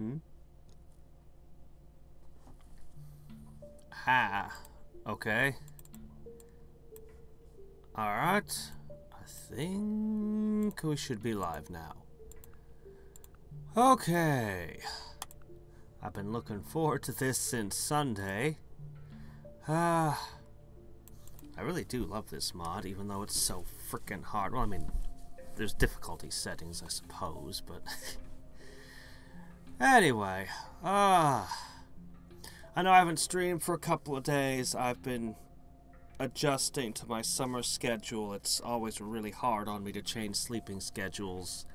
Hmm? Ah, okay. Alright. I think we should be live now. Okay. I've been looking forward to this since Sunday. Ah. I really do love this mod, even though it's so freaking hard. Well, I mean, there's difficulty settings, I suppose, but... anyway, ah... I know I haven't streamed for a couple of days. I've been adjusting to my summer schedule. It's always really hard on me to change sleeping schedules.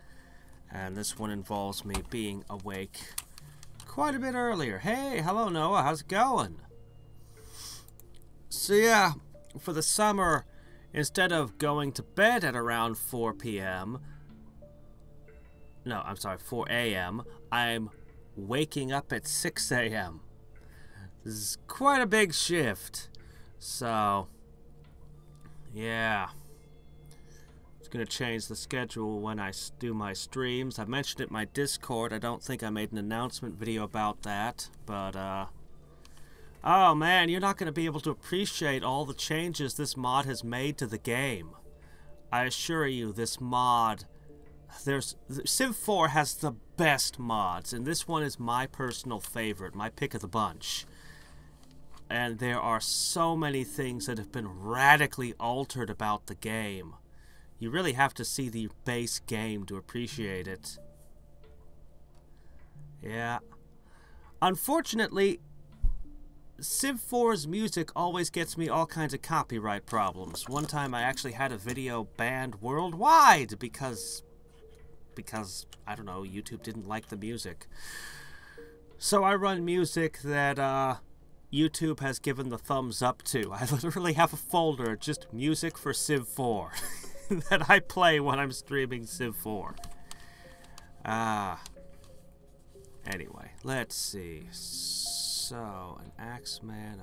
And this one involves me being awake quite a bit earlier. Hey, hello Noah, how's it going? So yeah, for the summer, instead of going to bed at around 4 p.m., no, I'm sorry, 4 a.m., I'm waking up at 6 a.m. This is quite a big shift. So, yeah. It's going to change the schedule when I do my streams. I mentioned it in my Discord. I don't think I made an announcement video about that. But, uh... Oh, man, you're not going to be able to appreciate all the changes this mod has made to the game. I assure you, this mod... There's Civ 4 has the best mods, and this one is my personal favorite, my pick of the bunch and there are so many things that have been radically altered about the game. You really have to see the base game to appreciate it. Yeah. Unfortunately, Civ 4's music always gets me all kinds of copyright problems. One time I actually had a video banned worldwide because... Because, I don't know, YouTube didn't like the music. So I run music that, uh, YouTube has given the thumbs up to. I literally have a folder just music for Civ 4 that I play when I'm streaming Civ 4. Ah. Anyway, let's see. So, an Axeman.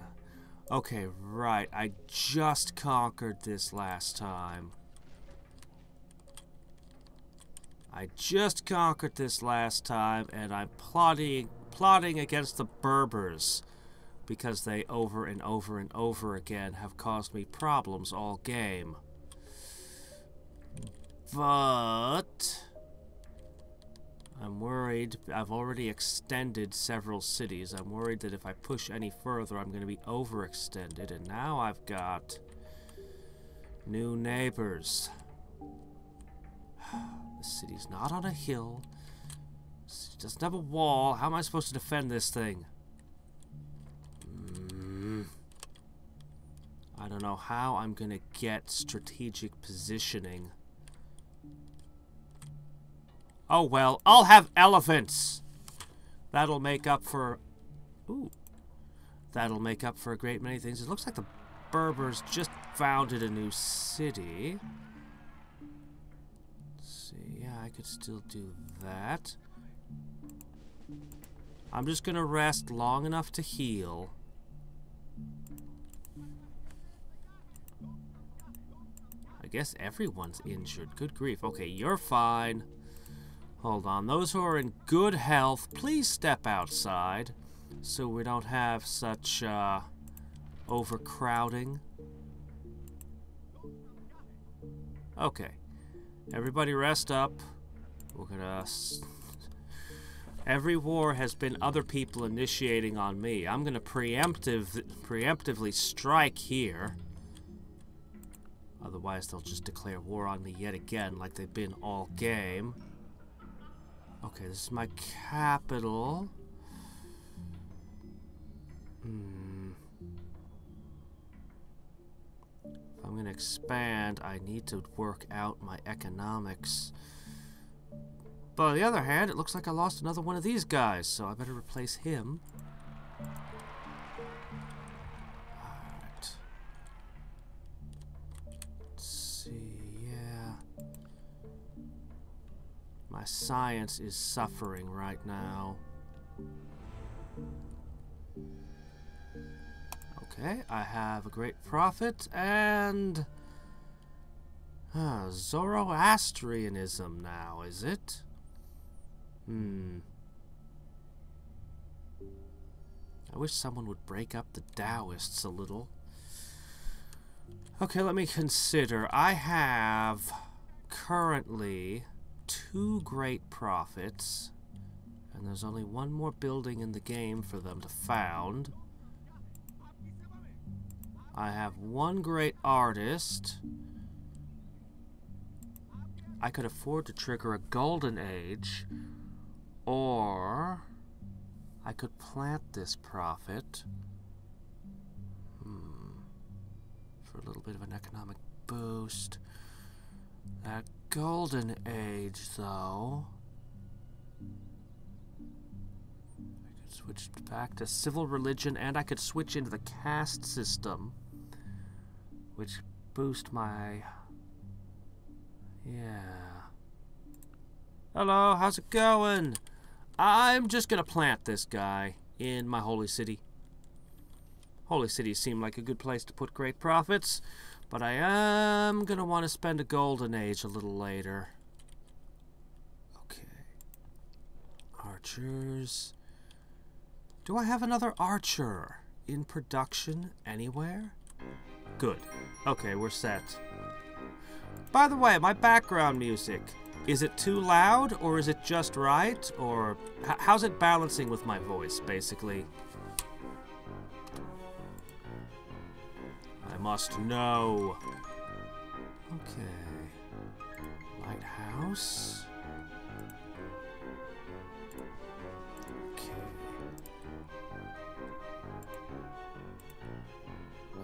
Okay, right. I just conquered this last time. I just conquered this last time, and I'm plotting plotting against the Berbers because they over and over and over again have caused me problems all game. But... I'm worried, I've already extended several cities. I'm worried that if I push any further, I'm going to be overextended. And now I've got new neighbors. the city's not on a hill. It doesn't have a wall. How am I supposed to defend this thing? Hmm. I don't know how I'm gonna get strategic positioning. Oh well, I'll have elephants! That'll make up for... Ooh. That'll make up for a great many things. It looks like the Berbers just founded a new city. I could still do that. I'm just gonna rest long enough to heal. I guess everyone's injured. Good grief. Okay, you're fine. Hold on. Those who are in good health, please step outside so we don't have such uh, overcrowding. Okay. Everybody rest up. We're gonna... Every war has been other people initiating on me. I'm gonna preemptive, preemptively strike here. Otherwise, they'll just declare war on me yet again, like they've been all game. Okay, this is my capital. Hmm. If I'm going to expand, I need to work out my economics. But on the other hand, it looks like I lost another one of these guys, so I better replace him. See, yeah, my science is suffering right now. Okay, I have a great prophet and... Uh, Zoroastrianism now, is it? Hmm. I wish someone would break up the Taoists a little. Okay, let me consider. I have currently two great prophets, and there's only one more building in the game for them to found. I have one great artist. I could afford to trigger a golden age, or I could plant this prophet hmm, for a little bit of an economic boost. That golden age, though. I could switch back to civil religion, and I could switch into the caste system, which boost my. Yeah. Hello, how's it going? I'm just gonna plant this guy in my holy city. Holy cities seem like a good place to put great prophets, but I am gonna want to spend a golden age a little later. Okay. Archers. Do I have another archer in production anywhere? Good. Okay, we're set. By the way, my background music. Is it too loud, or is it just right, or how's it balancing with my voice, basically? I must know. Okay. Lighthouse. Okay.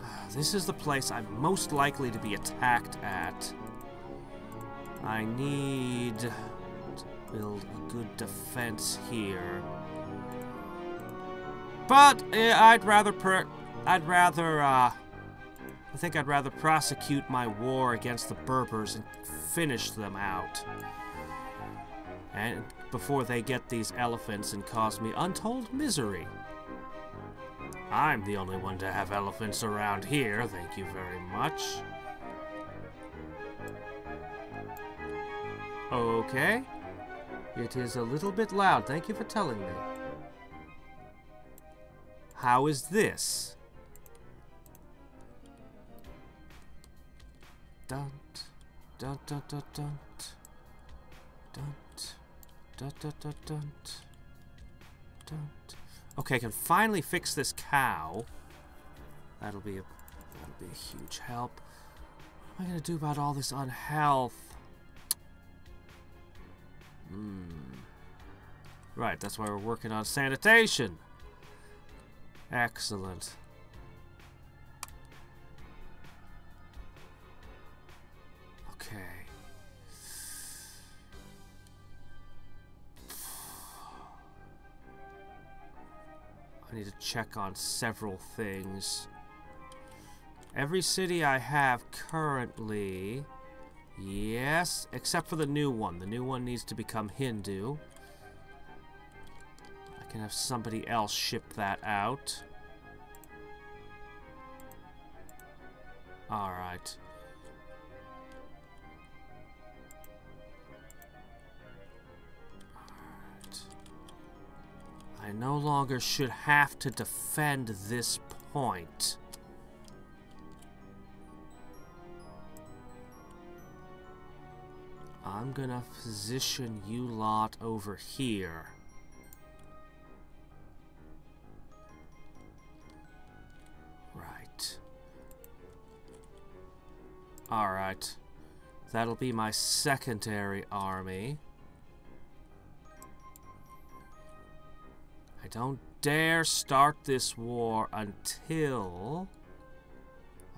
Ah, this is the place I'm most likely to be attacked at. I need to build a good defense here. But eh, I'd rather I'd rather uh I think I'd rather prosecute my war against the Berbers and finish them out. And before they get these elephants and cause me untold misery. I'm the only one to have elephants around here, thank you very much. Okay. It is a little bit loud. Thank you for telling me. How is this? Dunt, dunt, dunt, dunt, dunt, dunt, dunt, dunt, dunt, dunt, dunt. Okay, I can finally fix this cow. That'll be a that'll be a huge help. What am I gonna do about all this unhealth? Hmm. Right, that's why we're working on sanitation. Excellent. Okay. I need to check on several things. Every city I have currently Yes, except for the new one. The new one needs to become Hindu. I can have somebody else ship that out. Alright. I no longer should have to defend this point. I'm gonna position you lot over here. Right. Alright. That'll be my secondary army. I don't dare start this war until...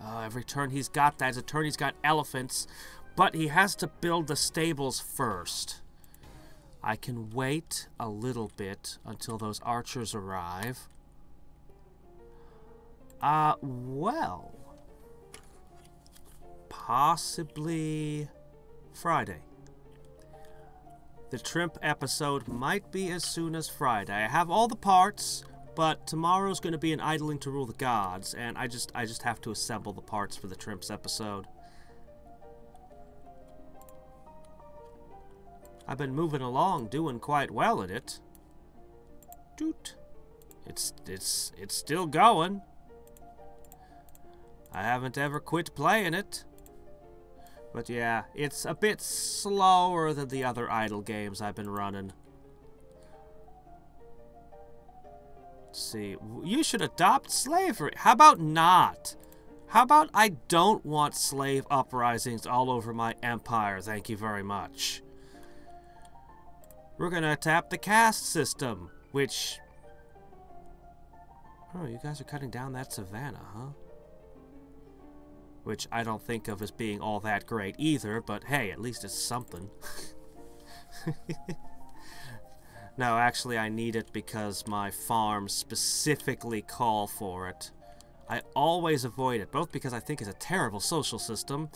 Uh, every turn he's got that. Turn he's got elephants. But he has to build the stables first. I can wait a little bit until those archers arrive. Uh, well... Possibly Friday. The Trimp episode might be as soon as Friday. I have all the parts, but tomorrow's going to be an idling to rule the gods, and I just I just have to assemble the parts for the Trimps episode. I've been moving along, doing quite well at it. Doot. It's it's it's still going. I haven't ever quit playing it. But yeah, it's a bit slower than the other idle games I've been running. Let's see, you should adopt slavery. How about not? How about I don't want slave uprisings all over my empire, thank you very much. We're gonna tap the caste system, which... Oh, you guys are cutting down that savannah, huh? which I don't think of as being all that great either, but hey, at least it's something. no, actually I need it because my farms specifically call for it. I always avoid it, both because I think it's a terrible social system,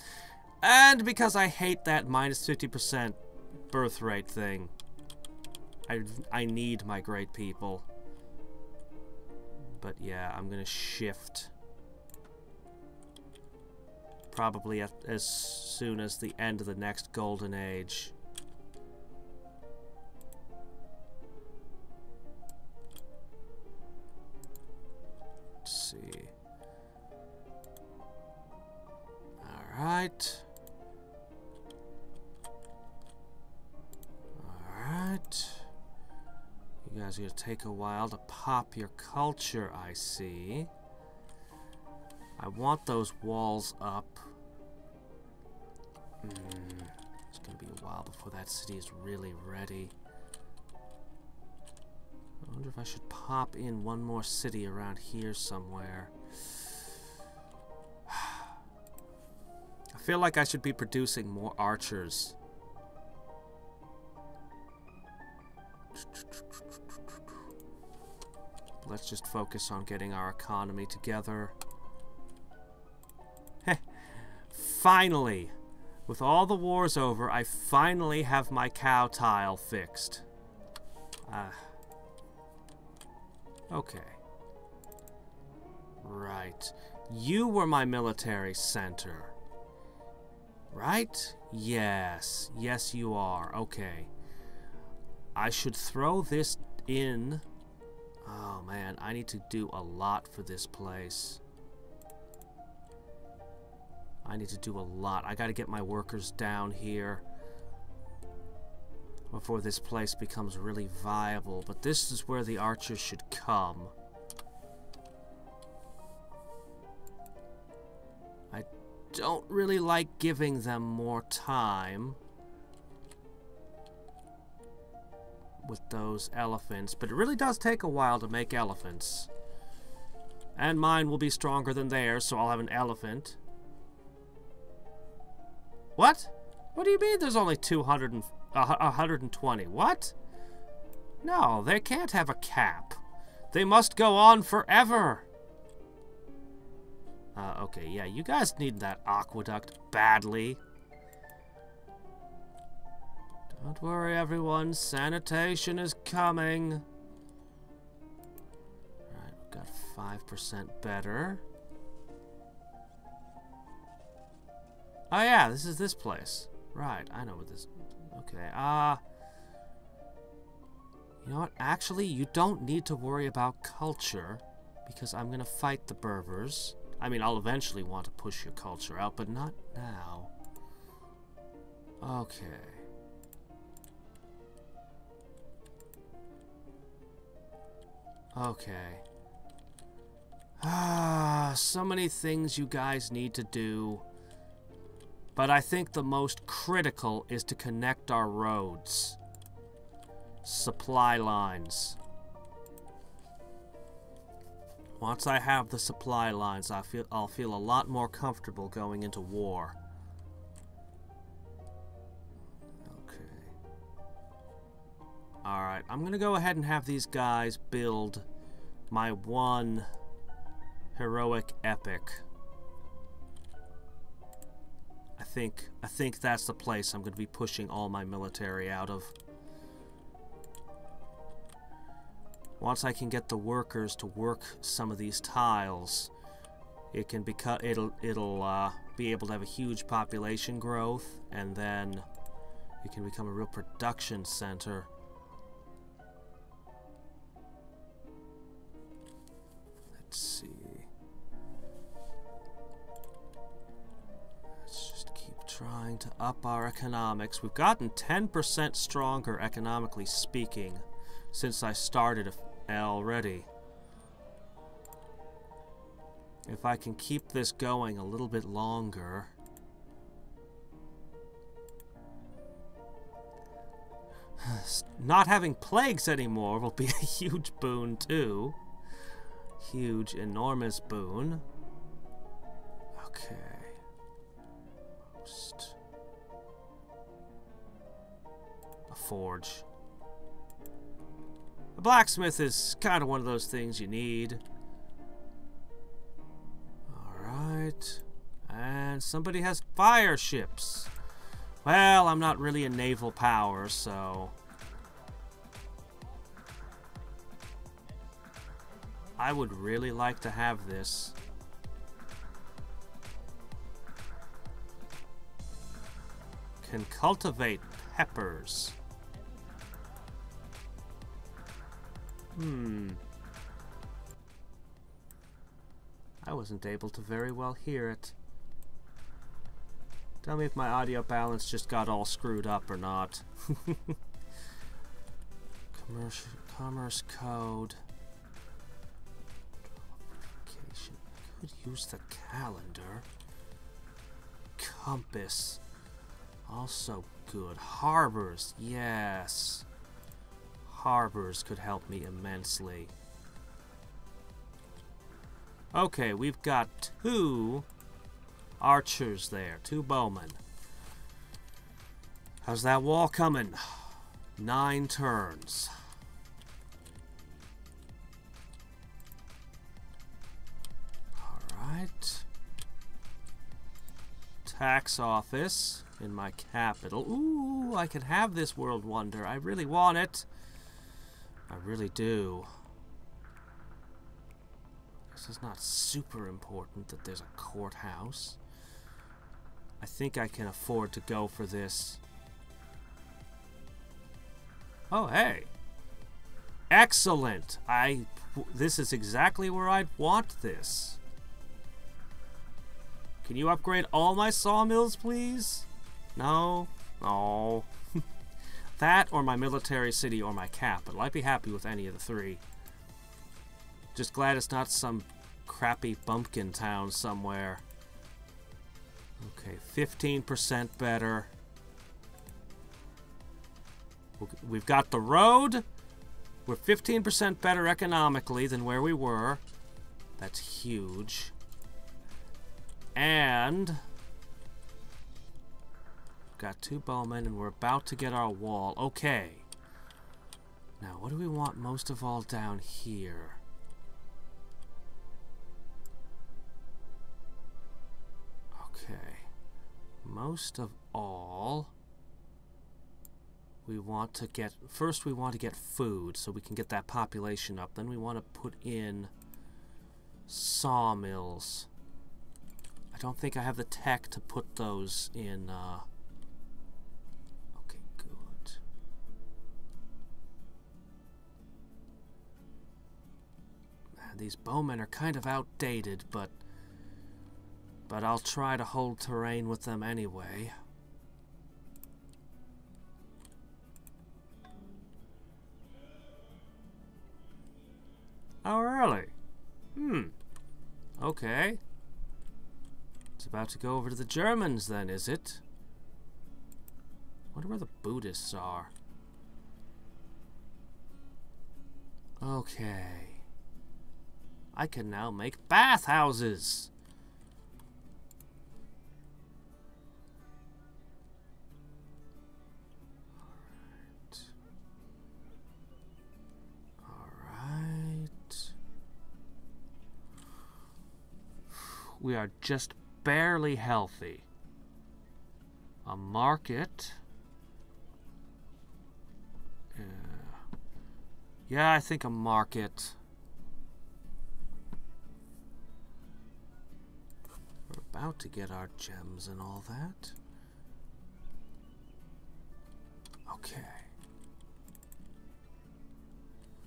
and because I hate that minus 50% birth rate thing. I, I need my great people. But yeah, I'm gonna shift probably at, as soon as the end of the next golden age. Going to take a while to pop your culture, I see. I want those walls up. Mm, it's gonna be a while before that city is really ready. I wonder if I should pop in one more city around here somewhere. I feel like I should be producing more archers. Let's just focus on getting our economy together. finally, with all the wars over, I finally have my cow tile fixed. Ah. Uh, okay. Right. You were my military center. Right? Yes. Yes, you are. Okay. I should throw this in. Oh, man. I need to do a lot for this place. I need to do a lot. I got to get my workers down here before this place becomes really viable. But this is where the archers should come. I don't really like giving them more time with those elephants, but it really does take a while to make elephants. And mine will be stronger than theirs, so I'll have an elephant. What? What do you mean there's only 200 and, uh, 120? What? No, they can't have a cap. They must go on forever. Uh, okay, yeah, you guys need that aqueduct badly. Don't worry, everyone. Sanitation is coming. Alright, we've got 5% better. Oh yeah, this is this place. Right, I know what this... Okay, uh... You know what? Actually, you don't need to worry about culture, because I'm gonna fight the Berbers. I mean, I'll eventually want to push your culture out, but not now. Okay. Okay. Ah, so many things you guys need to do. But I think the most critical is to connect our roads. Supply lines. Once I have the supply lines, I feel I'll feel a lot more comfortable going into war. Alright, I'm gonna go ahead and have these guys build my one heroic epic I think I think that's the place I'm going to be pushing all my military out of. Once I can get the workers to work some of these tiles, it can become it'll it'll uh, be able to have a huge population growth, and then it can become a real production center. let's see. Let's just keep trying to up our economics. We've gotten 10% stronger, economically speaking, since I started already. If I can keep this going a little bit longer... Not having plagues anymore will be a huge boon, too. Huge, enormous boon. Okay. Most. A forge. A blacksmith is kind of one of those things you need. Alright. And somebody has fire ships. Well, I'm not really a naval power, so... I would really like to have this. Can cultivate peppers. Hmm. I wasn't able to very well hear it. Tell me if my audio balance just got all screwed up or not. Commercial commerce code. Could use the calendar. Compass. Also good. Harbors. Yes. Harbors could help me immensely. Okay, we've got two archers there, two bowmen. How's that wall coming? Nine turns. Tax office in my capital. Ooh, I can have this world wonder. I really want it. I really do. This is not super important that there's a courthouse. I think I can afford to go for this. Oh, hey. Excellent. I this is exactly where I'd want this. Can you upgrade all my sawmills, please? No? No. that or my military city or my capital. I'd be happy with any of the three. Just glad it's not some crappy bumpkin town somewhere. Okay, 15% better. We've got the road. We're 15% better economically than where we were. That's huge. And... Got two bowmen, and we're about to get our wall. Okay. Now, what do we want most of all down here? Okay. Most of all, we want to get... First, we want to get food, so we can get that population up. Then we want to put in sawmills. I don't think I have the tech to put those in, uh... Okay, good. Man, these bowmen are kind of outdated, but... But I'll try to hold terrain with them anyway. How early? Hmm. Okay. It's about to go over to the Germans then, is it? wonder where the Buddhists are. Okay. I can now make bathhouses. We are just barely healthy. A market. Yeah, yeah I think a market. We're about to get our gems and all that. Okay.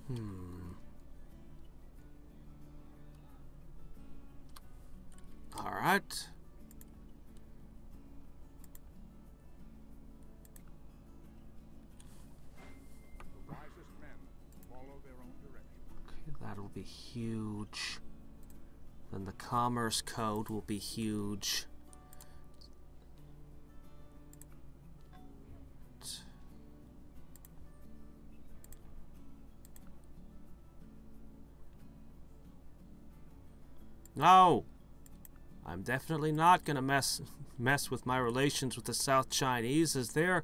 Hmm. All right. Okay, that'll be huge. Then the commerce code will be huge. No! I'm definitely not gonna mess mess with my relations with the South Chinese as they're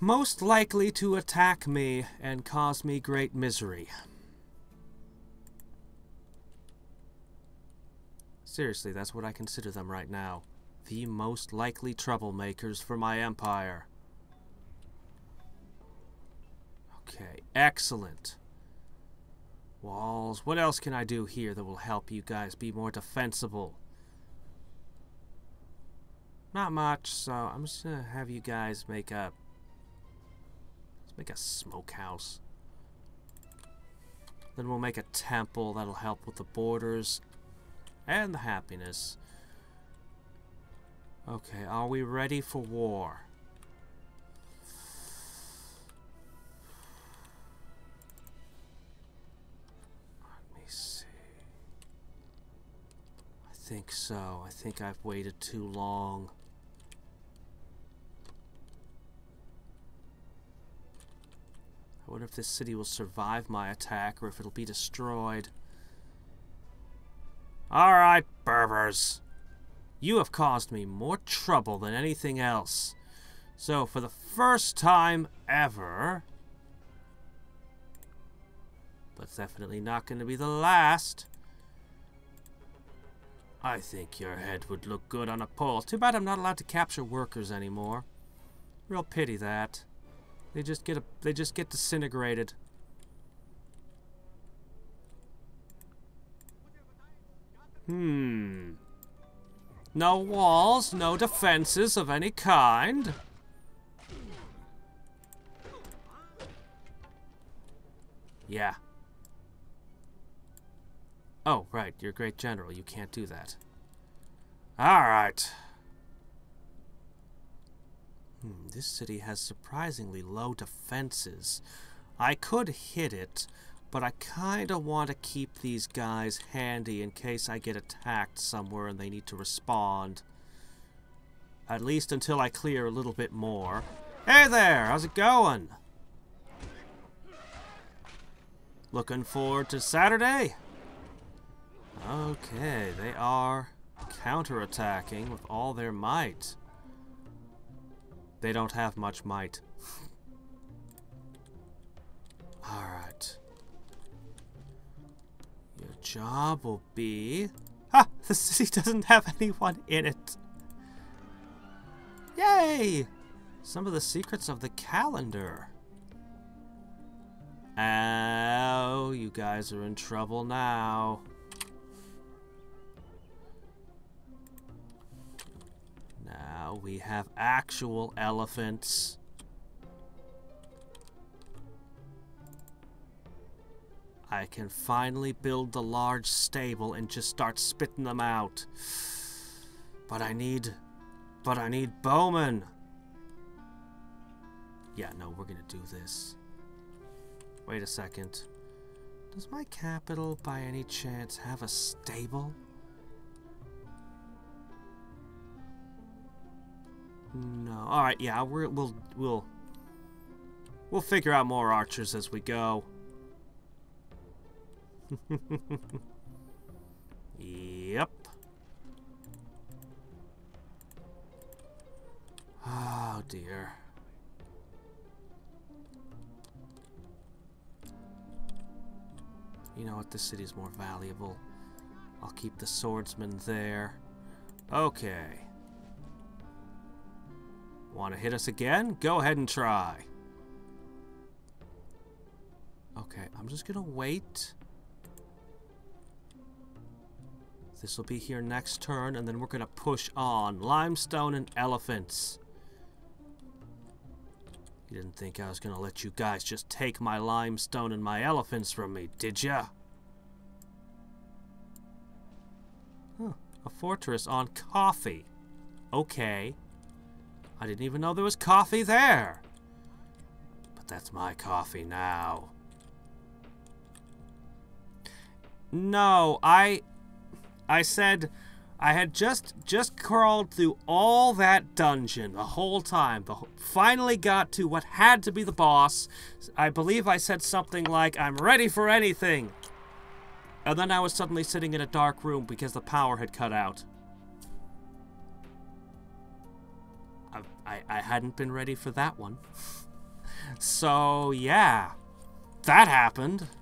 most likely to attack me and cause me great misery. Seriously, that's what I consider them right now. The most likely troublemakers for my empire. Okay, excellent. Walls. What else can I do here that will help you guys be more defensible? Not much, so I'm just gonna have you guys make a... Let's make a smokehouse. Then we'll make a temple that'll help with the borders and the happiness. Okay, are we ready for war? Think so. I think I've waited too long. I wonder if this city will survive my attack or if it'll be destroyed. Alright, Berbers. You have caused me more trouble than anything else. So, for the first time ever... But definitely not going to be the last... I think your head would look good on a pole. Too bad I'm not allowed to capture workers anymore. Real pity that. They just get a, they just get disintegrated. Hmm. No walls, no defenses of any kind. Yeah, Oh, right, you're a great general. You can't do that. Alright. Hmm, this city has surprisingly low defenses. I could hit it, but I kinda want to keep these guys handy in case I get attacked somewhere and they need to respond. At least until I clear a little bit more. Hey there, how's it going? Looking forward to Saturday? Okay, they are counterattacking with all their might. They don't have much might. Alright. Your job will be... Ha! The city doesn't have anyone in it. Yay! Some of the secrets of the calendar. Oh, you guys are in trouble now. We have actual elephants. I can finally build the large stable and just start spitting them out. But I need... But I need bowmen. Yeah, no, we're gonna do this. Wait a second. Does my capital, by any chance, have a stable? No. All right. Yeah. we will we'll we'll we'll figure out more archers as we go. yep. Oh dear. You know what? This city's more valuable. I'll keep the swordsman there. Okay. Want to hit us again? Go ahead and try. Okay, I'm just going to wait. This will be here next turn, and then we're going to push on. Limestone and elephants. You didn't think I was going to let you guys just take my limestone and my elephants from me, did ya? Huh, a fortress on coffee. Okay. I didn't even know there was coffee there. But that's my coffee now. No, I I said I had just just crawled through all that dungeon the whole time. The, finally got to what had to be the boss. I believe I said something like, I'm ready for anything. And then I was suddenly sitting in a dark room because the power had cut out. I, I, hadn't been ready for that one. so, yeah. That happened.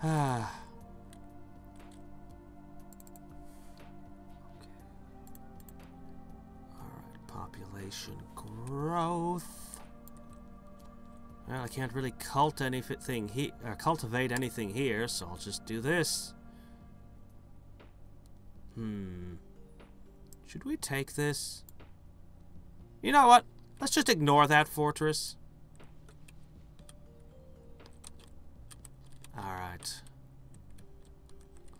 Ah. population growth. Well, I can't really cult anything he uh, cultivate anything here, so I'll just do this. Hmm. Should we take this? You know what? Let's just ignore that fortress. Alright.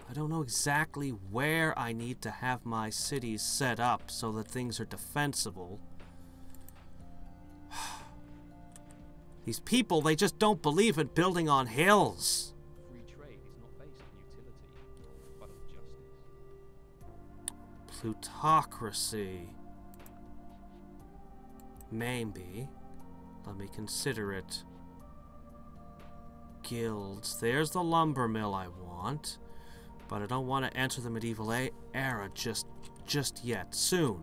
I don't know exactly where I need to have my cities set up so that things are defensible. These people, they just don't believe in building on hills. Free trade is not based on utility, but on justice. Plutocracy. Maybe. Let me consider it. Guilds. There's the lumber mill I want. But I don't want to enter the medieval era just just yet. Soon.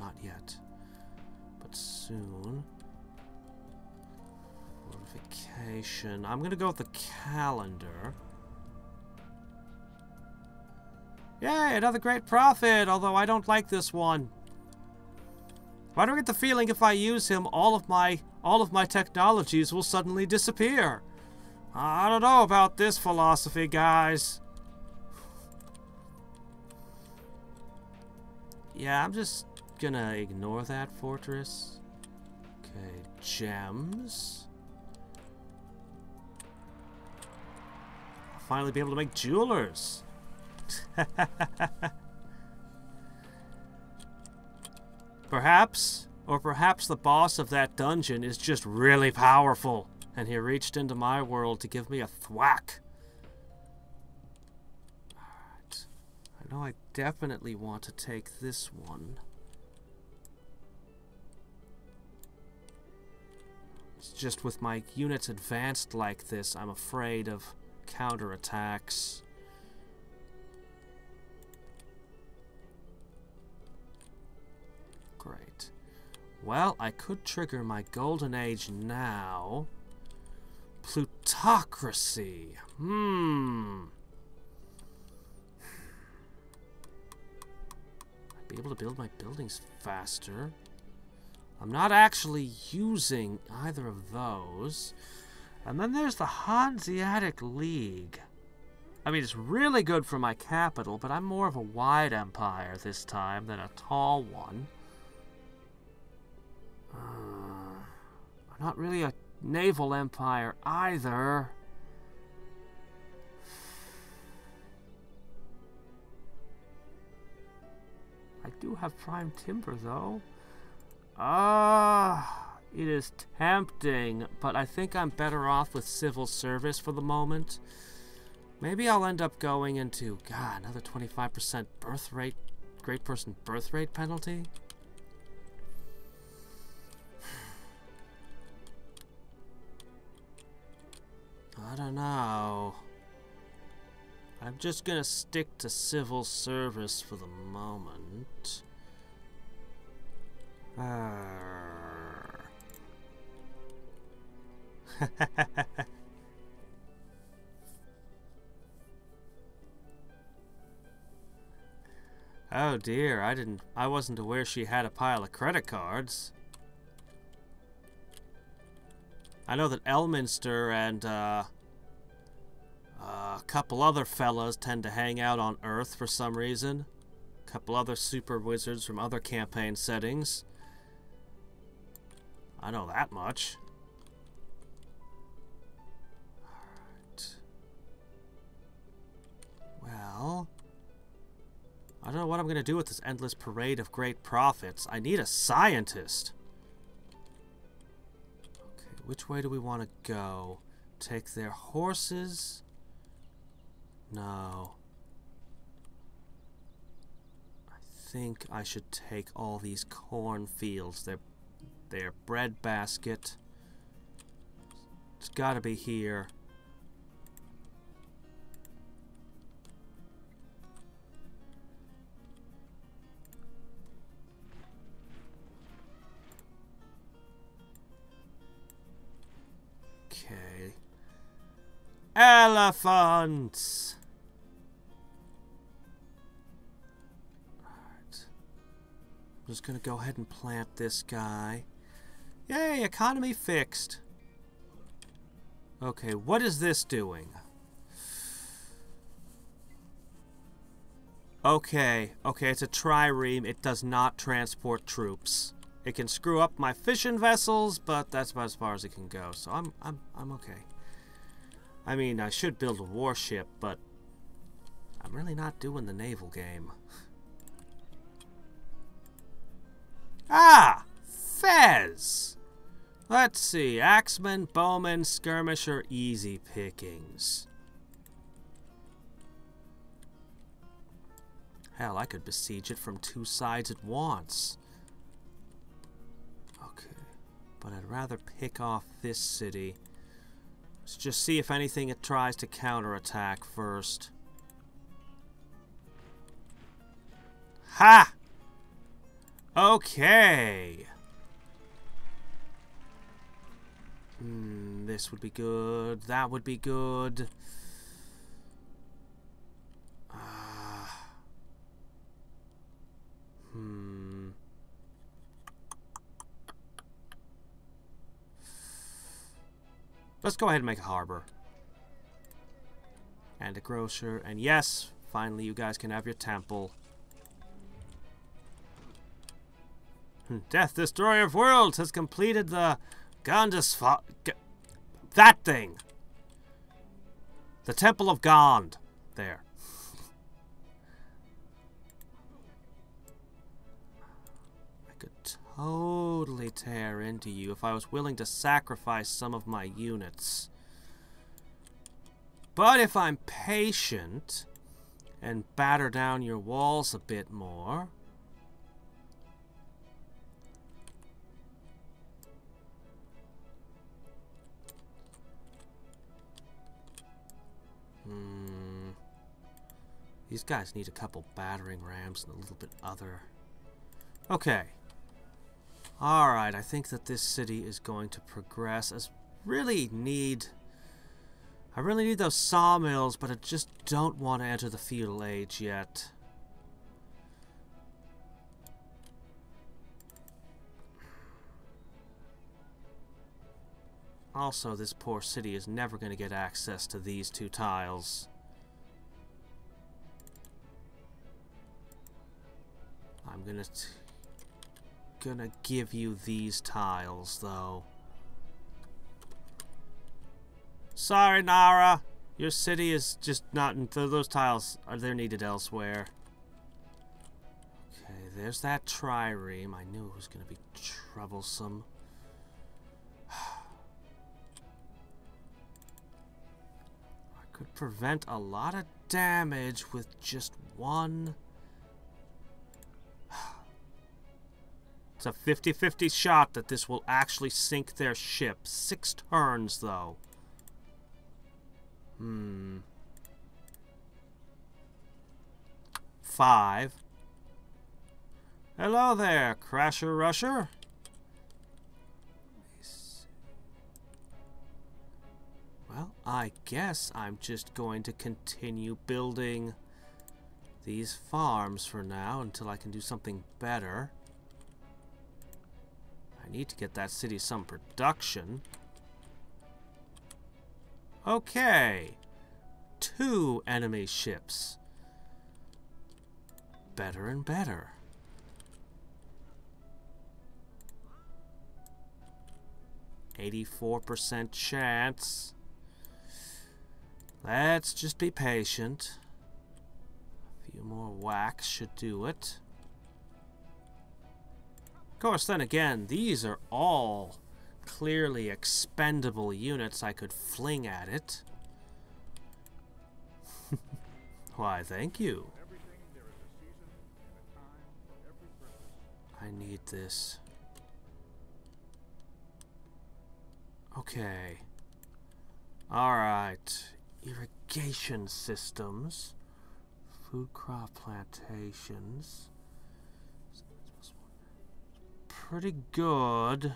Not yet. But soon. Fortification. I'm going to go with the calendar. Yay, another great prophet, although I don't like this one. I get the feeling if I use him, all of my all of my technologies will suddenly disappear? I don't know about this philosophy, guys. Yeah, I'm just gonna ignore that fortress. Okay, gems. I'll finally be able to make jewelers. perhaps, or perhaps the boss of that dungeon is just really powerful, and he reached into my world to give me a thwack. I know I definitely want to take this one. It's just with my units advanced like this, I'm afraid of counterattacks. Well, I could trigger my golden age now. Plutocracy. Hmm. I'd be able to build my buildings faster. I'm not actually using either of those. And then there's the Hanseatic League. I mean, it's really good for my capital, but I'm more of a wide empire this time than a tall one. I'm not really a naval empire either. I do have prime timber, though. Ah, it is tempting, but I think I'm better off with civil service for the moment. Maybe I'll end up going into, God, another 25% birth rate, great person birth rate penalty? I don't know. I'm just gonna stick to civil service for the moment. oh dear, I didn't I wasn't aware she had a pile of credit cards. I know that Elminster and uh uh, a couple other fellas tend to hang out on Earth for some reason. A couple other super wizards from other campaign settings. I know that much. Alright. Well... I don't know what I'm going to do with this endless parade of great prophets. I need a scientist. Which way do we want to go? Take their horses No. I think I should take all these cornfields. They're, they're bread basket. It's gotta be here. Elephants! Alright. I'm just gonna go ahead and plant this guy. Yay, economy fixed. Okay, what is this doing? Okay, okay, it's a trireme. It does not transport troops. It can screw up my fishing vessels, but that's about as far as it can go. So I'm I'm I'm okay. I mean, I should build a warship, but I'm really not doing the naval game. Ah! Fez! Let's see. Axeman, bowman, skirmisher, easy pickings. Hell, I could besiege it from two sides at once. Okay. But I'd rather pick off this city. Let's just see if anything it tries to counterattack first. Ha! Okay. Hmm, this would be good. That would be good. Ah. hmm. Let's go ahead and make a harbor. And a grocer. And yes, finally you guys can have your temple. Hmm, Death Destroyer of Worlds has completed the Gondas That thing! The Temple of Gond. There. Totally tear into you if I was willing to sacrifice some of my units. But if I'm patient and batter down your walls a bit more, Hmm. These guys need a couple battering rams and a little bit other. Okay. Alright, I think that this city is going to progress. I really need... I really need those sawmills, but I just don't want to enter the feudal age yet. Also, this poor city is never going to get access to these two tiles. I'm gonna gonna give you these tiles, though. Sorry, Nara. Your city is just not... In. Those tiles are they're needed elsewhere. Okay, there's that trireme. I knew it was to be troublesome. I could prevent a lot of damage with just one... It's a 50-50 shot that this will actually sink their ship. Six turns, though. Hmm. Five. Hello there, Crasher Rusher. Well, I guess I'm just going to continue building these farms for now until I can do something better. I need to get that city some production. Okay. Two enemy ships. Better and better. Eighty-four percent chance. Let's just be patient. A few more whacks should do it. Of course, then again, these are all clearly expendable units I could fling at it. Why, thank you. I need this. Okay. Alright. Irrigation systems. Food crop plantations. Pretty good.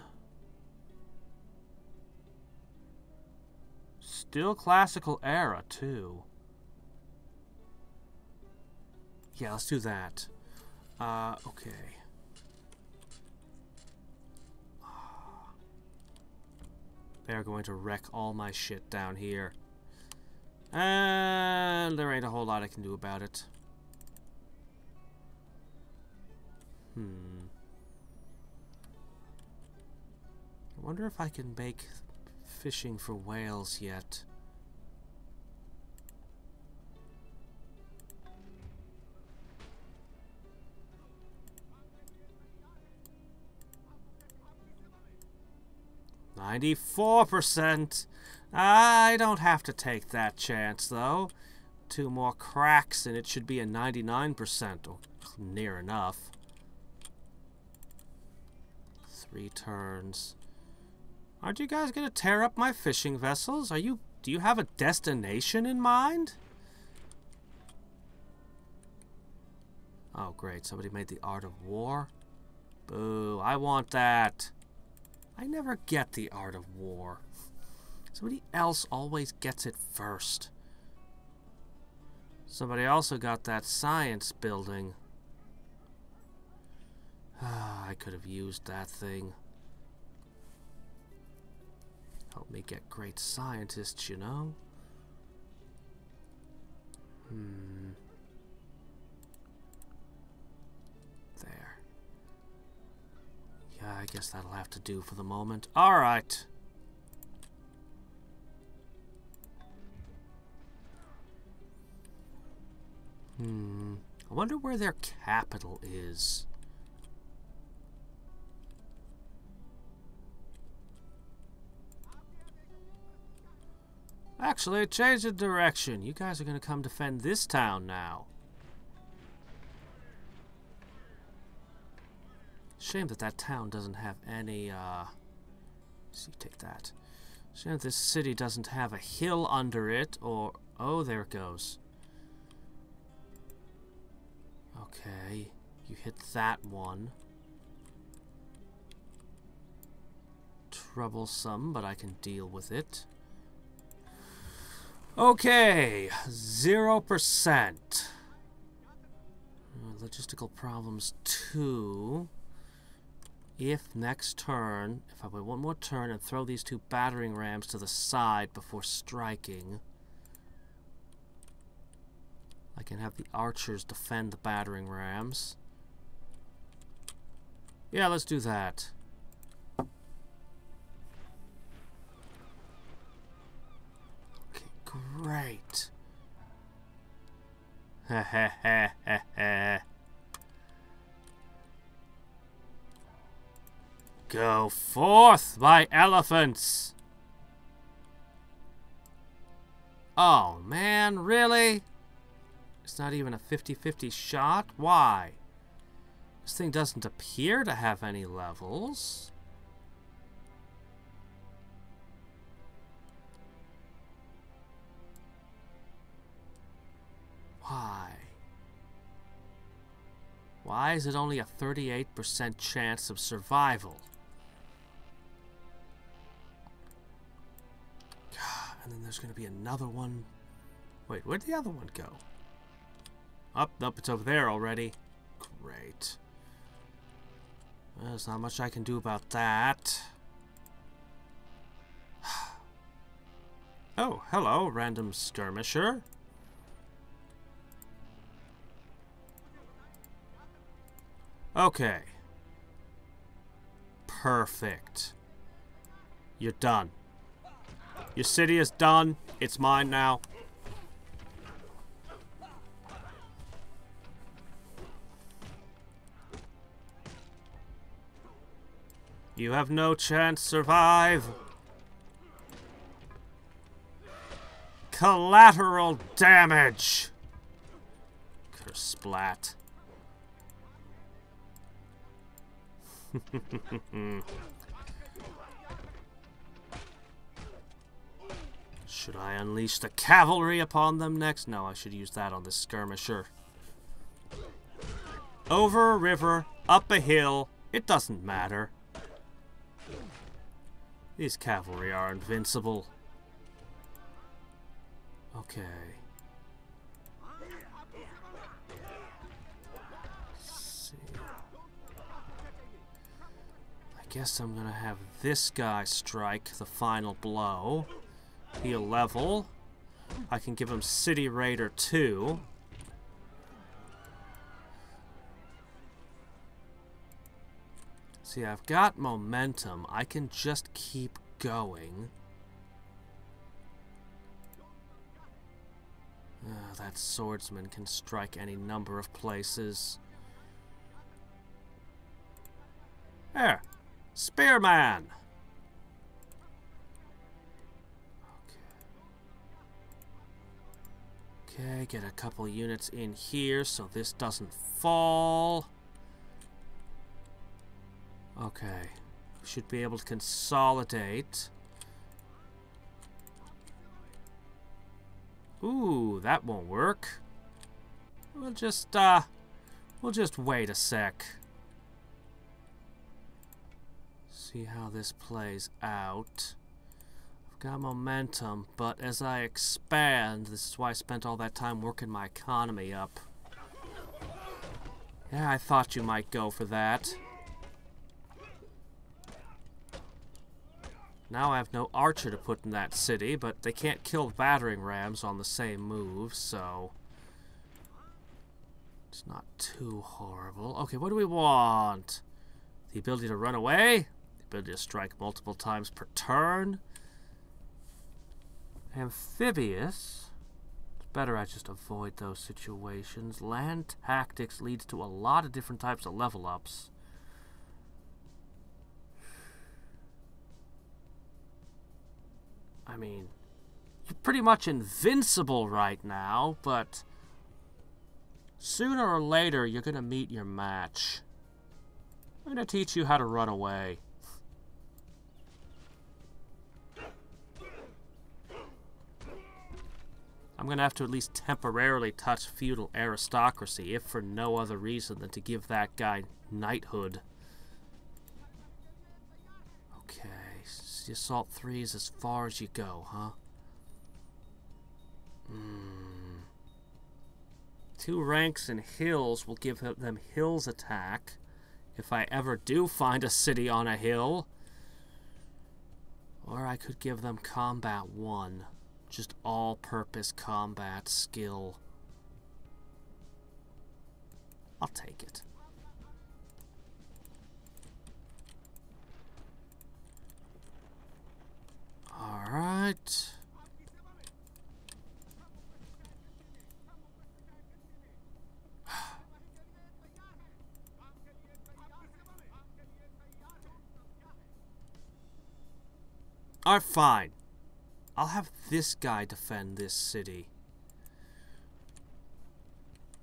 Still classical era, too. Yeah, let's do that. Uh, okay. They're going to wreck all my shit down here. And there ain't a whole lot I can do about it. Hmm. I wonder if I can make fishing for whales yet. Ninety-four percent. I don't have to take that chance, though. Two more cracks and it should be a 99%, or near enough. Three turns. Aren't you guys gonna tear up my fishing vessels? Are you... Do you have a destination in mind? Oh, great. Somebody made the Art of War. Boo. I want that. I never get the Art of War. Somebody else always gets it first. Somebody also got that science building. I could have used that thing. Help me get great scientists, you know? Hmm. There. Yeah, I guess that'll have to do for the moment. Alright. Hmm. I wonder where their capital is. Actually, change the direction. You guys are going to come defend this town now. Shame that that town doesn't have any, uh... see, take that. Shame that this city doesn't have a hill under it, or... Oh, there it goes. Okay, you hit that one. Troublesome, but I can deal with it. Okay, 0%. Uh, logistical problems 2. If next turn, if I wait one more turn and throw these two battering rams to the side before striking, I can have the archers defend the battering rams. Yeah, let's do that. Great. Go forth, my elephants! Oh, man, really? It's not even a 50-50 shot? Why? This thing doesn't appear to have any levels. Why? Why is it only a 38% chance of survival? And then there's going to be another one. Wait, where'd the other one go? Up, up, it's over there already. Great. Well, there's not much I can do about that. oh, hello, random skirmisher. Okay. Perfect. You're done. Your city is done. It's mine now. You have no chance survive. Collateral damage! Kersplat. should I unleash the cavalry upon them next? No, I should use that on the skirmisher. Over a river, up a hill, it doesn't matter. These cavalry are invincible. Okay. Guess I'm gonna have this guy strike the final blow. He'll level. I can give him City Raider 2. See, I've got momentum. I can just keep going. Uh, that swordsman can strike any number of places. There! Spearman! Okay, get a couple units in here so this doesn't fall. Okay. Should be able to consolidate. Ooh, that won't work. We'll just, uh, we'll just wait a sec. See how this plays out. I've got momentum, but as I expand, this is why I spent all that time working my economy up. Yeah, I thought you might go for that. Now I have no archer to put in that city, but they can't kill battering rams on the same move, so... It's not too horrible. Okay, what do we want? The ability to run away? Ability to strike multiple times per turn? Amphibious? It's better I just avoid those situations. Land tactics leads to a lot of different types of level ups. I mean, you're pretty much invincible right now, but sooner or later you're going to meet your match. I'm going to teach you how to run away. I'm going to have to at least temporarily touch feudal aristocracy, if for no other reason than to give that guy knighthood. Okay, the assault 3 is as far as you go, huh? Hmm. Two ranks and hills will give them hills attack. If I ever do find a city on a hill. Or I could give them combat 1. Just all-purpose combat skill. I'll take it. Alright. Alright, fine. I'll have this guy defend this city.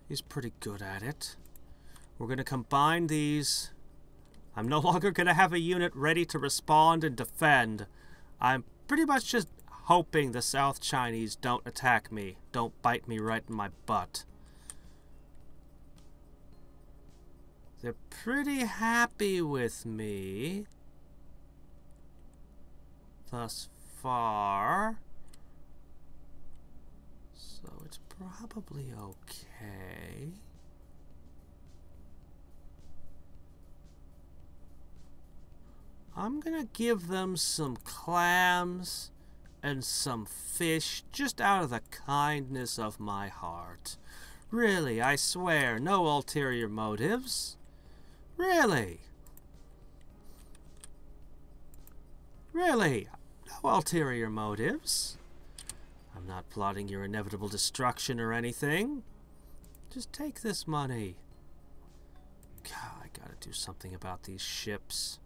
He's pretty good at it. We're going to combine these. I'm no longer going to have a unit ready to respond and defend. I'm pretty much just hoping the South Chinese don't attack me, don't bite me right in my butt. They're pretty happy with me thus far. So it's probably okay. I'm gonna give them some clams and some fish just out of the kindness of my heart. Really, I swear, no ulterior motives. Really. Really, no ulterior motives. I'm not plotting your inevitable destruction or anything. Just take this money. God, I gotta do something about these ships.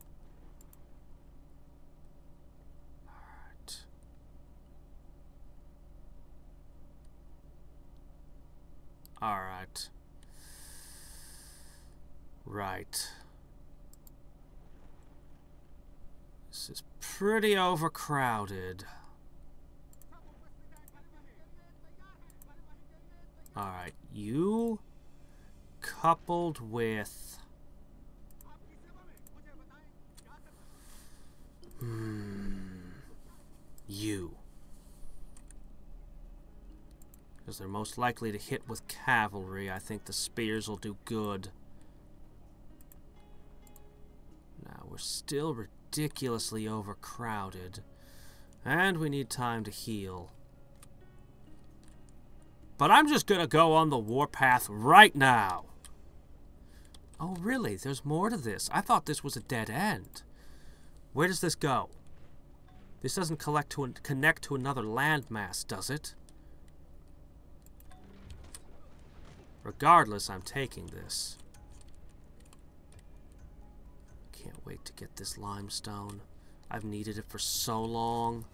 Alright. Right. This is pretty overcrowded. Alright, you coupled with... Hmm. You. Because they're most likely to hit with cavalry. I think the spears will do good. Now, we're still ridiculously overcrowded. And we need time to heal. But I'm just gonna go on the warpath right now. Oh, really? There's more to this. I thought this was a dead end. Where does this go? This doesn't collect to connect to another landmass, does it? Regardless, I'm taking this. Can't wait to get this limestone. I've needed it for so long.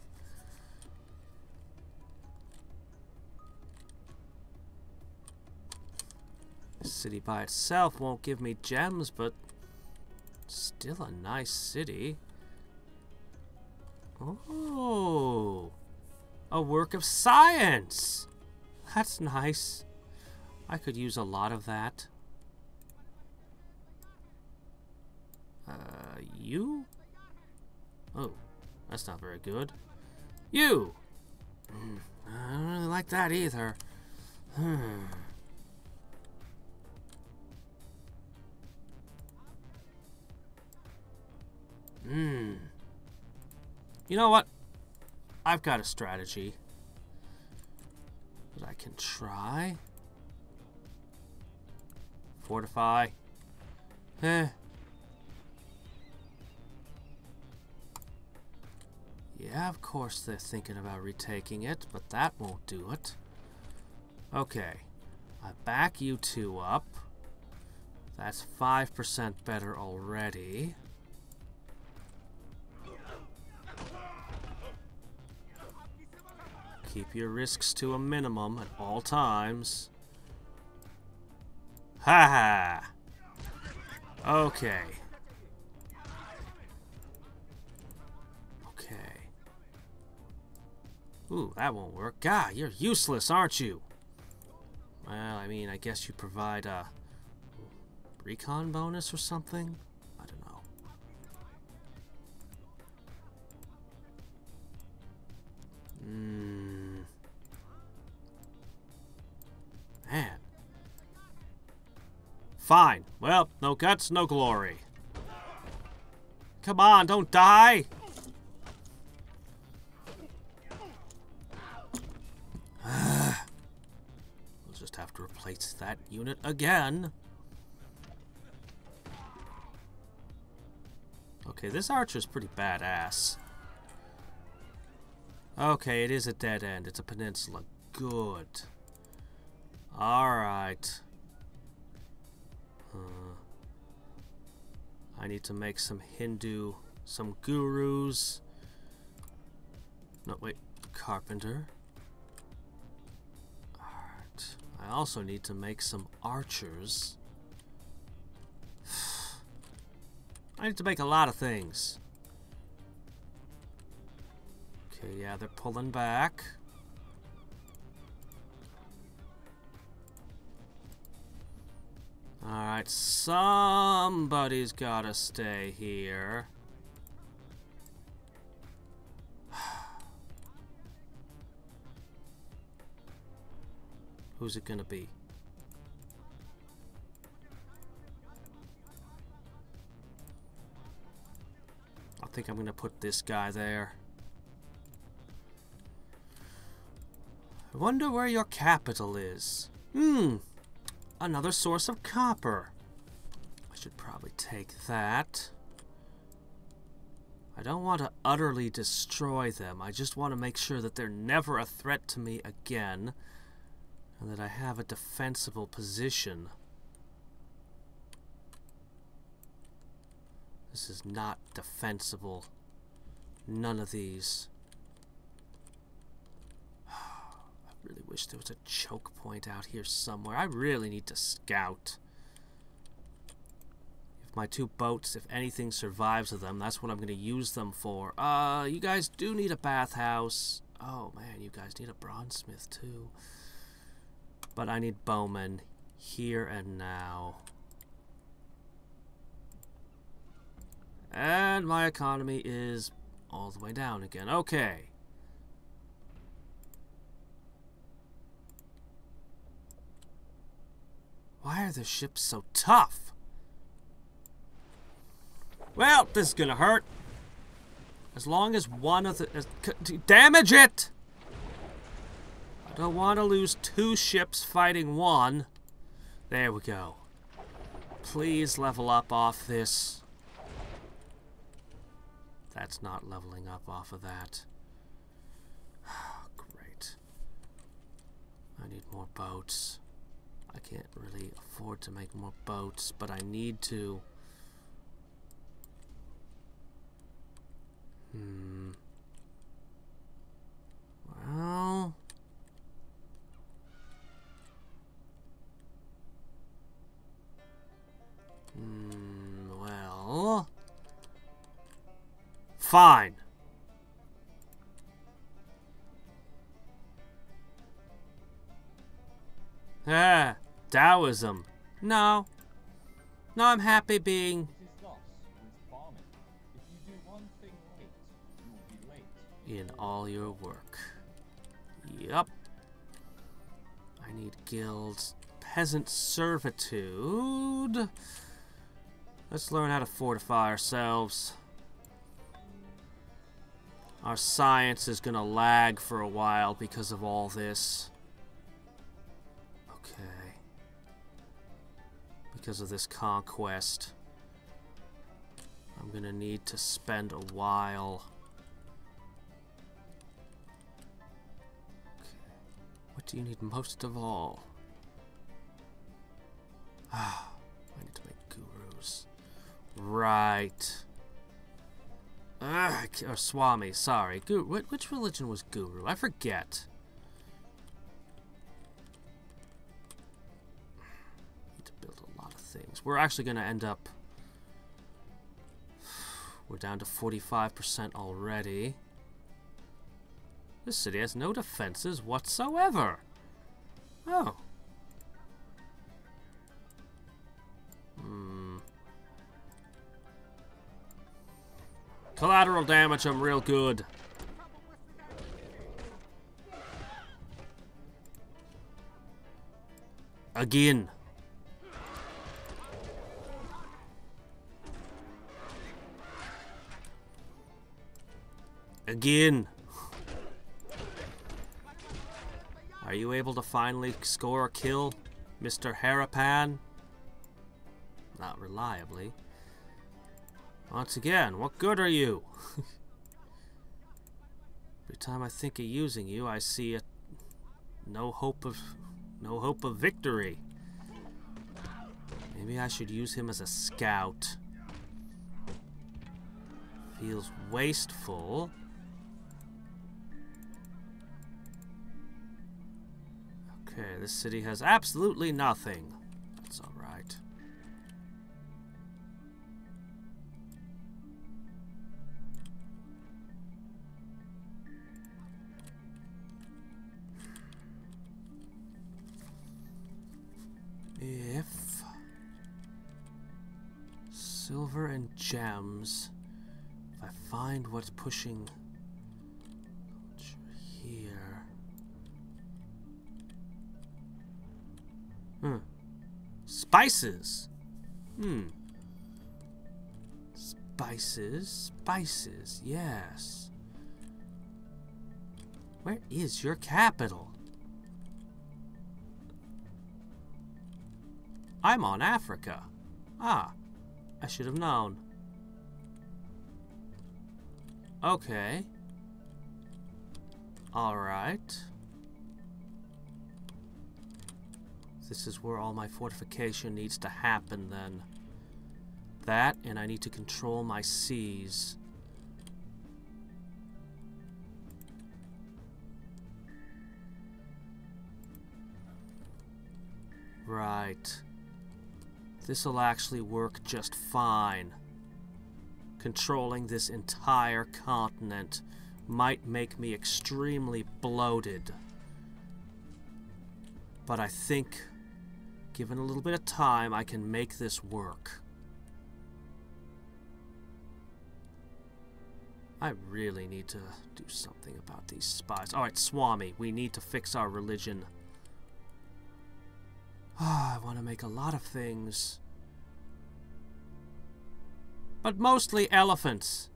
The city by itself won't give me gems, but still a nice city. Oh, a work of science. That's nice. I could use a lot of that. Uh, you? Oh, that's not very good. You! Mm, I don't really like that either. Hmm. Hmm. You know what? I've got a strategy that I can try. Fortify. Eh. Yeah, of course they're thinking about retaking it, but that won't do it. Okay. I back you two up. That's 5% better already. Keep your risks to a minimum at all times. Ha ha! Okay. Okay. Ooh, that won't work. God, you're useless, aren't you? Well, I mean, I guess you provide a recon bonus or something? I don't know. Hmm. Man. Fine. Well, no guts, no glory. Come on, don't die! Have to replace that unit again. Okay, this archer is pretty badass. Okay, it is a dead end. It's a peninsula. Good. Alright. Uh, I need to make some Hindu, some gurus. No, wait. Carpenter. I also need to make some archers. I need to make a lot of things. Okay, yeah, they're pulling back. Alright, somebody's gotta stay here. Who's it gonna be? I think I'm gonna put this guy there. I wonder where your capital is. Hmm, another source of copper. I should probably take that. I don't want to utterly destroy them. I just want to make sure that they're never a threat to me again. And that I have a defensible position. This is not defensible. None of these. I really wish there was a choke point out here somewhere. I really need to scout. If my two boats, if anything survives of them, that's what I'm going to use them for. Uh, you guys do need a bathhouse. Oh, man, you guys need a bronzesmith, too. But I need Bowman here and now. And my economy is all the way down again. Okay. Why are the ships so tough? Well, this is gonna hurt. As long as one of the... Uh, damage it! Don't want to lose two ships fighting one. There we go. Please level up off this. That's not leveling up off of that. Great. I need more boats. I can't really afford to make more boats, but I need to. Hmm. Well... Hmm, well... Fine. Ah, Taoism. No. No, I'm happy being... In all your work. Yup. I need guilds. Peasant servitude. Let's learn how to fortify ourselves. Our science is gonna lag for a while because of all this. Okay. Because of this conquest. I'm gonna need to spend a while. Okay. What do you need most of all? Ah, Right. Ugh, or Swami, sorry. Guru, which religion was Guru? I forget. Need to build a lot of things. We're actually going to end up... We're down to 45% already. This city has no defenses whatsoever. Oh. Hmm. Collateral damage, I'm real good. Again. Again. Are you able to finally score a kill, Mr. Harapan? Not reliably. Once again, what good are you? Every time I think of using you, I see a no hope of no hope of victory. Maybe I should use him as a scout. Feels wasteful. Okay, this city has absolutely nothing. If silver and gems, if I find what's pushing here. Hmm. Spices. Hmm. Spices, spices, yes. Where is your capital? I'm on Africa. Ah, I should have known. Okay. Alright. This is where all my fortification needs to happen then. That, and I need to control my seas. Right. This'll actually work just fine. Controlling this entire continent might make me extremely bloated. But I think, given a little bit of time, I can make this work. I really need to do something about these spies. Alright, Swami, we need to fix our religion. Ah, I want to make a lot of things. But mostly elephants.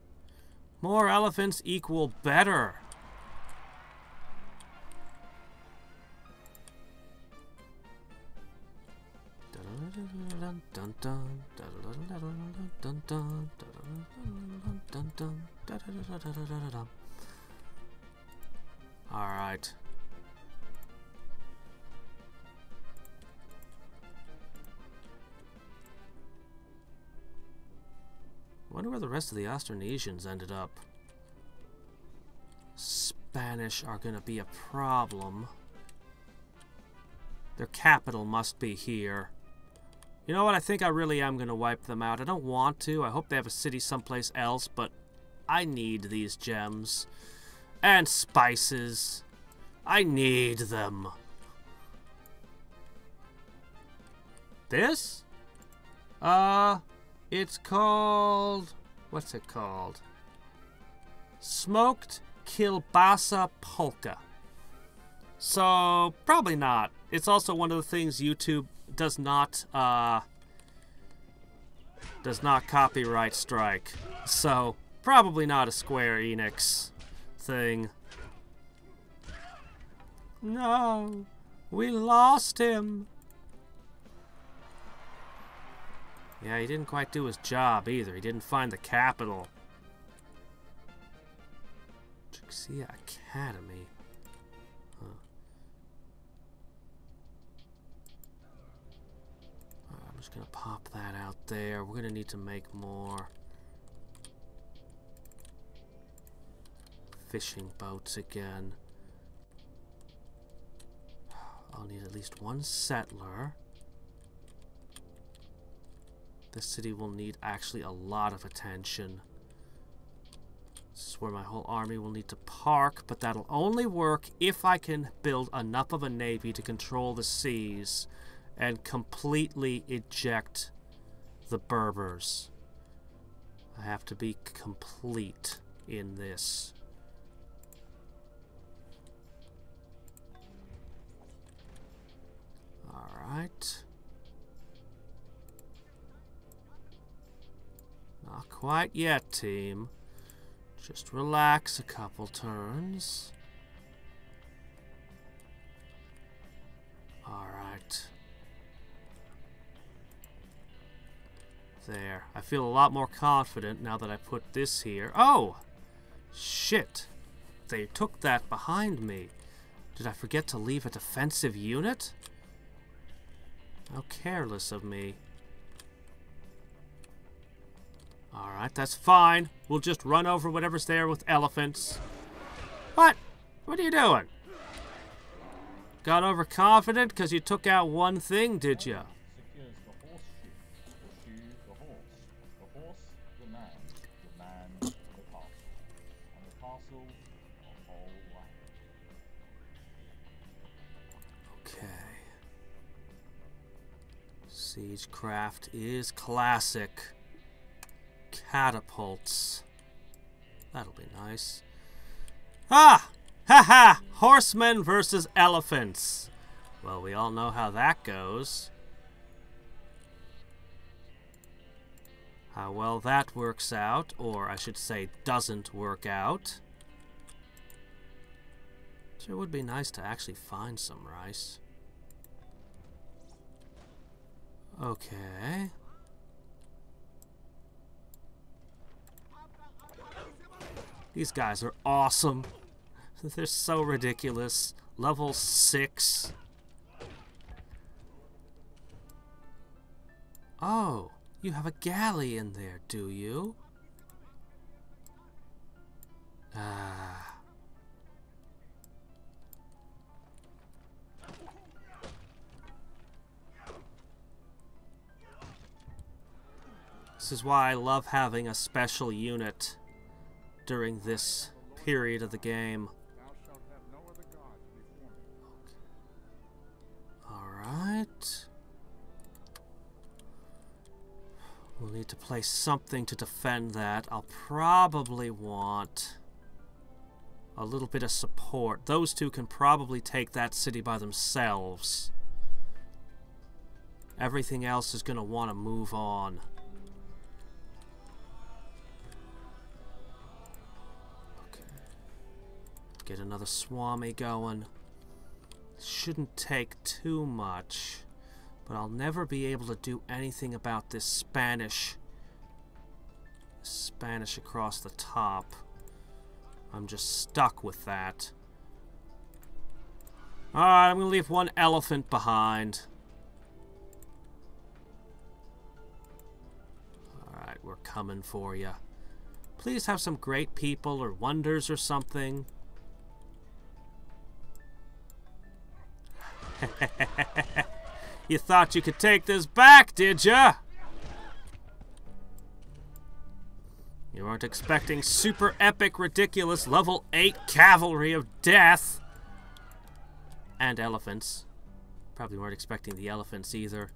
More elephants equal better. All right. Wonder where the rest of the Austronesians ended up. Spanish are going to be a problem. Their capital must be here. You know what? I think I really am going to wipe them out. I don't want to. I hope they have a city someplace else, but I need these gems. And spices. I need them. This? Uh, it's called... What's it called? Smoked Kielbasa Polka. So, probably not. It's also one of the things YouTube does not, uh... Does not copyright strike. So, probably not a Square Enix thing. No, we lost him. Yeah, he didn't quite do his job either. He didn't find the capital. Trixia Academy. Huh. I'm just gonna pop that out there. We're gonna need to make more fishing boats again. I'll need at least one settler. This city will need actually a lot of attention. This is where my whole army will need to park, but that'll only work if I can build enough of a navy to control the seas and completely eject the Berbers. I have to be complete in this. Alright. Not quite yet, team. Just relax a couple turns. Alright. There. I feel a lot more confident now that I put this here. Oh! Shit. They took that behind me. Did I forget to leave a defensive unit? How careless of me. Alright, that's fine. We'll just run over whatever's there with elephants. What? What are you doing? Got overconfident because you took out one thing, did you? Okay. Siegecraft is classic. Catapults. That'll be nice. Ah! Ha ha! Horsemen versus elephants. Well, we all know how that goes. How well that works out, or I should say doesn't work out. Sure would be nice to actually find some rice. Okay. These guys are awesome. They're so ridiculous. Level 6. Oh, you have a galley in there, do you? Ah. This is why I love having a special unit during this period of the game. Alright. We'll need to place something to defend that. I'll probably want a little bit of support. Those two can probably take that city by themselves. Everything else is going to want to move on. Get another Swami going. Shouldn't take too much. But I'll never be able to do anything about this Spanish. Spanish across the top. I'm just stuck with that. Alright, I'm gonna leave one elephant behind. Alright, we're coming for you. Please have some great people or wonders or something. you thought you could take this back, did ya? You aren't expecting super epic, ridiculous level 8 cavalry of death. And elephants. Probably weren't expecting the elephants either.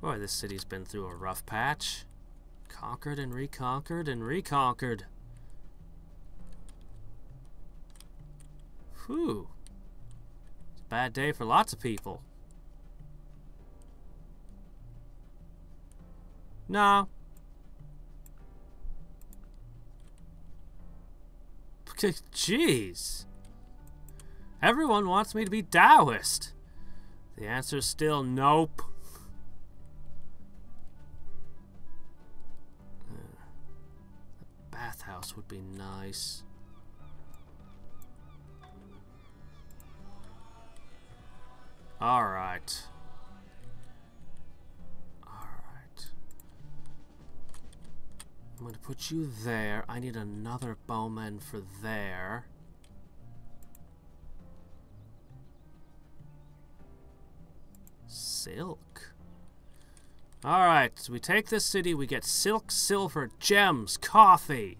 Boy, this city's been through a rough patch. Conquered and reconquered and reconquered. Whew. It's a bad day for lots of people. No. Jeez. Everyone wants me to be Taoist. The answer's still nope. Uh, bathhouse would be nice. Alright. Alright. I'm gonna put you there. I need another bowman for there. Silk. Alright, so we take this city, we get silk, silver, gems, coffee.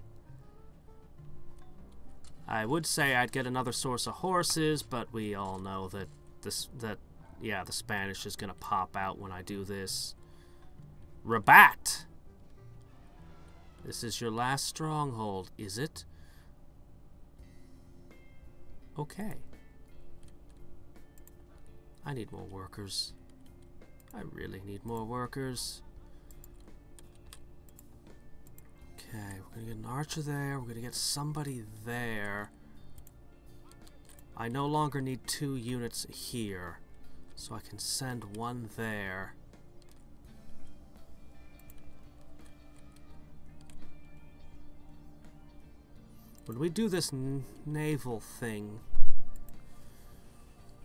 I would say I'd get another source of horses, but we all know that this that yeah, the Spanish is gonna pop out when I do this. Rabat! This is your last stronghold, is it? Okay. I need more workers. I really need more workers. Okay, we're gonna get an archer there. We're gonna get somebody there. I no longer need two units here, so I can send one there. When we do this naval thing,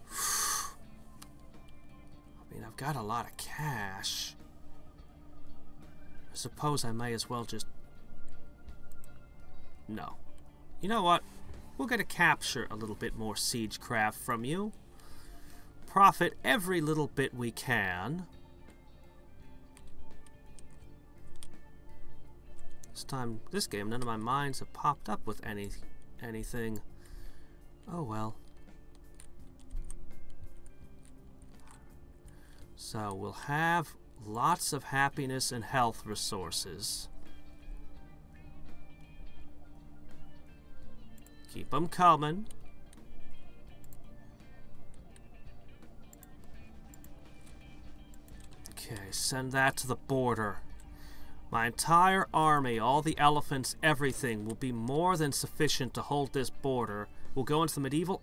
I mean, I've got a lot of cash. I suppose I may as well just... No. You know what? We're going to capture a little bit more siegecraft from you. Profit every little bit we can. This time, this game, none of my mines have popped up with any anything. Oh well. So we'll have lots of happiness and health resources. Keep them coming. Okay, send that to the border. My entire army, all the elephants, everything, will be more than sufficient to hold this border. We'll go into the medieval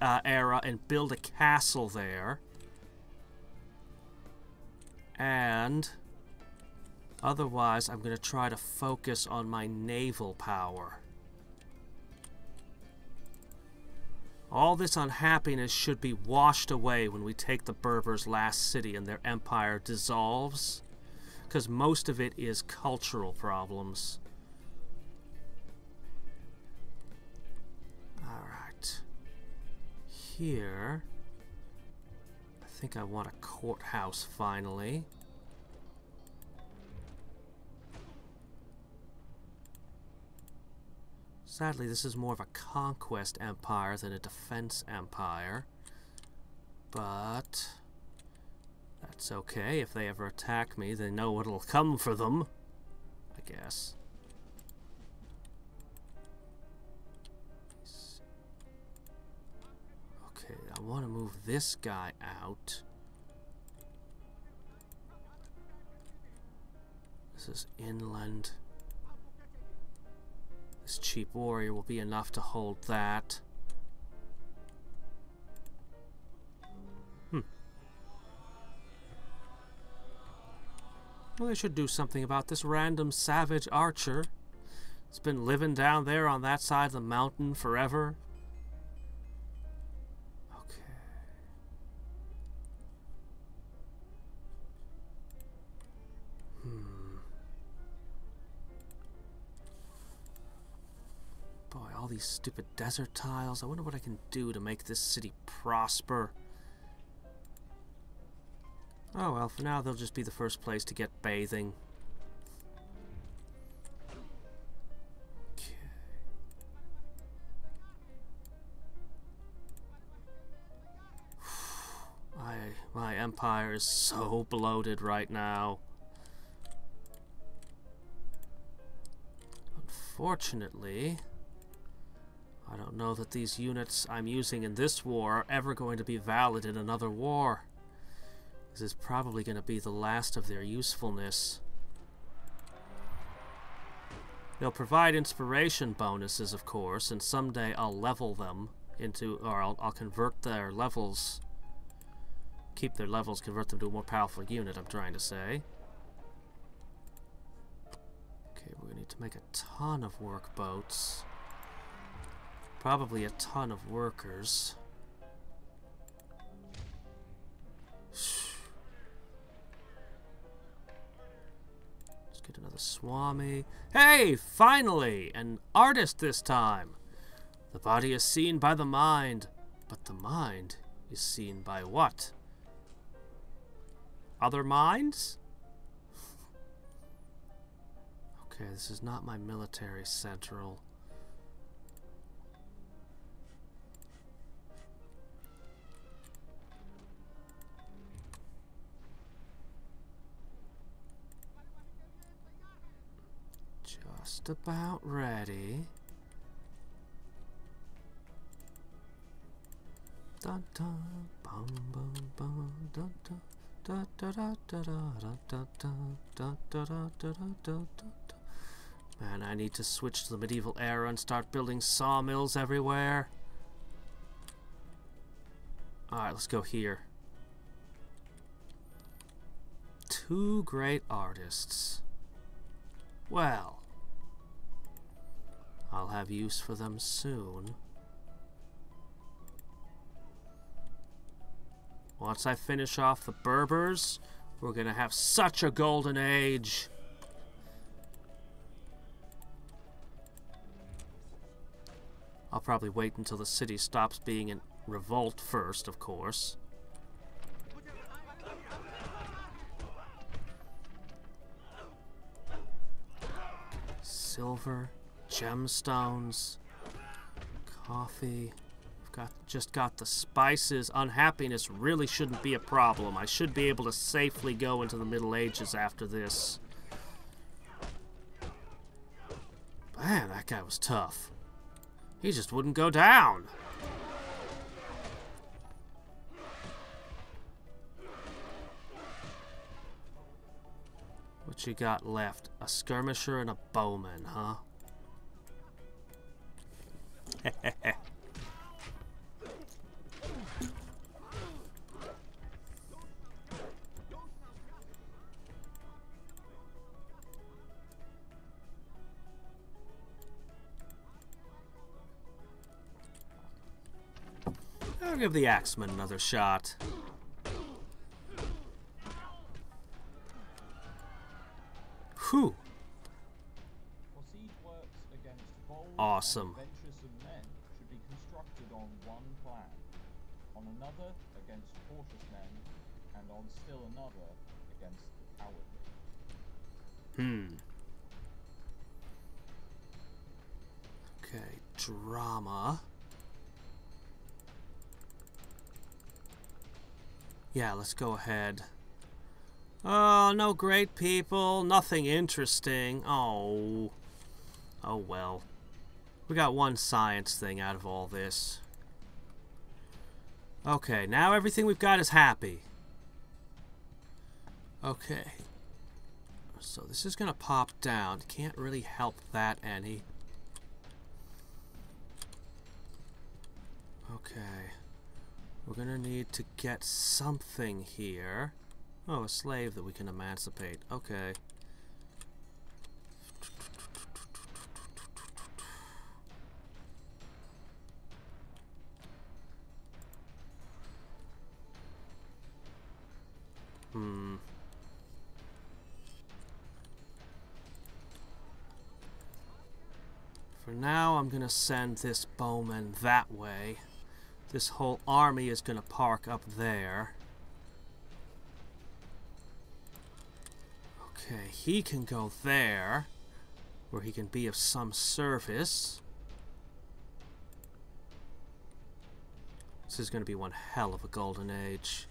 uh, era and build a castle there. And otherwise, I'm going to try to focus on my naval power. All this unhappiness should be washed away when we take the Berbers' last city and their empire dissolves, because most of it is cultural problems. Alright. Here, I think I want a courthouse finally. Sadly, this is more of a conquest empire than a defense empire. But that's okay. If they ever attack me, they know what'll come for them. I guess. Okay, I want to move this guy out. This is inland. This cheap warrior will be enough to hold that. Hmm. Well, they should do something about this random savage archer. It's been living down there on that side of the mountain forever. All these stupid desert tiles. I wonder what I can do to make this city prosper. Oh well, for now they'll just be the first place to get bathing. Okay. My, my empire is so bloated right now. Unfortunately, I don't know that these units I'm using in this war are ever going to be valid in another war. This is probably going to be the last of their usefulness. They'll provide inspiration bonuses, of course, and someday I'll level them into, or I'll, I'll convert their levels, keep their levels, convert them to a more powerful unit, I'm trying to say. Okay, we need to make a ton of work boats. Probably a ton of workers. Let's get another Swami. Hey, finally! An artist this time! The body is seen by the mind, but the mind is seen by what? Other minds? Okay, this is not my military central. About ready. Dun dun bum bum bum da da da da da da da da da da da da da da da Man, I need to switch to the medieval era and start building sawmills everywhere. Alright, let's go here. Two great artists. Well, I'll have use for them soon. Once I finish off the Berbers, we're gonna have such a golden age. I'll probably wait until the city stops being in revolt first, of course. Silver, gemstones, coffee. I've got just got the spices. Unhappiness really shouldn't be a problem. I should be able to safely go into the Middle Ages after this. Man, that guy was tough. He just wouldn't go down. What you got left? A skirmisher and a bowman, huh? I'll give the Axeman another shot. Whew. For siege works against bold Awesome. On another against cautious men, and on still another against the cowardly. Hmm. Okay, drama. Yeah, let's go ahead. Oh, no great people, nothing interesting. Oh. Oh well. We got one science thing out of all this. Okay, now everything we've got is happy. Okay. So this is going to pop down. Can't really help that any. Okay. We're going to need to get something here. Oh, a slave that we can emancipate. Okay. Hmm. For now, I'm gonna send this bowman that way. This whole army is gonna park up there. Okay, he can go there, where he can be of some service. This is going to be one hell of a golden age.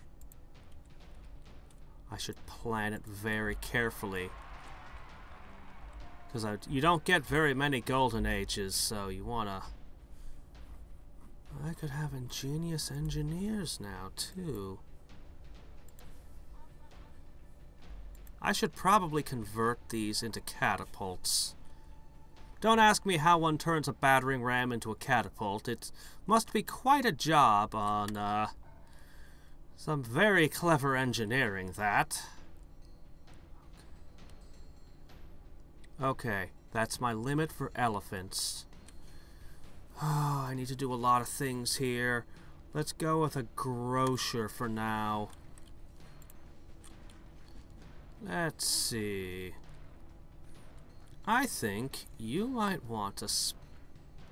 I should plan it very carefully. Because you don't get very many golden ages, so you want to... I could have ingenious engineers now, too. I should probably convert these into catapults. Don't ask me how one turns a battering ram into a catapult. It must be quite a job on, uh, some very clever engineering, that. Okay, that's my limit for elephants. Oh, I need to do a lot of things here. Let's go with a grocer for now. Let's see. I think you might want to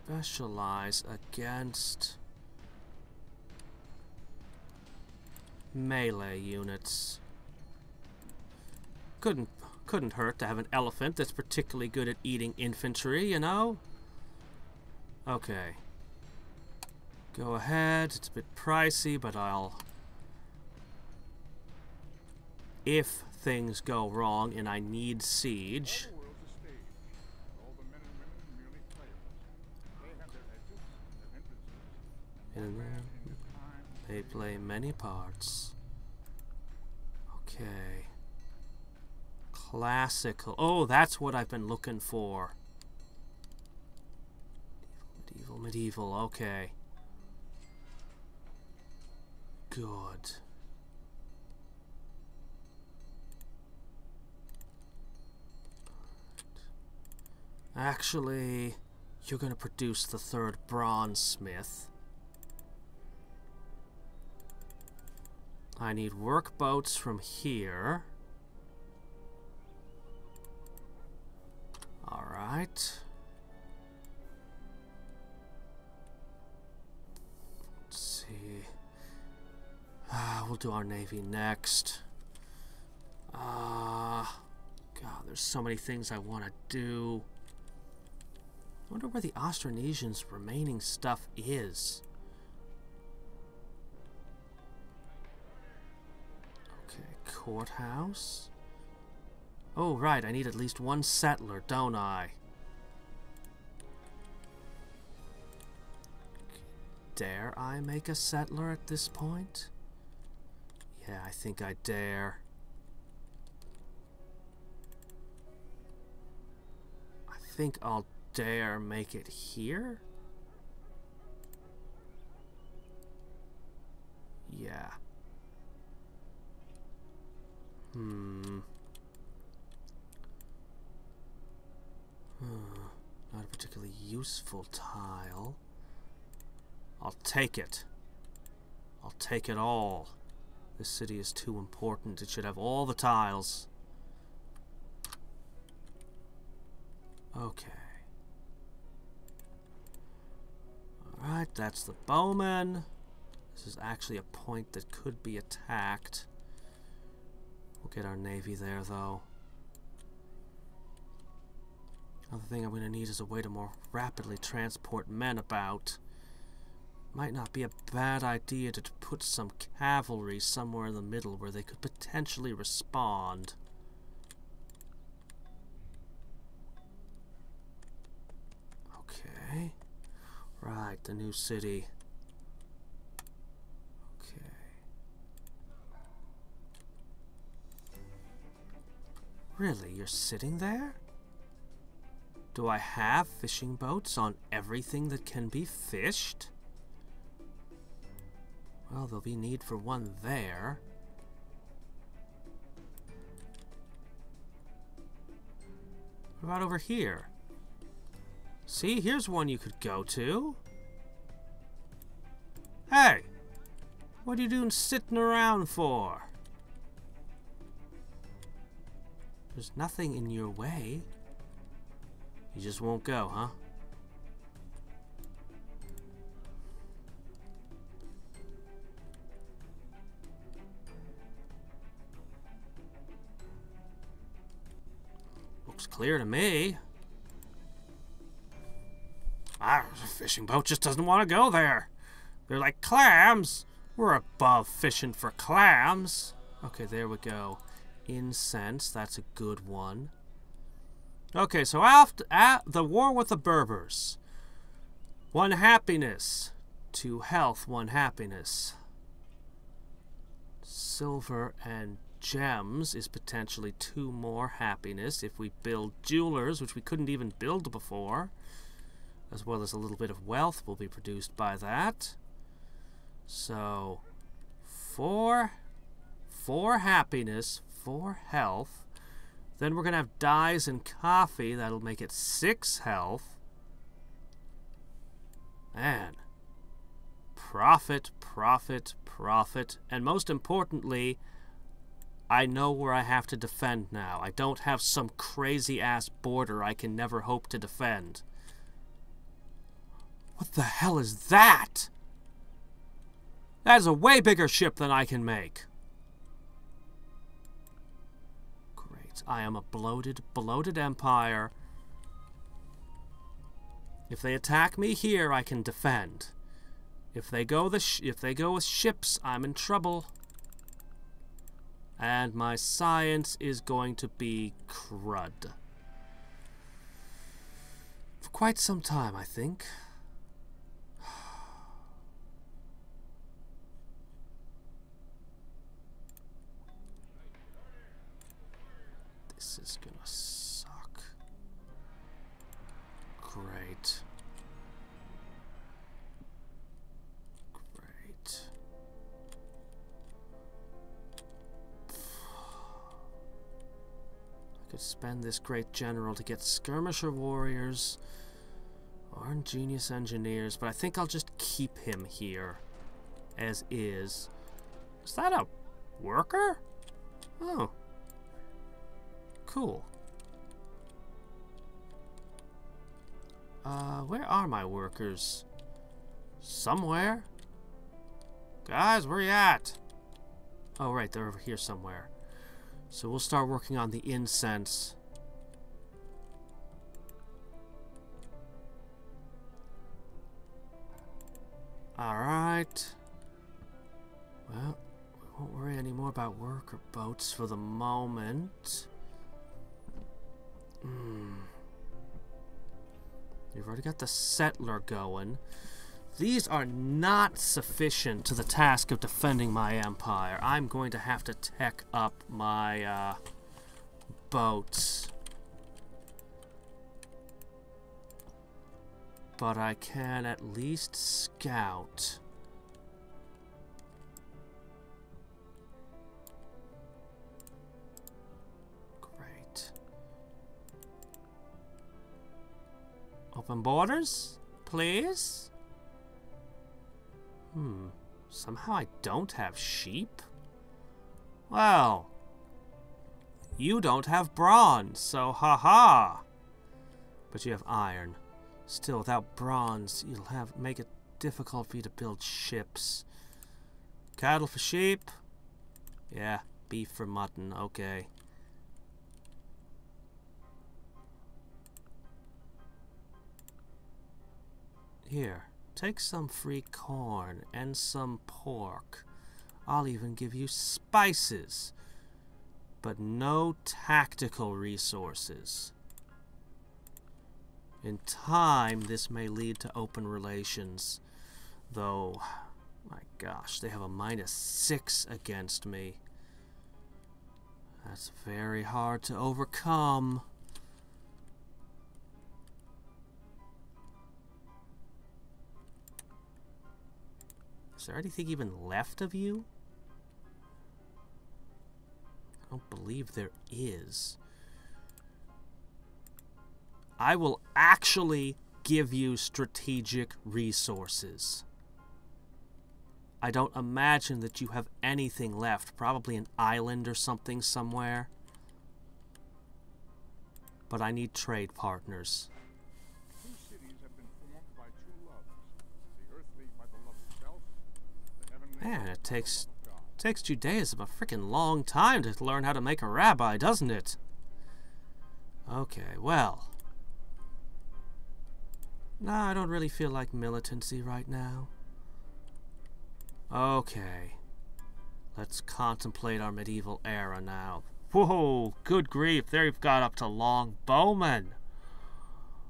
specialize against melee units. Couldn't couldn't hurt to have an elephant that's particularly good at eating infantry, you know? Okay. Go ahead. It's a bit pricey, but I'll... If things go wrong and I need siege... All the world's a stage. All the men and women merely players. They play many parts. Okay. Classical. Oh, that's what I've been looking for. Medieval, medieval, okay. Good. Actually, you're gonna produce the third bronze smith. I need work boats from here. Alright. Let's see. Ah, we'll do our navy next. Ah, God, there's so many things I want to do. I wonder where the Austronesians' remaining stuff is. Courthouse. Oh, right, I need at least one settler, don't I? Dare I make a settler at this point? Yeah, I think I dare. I think I'll dare make it here? Yeah. Hmm. Not a particularly useful tile. I'll take it. I'll take it all. This city is too important. It should have all the tiles. Okay. Alright, that's the bowman. This is actually a point that could be attacked. We'll get our navy there, though. Another thing I'm going to need is a way to more rapidly transport men about. Might not be a bad idea to put some cavalry somewhere in the middle where they could potentially respond. Okay. Right, the new city. Really, you're sitting there? Do I have fishing boats on everything that can be fished? Well, there'll be need for one there. What about over here? See, here's one you could go to. Hey! What are you doing sitting around for? There's nothing in your way. You just won't go, huh? Looks clear to me. Ah, the fishing boat just doesn't want to go there. They're like clams. We're above fishing for clams. Okay, there we go. Incense, that's a good one. Okay, so after at the war with the Berbers, one happiness, two health, one happiness. Silver and gems is potentially two more happiness if we build jewelers, which we couldn't even build before, as well as a little bit of wealth will be produced by that. So, four, four happiness, four health. Then we're going to have dyes and coffee. That'll make it six health. Man. Profit, profit, profit. And most importantly, I know where I have to defend now. I don't have some crazy ass border I can never hope to defend. What the hell is that? That is a way bigger ship than I can make. I am a bloated, bloated empire. If they attack me here, I can defend. If they go the if they go with ships, I'm in trouble. And my science is going to be crud. For quite some time, I think. This is gonna suck. Great. Great. I could spend this great general to get skirmisher warriors or ingenious engineers, but I think I'll just keep him here as is. Is that a worker? Oh. Cool. Uh, where are my workers? Somewhere? Guys, where you at? Oh, right, they're over here somewhere. So we'll start working on the incense. Alright. Well, we won't worry anymore about worker boats for the moment. Hmm. You've already got the settler going. These are not sufficient to the task of defending my empire. I'm going to have to tech up my uh, boats. But I can at least scout. Open borders, please. Hmm. Somehow I don't have sheep? Well, you don't have bronze, so haha. -ha. But you have iron. Still, without bronze, you'll have make it difficult for you to build ships. Cattle for sheep? Yeah, beef for mutton, okay. Here, take some free corn and some pork. I'll even give you spices. But no tactical resources. In time, this may lead to open relations. Though, my gosh, they have a minus six against me. That's very hard to overcome. Is there anything even left of you? I don't believe there is. I will actually give you strategic resources. I don't imagine that you have anything left. Probably an island or something somewhere. But I need trade partners. Man, it takes takes Judaism a freaking long time to learn how to make a rabbi, doesn't it? Okay, well. Nah, I don't really feel like militancy right now. Okay. Let's contemplate our medieval era now. Whoa, good grief, they've got up to long bowmen.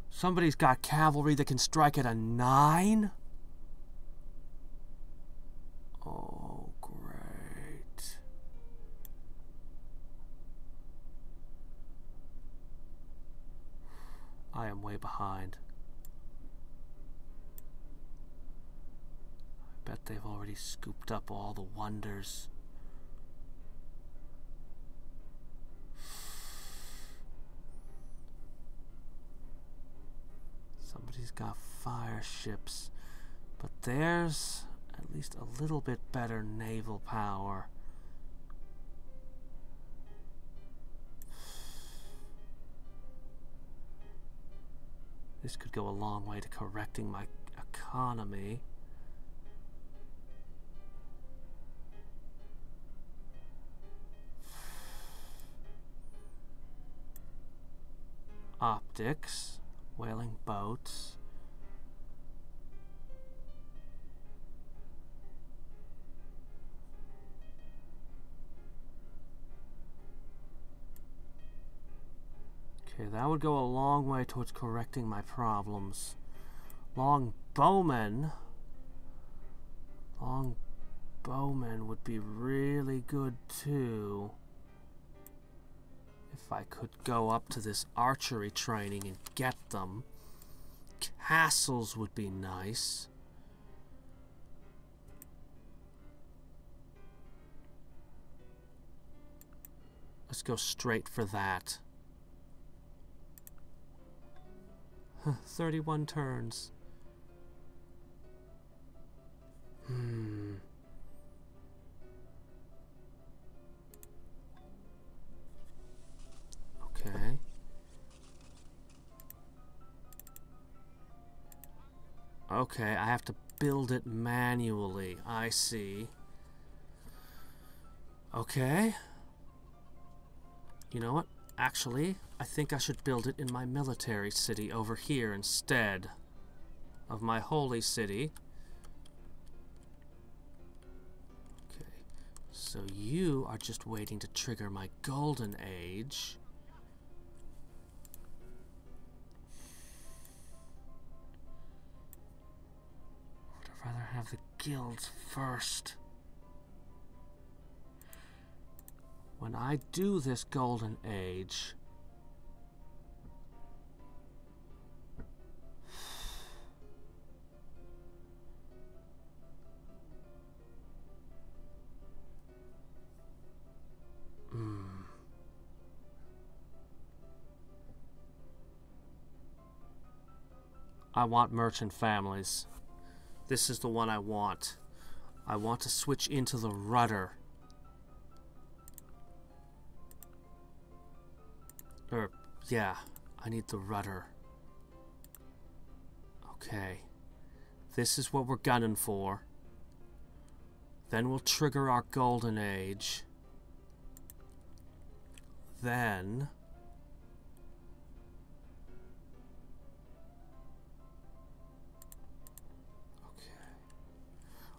Somebody's got cavalry that can strike at a nine? Oh, great. I am way behind. I bet they've already scooped up all the wonders. Somebody's got fire ships, but there's at least a little bit better naval power. This could go a long way to correcting my economy. Optics, whaling boats. Okay, that would go a long way towards correcting my problems. Long bowmen. Long bowmen would be really good too. If I could go up to this archery training and get them. Castles would be nice. Let's go straight for that. 31 turns. Hmm. Okay. Okay, I have to build it manually. I see. Okay. You know what? Actually, I think I should build it in my military city over here instead of my holy city. Okay, so you are just waiting to trigger my golden age. I'd rather have the guilds first? When I do this golden age, I want merchant families. This is the one I want. I want to switch into the rudder. Or, yeah, I need the rudder. Okay. This is what we're gunning for. Then we'll trigger our golden age. Then...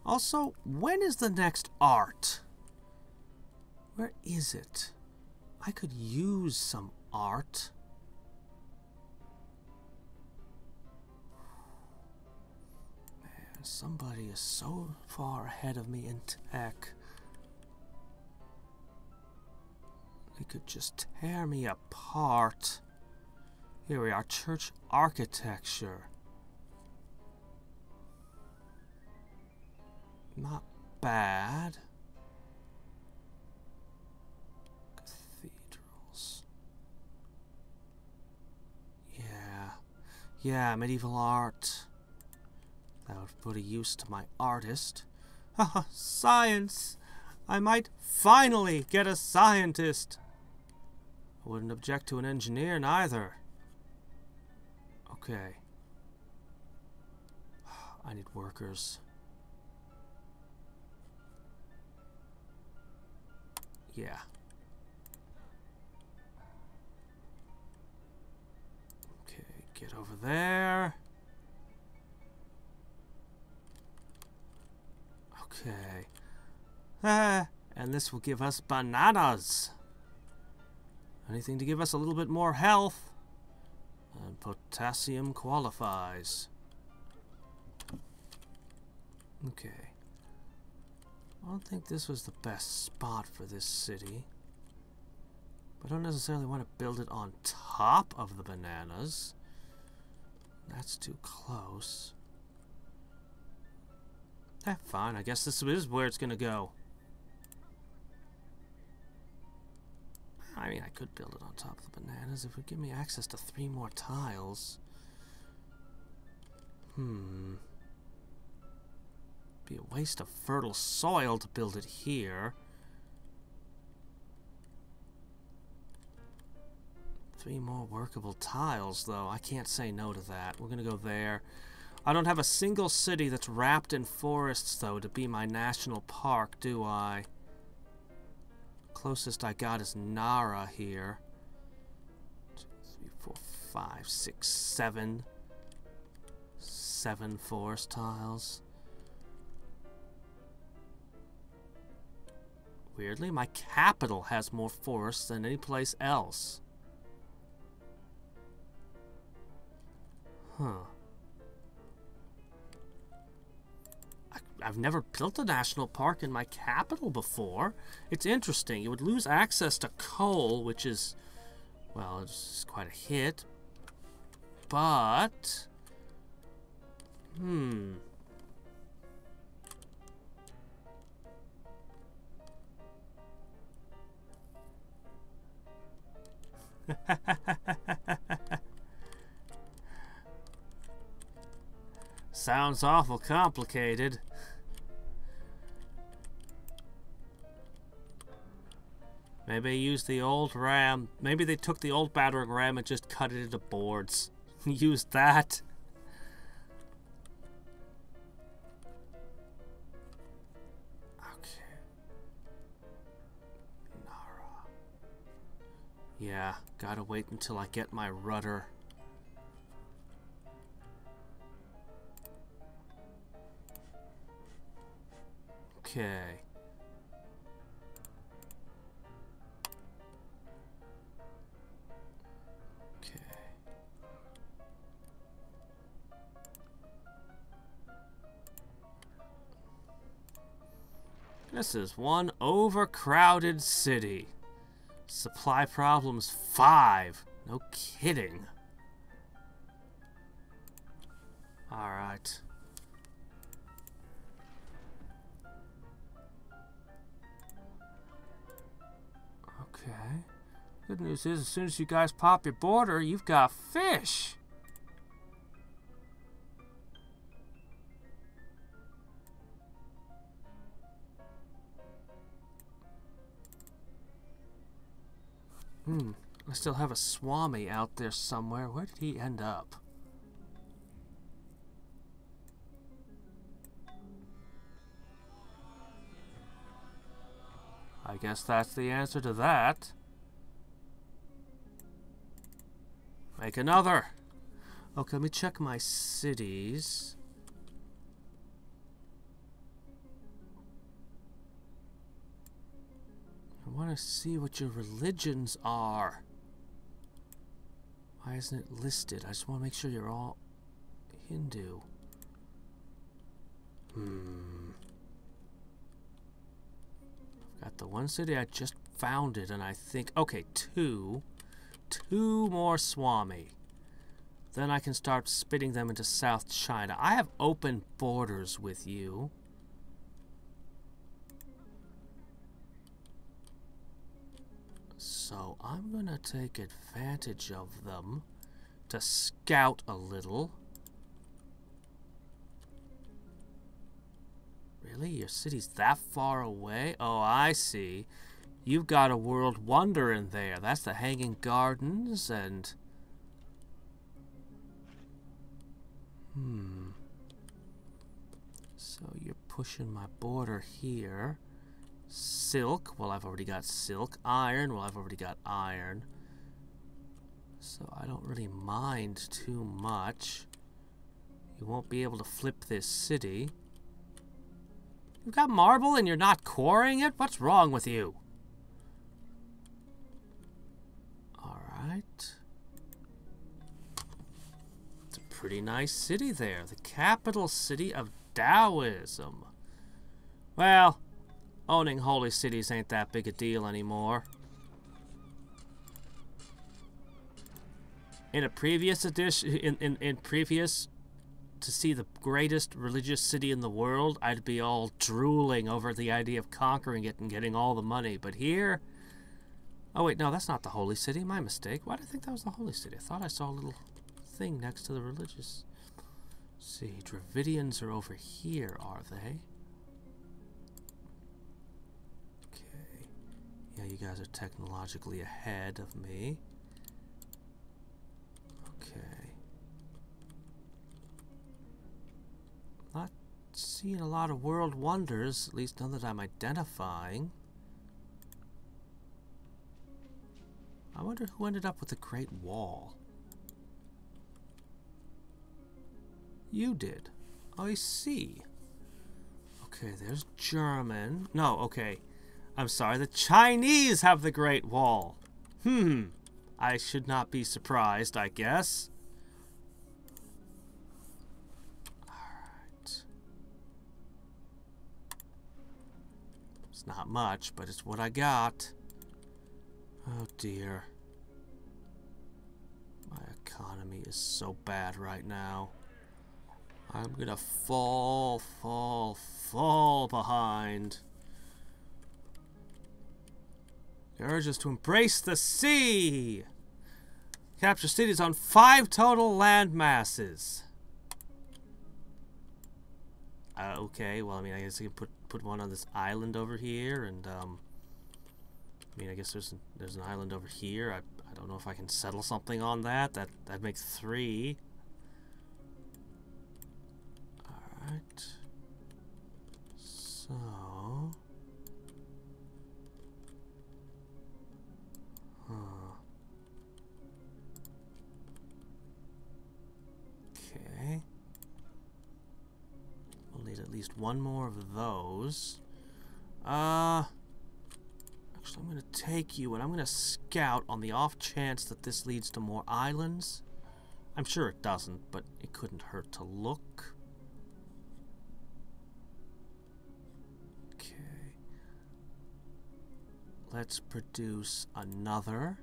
Also, when is the next art? Where is it? I could use some art. Man, somebody is so far ahead of me in tech. They could just tear me apart. Here we are, church architecture. Not bad. Cathedrals. Yeah. Yeah, medieval art. That would put a use to my artist. Haha, science! I might finally get a scientist! I wouldn't object to an engineer neither. Okay. I need workers. Yeah. Okay, get over there. Okay. Ah, and this will give us bananas. Anything to give us a little bit more health. And potassium qualifies. Okay. I don't think this was the best spot for this city. But I don't necessarily want to build it on top of the bananas. That's too close. Eh, fine. I guess this is where it's going to go. I mean, I could build it on top of the bananas if it would give me access to three more tiles. Hmm. Be a waste of fertile soil to build it here. Three more workable tiles, though. I can't say no to that. We're going to go there. I don't have a single city that's wrapped in forests, though, to be my national park, do I? Closest I got is Nara here. Two, three, four, five, six, seven. Seven forest tiles. Weirdly, my capital has more forests than any place else. Huh. I've never built a national park in my capital before. It's interesting. You would lose access to coal, which is, well, it's quite a hit. But, hmm. Sounds awful complicated. Maybe used the old RAM. Maybe they took the old battering ram and just cut it into boards. used that. Yeah, gotta wait until I get my rudder. Okay. Okay. This is one overcrowded city. Supply problems five. No kidding. Alright. Okay. Good news is, as soon as you guys pop your border, you've got fish. Hmm. I still have a Swami out there somewhere. Where did he end up? I guess that's the answer to that. Make another. Okay, let me check my cities. Want to see what your religions are. Why isn't it listed? I just want to make sure you're all Hindu. Hmm. I've got the one city I just founded, and I think, okay, two. Two more Swami. Then I can start spitting them into South China. I have open borders with you. So I'm going to take advantage of them to scout a little. Really? Your city's that far away? Oh, I see. You've got a world wonder in there. That's the Hanging Gardens and... Hmm. So you're pushing my border here. Silk, well I've already got silk. Iron, well I've already got iron. So I don't really mind too much. You won't be able to flip this city. You've got marble and you're not quarrying it? What's wrong with you? Alright. It's a pretty nice city there. The capital city of Taoism. Well, owning holy cities ain't that big a deal anymore. In a previous edition, in, in, in previous to see the greatest religious city in the world, I'd be all drooling over the idea of conquering it and getting all the money. But here... Oh, wait, no, that's not the holy city. My mistake. Why did I think that was the holy city? I thought I saw a little thing next to the religious... Let's see, Dravidians are over here, are they? Yeah, you guys are technologically ahead of me. Okay. Not seeing a lot of world wonders, at least none that I'm identifying. I wonder who ended up with the Great Wall. You did. I see. Okay, there's German. No, okay. I'm sorry, the Chinese have the Great Wall. Hmm. I should not be surprised, I guess. Alright. It's not much, but it's what I got. Oh dear. My economy is so bad right now. I'm gonna fall, fall, fall behind. Urge is to embrace the sea! Capture cities on five total land masses. Uh, okay, well, I mean, I guess you can put put one on this island over here, and um, I mean, I guess there's there's an island over here. I I don't know if I can settle something on that. That that makes three. All right. So. Huh. Okay. At least one more of those. Uh, actually, I'm going to take you and I'm going to scout on the off chance that this leads to more islands. I'm sure it doesn't, but it couldn't hurt to look. Okay. Let's produce another.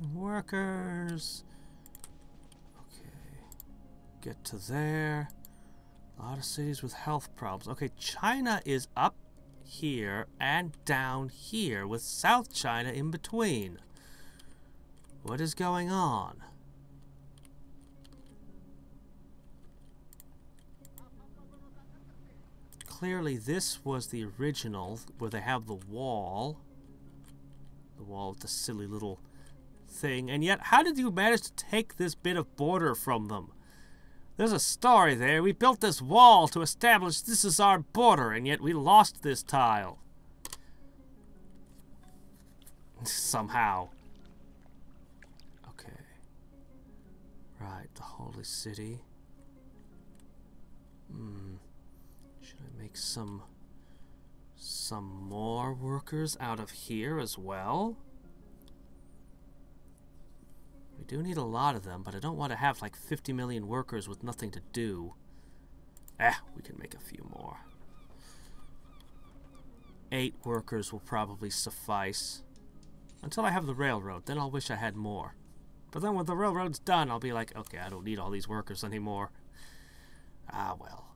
Workers. Okay. Get to there. A lot of cities with health problems. Okay, China is up here and down here with South China in between. What is going on? Clearly this was the original where they have the wall. The wall with the silly little thing, and yet how did you manage to take this bit of border from them? There's a story there. We built this wall to establish this is our border, and yet we lost this tile. Somehow. Okay. Right, the holy city. Hmm. Should I make some... some more workers out of here as well? We do need a lot of them, but I don't want to have like 50 million workers with nothing to do. Eh, we can make a few more. Eight workers will probably suffice. Until I have the railroad, then I'll wish I had more. But then when the railroad's done, I'll be like, okay, I don't need all these workers anymore. Ah, well.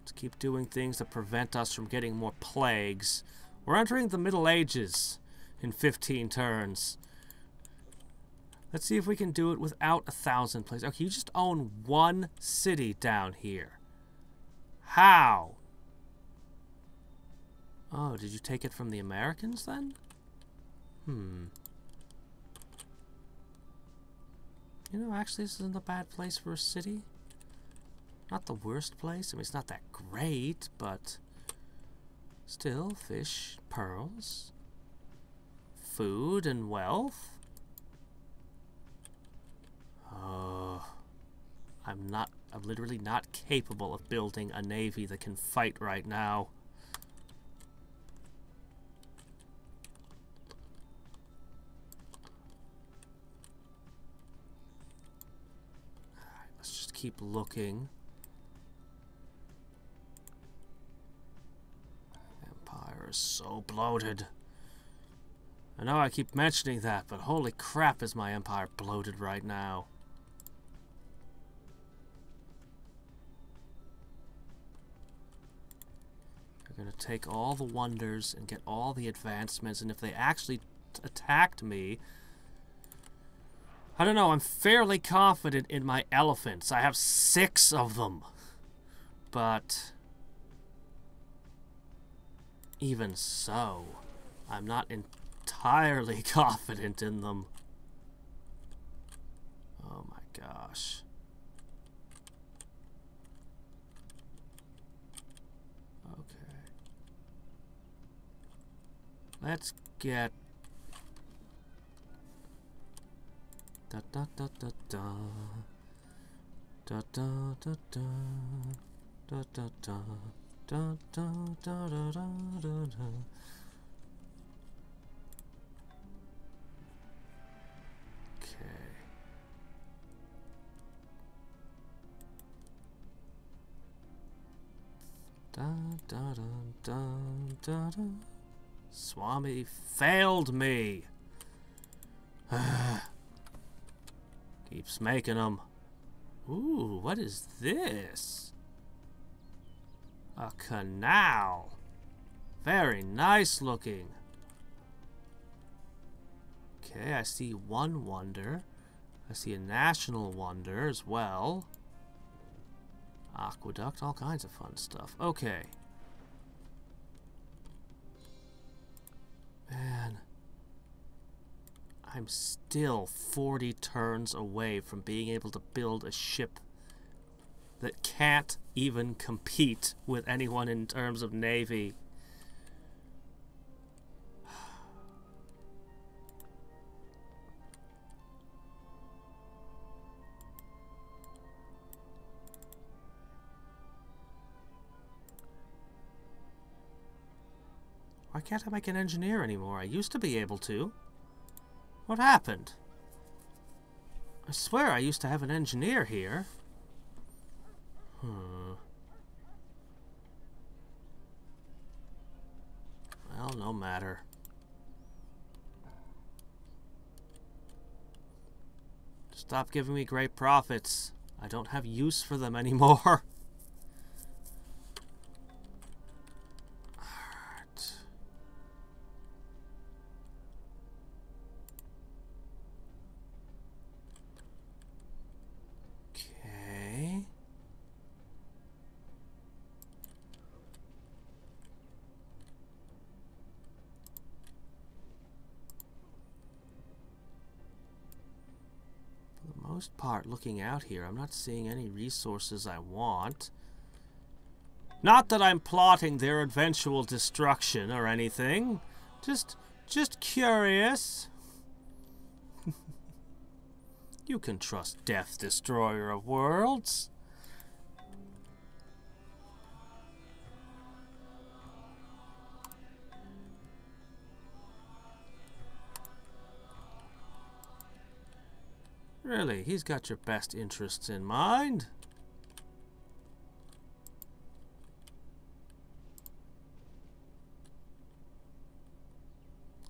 Let's keep doing things that prevent us from getting more plagues. We're entering the Middle Ages in 15 turns. Let's see if we can do it without a thousand plagues. Okay, you just own one city down here. How? Oh, did you take it from the Americans then? Hmm. You know, actually, this isn't a bad place for a city. Not the worst place. I mean, it's not that great, but still, fish, pearls, food, and wealth. Oh, I'm not, I'm literally not capable of building a navy that can fight right now. Let's just keep looking. Empire is so bloated. I know I keep mentioning that, but holy crap is my empire bloated right now. They're gonna take all the wonders and get all the advancements, and if they actually attacked me... I don't know, I'm fairly confident in my elephants. I have six of them. But... Even so, I'm not entirely confident in them. Oh my gosh. Okay. Let's get... Da da da da da. Da da da da. Da da da. Da da da da da da. Da da da da da. Swami failed me. Keeps making them. Ooh, what is this? A canal. Very nice looking. Okay, I see one wonder. I see a national wonder as well. Aqueduct, all kinds of fun stuff. Okay. Man. I'm still 40 turns away from being able to build a ship that can't even compete with anyone in terms of navy. Can't I make an engineer anymore? I used to be able to. What happened? I swear I used to have an engineer here. Hmm. Well, no matter. Stop giving me great prophets. I don't have use for them anymore. part looking out here. I'm not seeing any resources I want. Not that I'm plotting their eventual destruction or anything. Just, just curious. you can trust Death Destroyer of Worlds. Really, he's got your best interests in mind.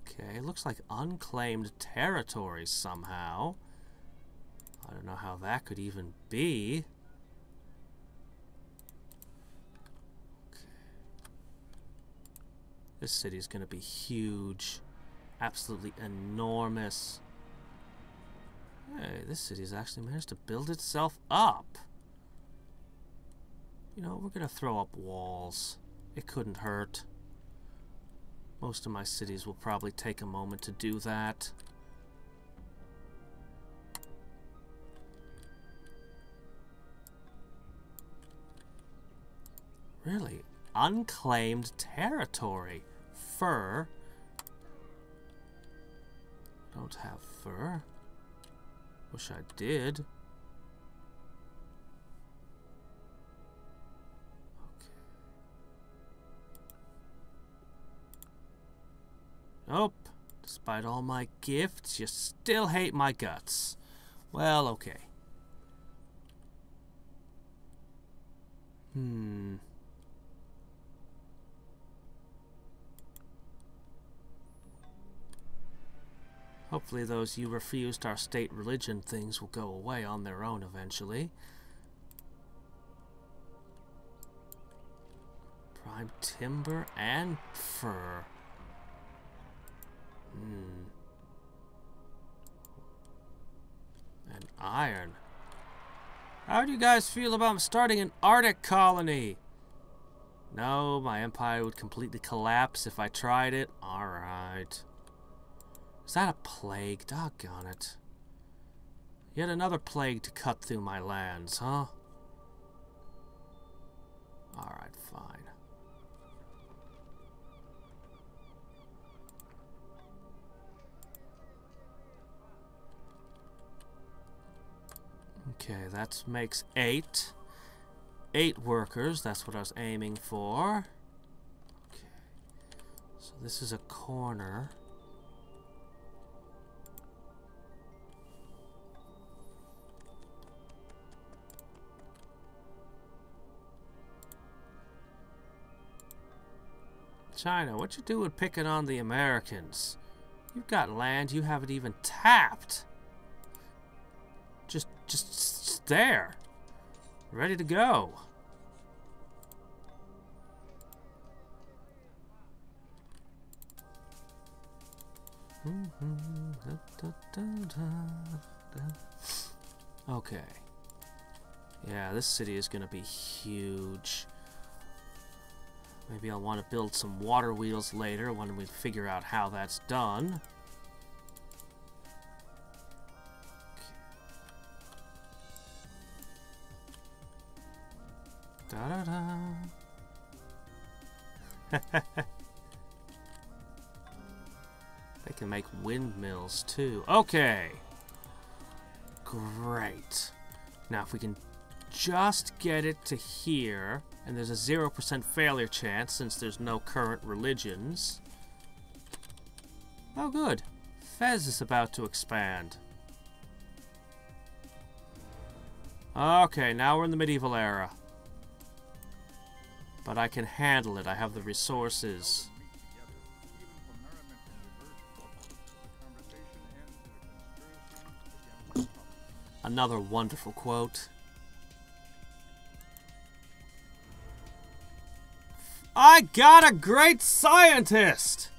Okay, looks like unclaimed territories somehow. I don't know how that could even be. Okay. This city is going to be huge. Absolutely enormous. Hey, this city's actually managed to build itself up. You know, we're going to throw up walls. It couldn't hurt. Most of my cities will probably take a moment to do that. Really? Unclaimed territory. Fur. Don't have fur. Wish I did. Okay. Nope. Despite all my gifts, you still hate my guts. Well, okay. Hmm. Hopefully those you refused our state religion things will go away on their own eventually. Prime timber and fur. Hmm. And iron. How do you guys feel about starting an Arctic colony? No, my empire would completely collapse if I tried it. Alright. Is that a plague? Doggone it. Yet another plague to cut through my lands, huh? Alright, fine. Okay, that makes eight. Eight workers, that's what I was aiming for. Okay. So this is a corner. China, what you doing picking on the Americans? You've got land you haven't even tapped. Just, just there. Ready to go. Mm-hmm. Okay. Yeah, this city is going to be huge. Maybe I'll want to build some water wheels later when we figure out how that's done. Da da da. they can make windmills too. Okay. Great. Now if we can just get it to here, and there's a 0% failure chance since there's no current religions. Oh good. Fez is about to expand. Okay, now we're in the medieval era. But I can handle it. I have the resources. Another wonderful quote. I got a great scientist!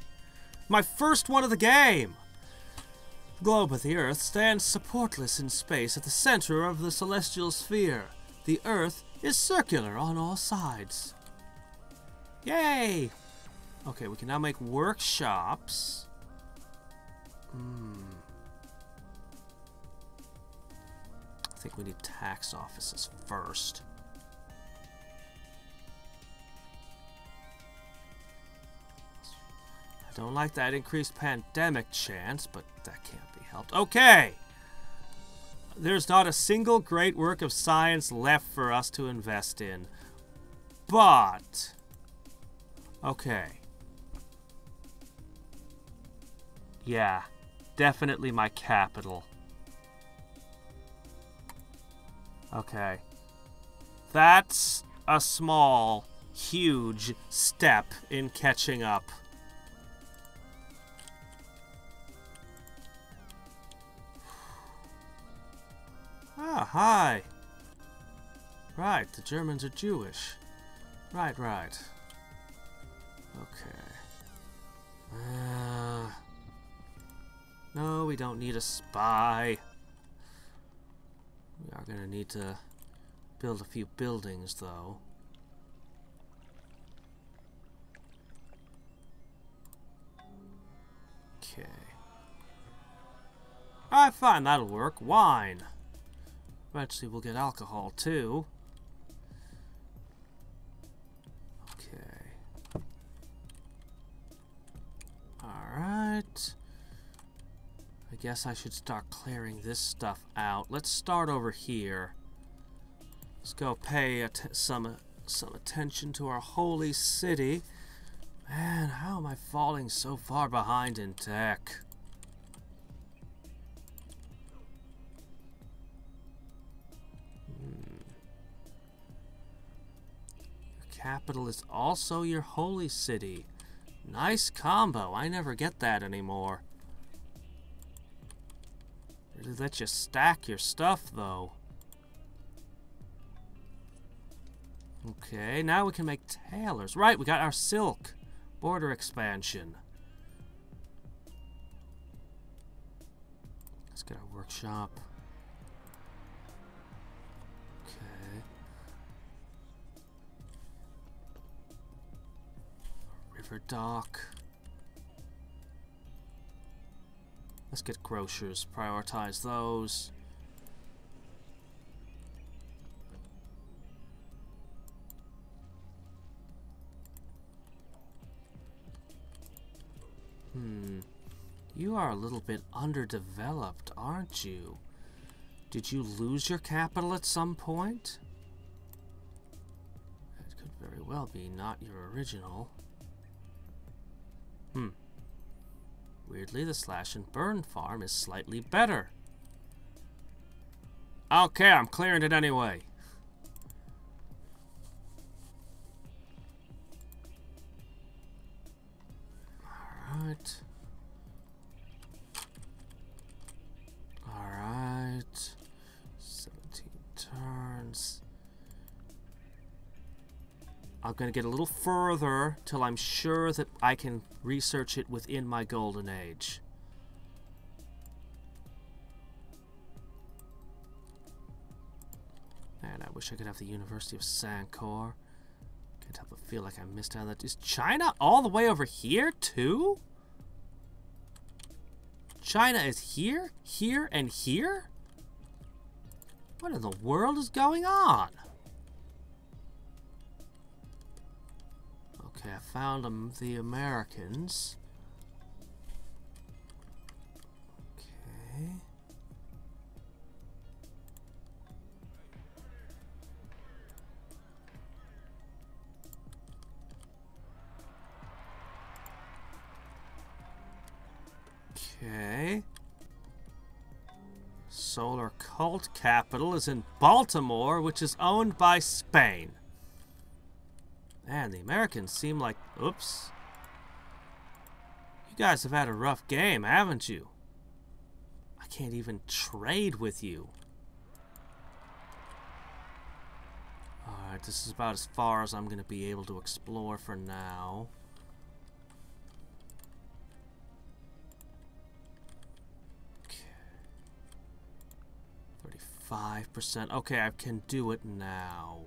My first one of the game! The globe of the Earth stands supportless in space at the center of the celestial sphere. The Earth is circular on all sides. Yay! Okay, we can now make workshops. Hmm. I think we need tax offices first. Don't like that increased pandemic chance, but that can't be helped. Okay! there's not a single great work of science left for us to invest in. But okay. Yeah, definitely my capital. Okay. That's a small, huge step in catching up. Ah, hi. Right, the Germans are Jewish. Right, right. Okay. Uh, no, we don't need a spy. We are gonna need to build a few buildings, though. Okay. Alright, fine, that'll work. Wine. Eventually we'll get alcohol, too. Okay. Alright. I guess I should start clearing this stuff out. Let's start over here. Let's go pay some some attention to our holy city. Man, how am I falling so far behind in tech? Capital is also your holy city. Nice combo. I never get that anymore. Really let you stack your stuff, though. Okay, now we can make tailors. Right, we got our silk. Border expansion. Let's get our workshop. Dock. Let's get grocers. Prioritize those. Hmm. You are a little bit underdeveloped, aren't you? Did you lose your capital at some point? That could very well be not your original. Hmm. Weirdly, the slash and burn farm is slightly better. Okay, I'm clearing it anyway. Alright. I'm going to get a little further till I'm sure that I can research it within my golden age. Man, I wish I could have the University of Sankore. Can't help but feel like I missed out on that. Is China all the way over here, too? China is here, here, and here? What in the world is going on? Okay, I found them, the Americans. Okay. Okay. Solar Cult Capital is in Baltimore, which is owned by Spain. Man, the Americans seem like... Oops. You guys have had a rough game, haven't you? I can't even trade with you. Alright, this is about as far as I'm going to be able to explore for now. Okay. Thirty-five percent. Okay, I can do it now.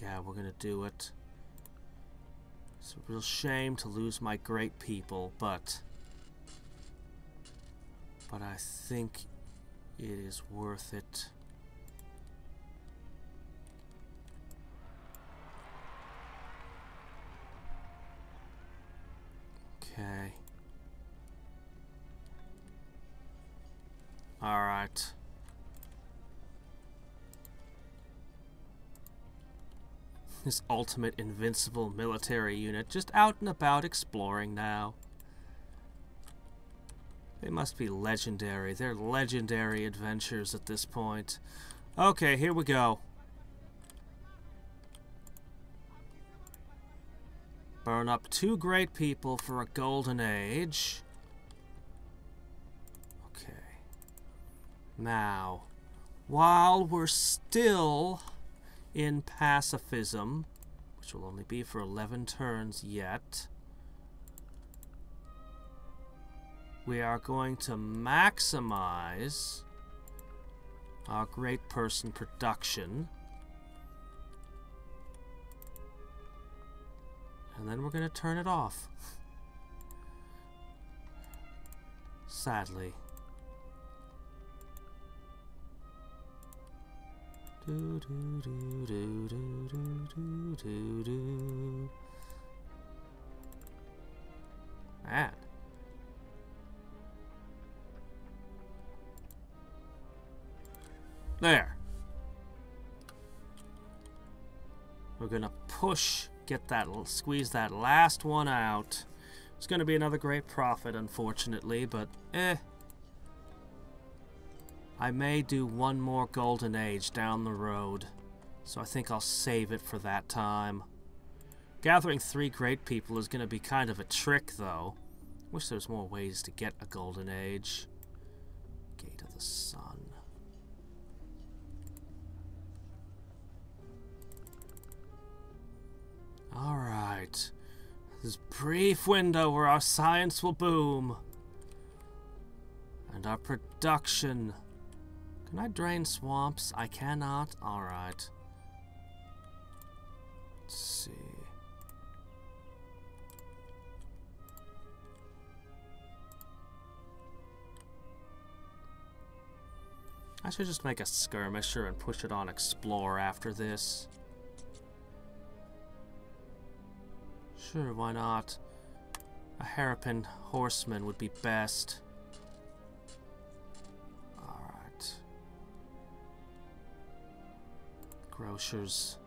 Yeah, we're gonna do it. It's a real shame to lose my great people, but... But I think it is worth it. Okay. Alright. This ultimate invincible military unit just out and about exploring now. They must be legendary. They're legendary adventures at this point. Okay, here we go. Burn up two great people for a golden age. Okay. Now, while we're still in pacifism, which will only be for 11 turns yet, we are going to maximize our great person production. And then we're going to turn it off. Sadly. Do, do, do, do, do, do, do, do, Man. There. We're going to push, get that, squeeze that last one out. It's going to be another great prophet, unfortunately, but eh, I may do one more golden age down the road, so I think I'll save it for that time. Gathering three great people is gonna be kind of a trick, though. Wish there was more ways to get a golden age. Gate of the Sun. Alright. This brief window where our science will boom. And our production. Can I drain swamps? I cannot? Alright. Let's see. I should just make a skirmisher and push it on explore after this. Sure, why not? A hairpin horseman would be best. Grocers.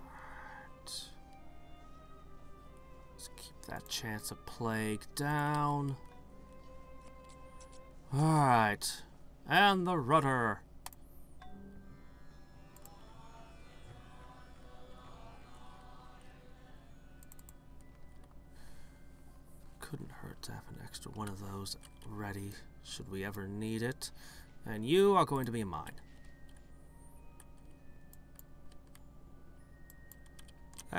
Alright. Let's keep that chance of plague down. Alright. And the rudder. One of those ready should we ever need it. And you are going to be mine.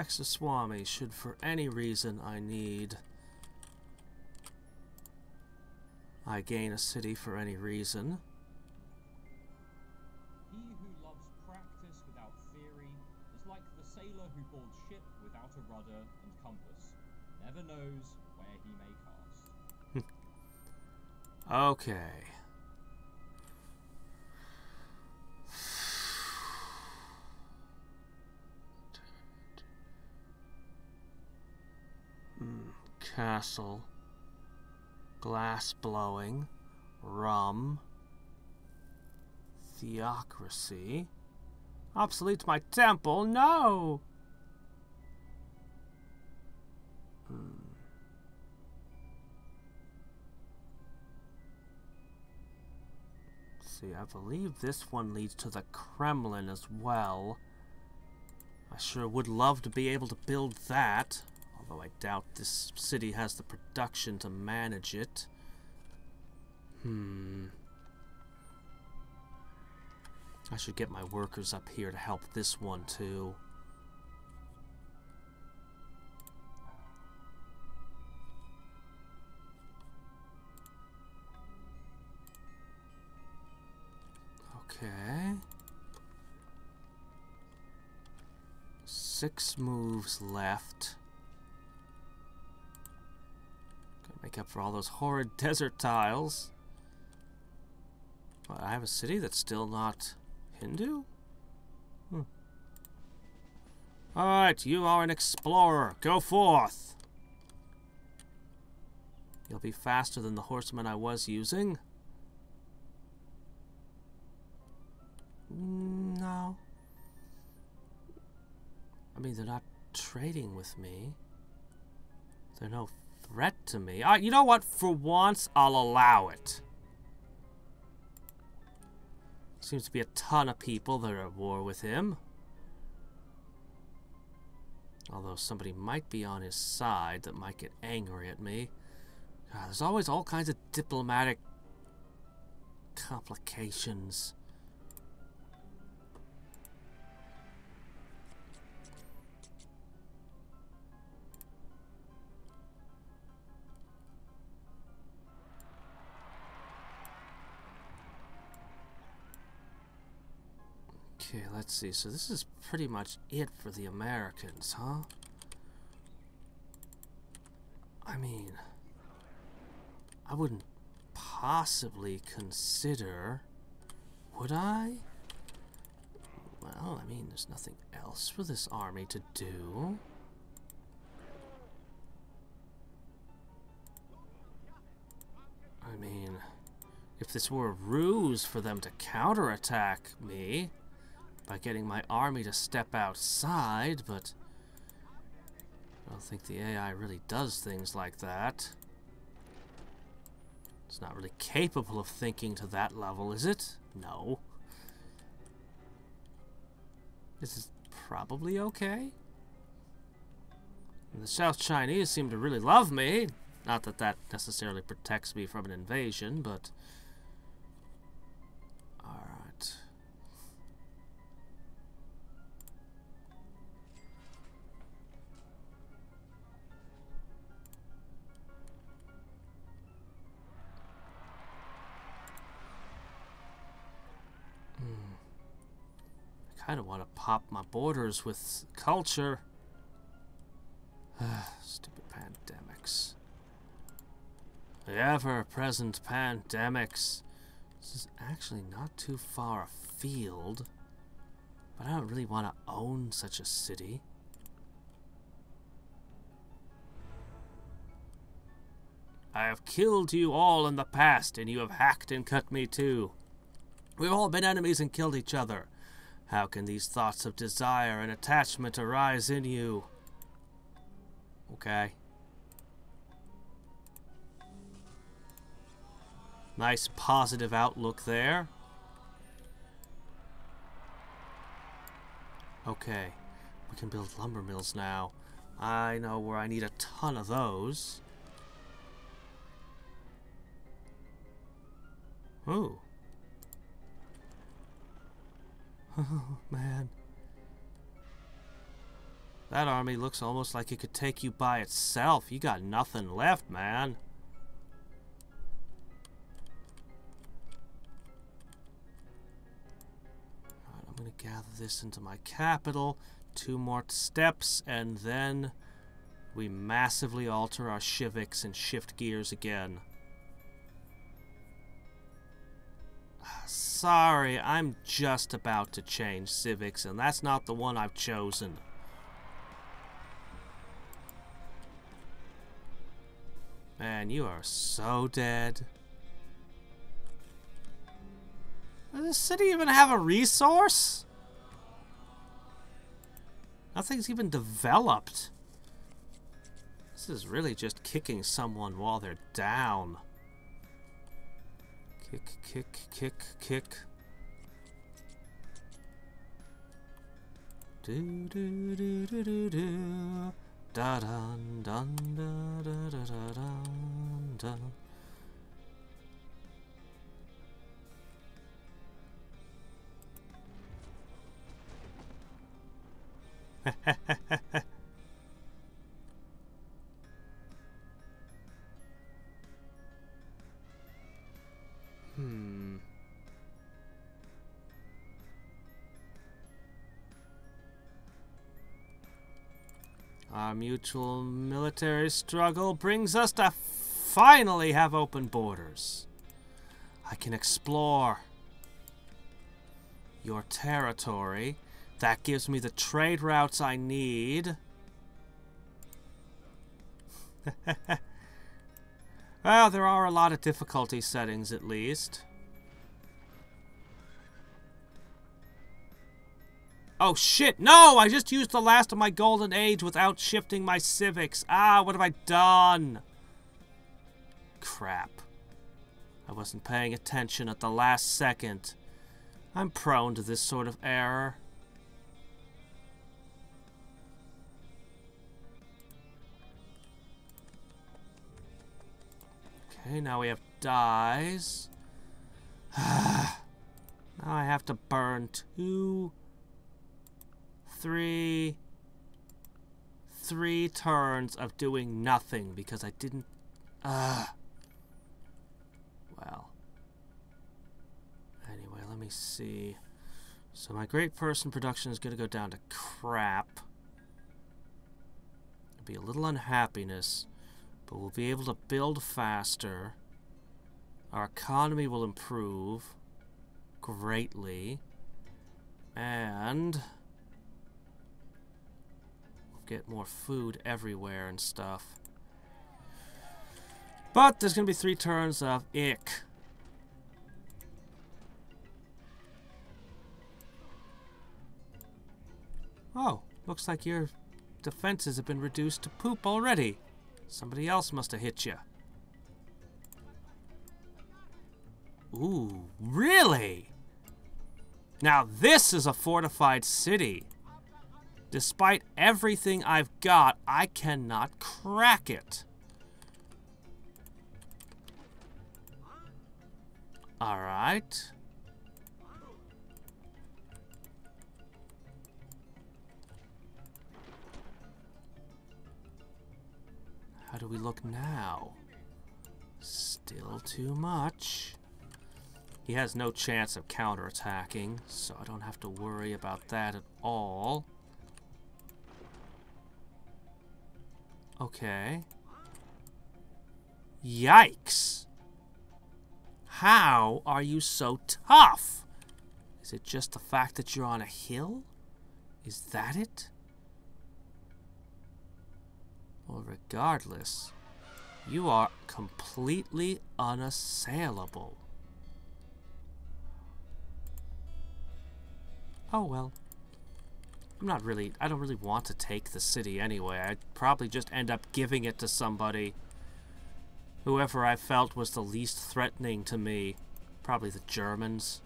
Swami should for any reason I need I gain a city for any reason. He who loves practice without theory is like the sailor who boards ship without a rudder and compass. Never knows Okay. Hmm, Castle. Glass blowing. Rum. Theocracy. Obsolete my temple. No! Hmm. See, I believe this one leads to the Kremlin as well. I sure would love to be able to build that, although I doubt this city has the production to manage it. Hmm. I should get my workers up here to help this one too. Okay. Six moves left. Gotta make up for all those horrid desert tiles. But I have a city that's still not Hindu? Hmm. Alright, you are an explorer. Go forth. You'll be faster than the horseman I was using. No. I mean, they're not trading with me. They're no threat to me. Uh, you know what? For once, I'll allow it. Seems to be a ton of people that are at war with him. Although somebody might be on his side that might get angry at me. God, there's always all kinds of diplomatic complications. Okay, let's see. So this is pretty much it for the Americans, huh? I mean, I wouldn't possibly consider, would I? Well, I mean, there's nothing else for this army to do. I mean, if this were a ruse for them to counterattack me by getting my army to step outside, but I don't think the AI really does things like that. It's not really capable of thinking to that level, is it? No. This is probably okay. And the South Chinese seem to really love me. Not that that necessarily protects me from an invasion, but... kind of want to pop my borders with culture. Stupid pandemics. The ever-present pandemics. This is actually not too far afield, but I don't really want to own such a city. I have killed you all in the past, and you have hacked and cut me too. We've all been enemies and killed each other. How can these thoughts of desire and attachment arise in you? Okay. Nice positive outlook there. Okay. We can build lumber mills now. I know where I need a ton of those. Ooh. Oh, man. That army looks almost like it could take you by itself. You got nothing left, man. I'm going to gather this into my capital. Two more steps, and then we massively alter our civics and shift gears again. Sorry, I'm just about to change civics, and that's not the one I've chosen. Man, you are so dead. Does this city even have a resource? Nothing's even developed. This is really just kicking someone while they're down. Kick, kick, kick, kick. Do do do do do do. Da dun dun da da da da dun dun. Hmm. Our mutual military struggle brings us to finally have open borders. I can explore. your territory. That gives me the trade routes I need. well, there are a lot of difficulty settings at least. Oh shit, no! I just used the last of my golden age without shifting my civics. Ah, what have I done? Crap. I wasn't paying attention at the last second. I'm prone to this sort of error. Okay, now we have dyes. now I have to burn two, three, three turns of doing nothing because I didn't. Ah. Well. Anyway, let me see. So my great person production is going to go down to crap. There'll be a little unhappiness but we'll be able to build faster. Our economy will improve greatly. And we'll get more food everywhere and stuff. But there's going to be three turns of ick. Oh, looks like your defenses have been reduced to poop already. Somebody else must have hit you. Ooh, really? Now this is a fortified city. Despite everything I've got, I cannot crack it. Alright. How do we look now? Still too much. He has no chance of counterattacking, so I don't have to worry about that at all. Okay. Yikes! How are you so tough? Is it just the fact that you're on a hill? Is that it? Well, regardless, you are completely unassailable. Oh well. I'm not really, I don't really want to take the city anyway. I'd probably just end up giving it to somebody. Whoever I felt was the least threatening to me. Probably the Germans.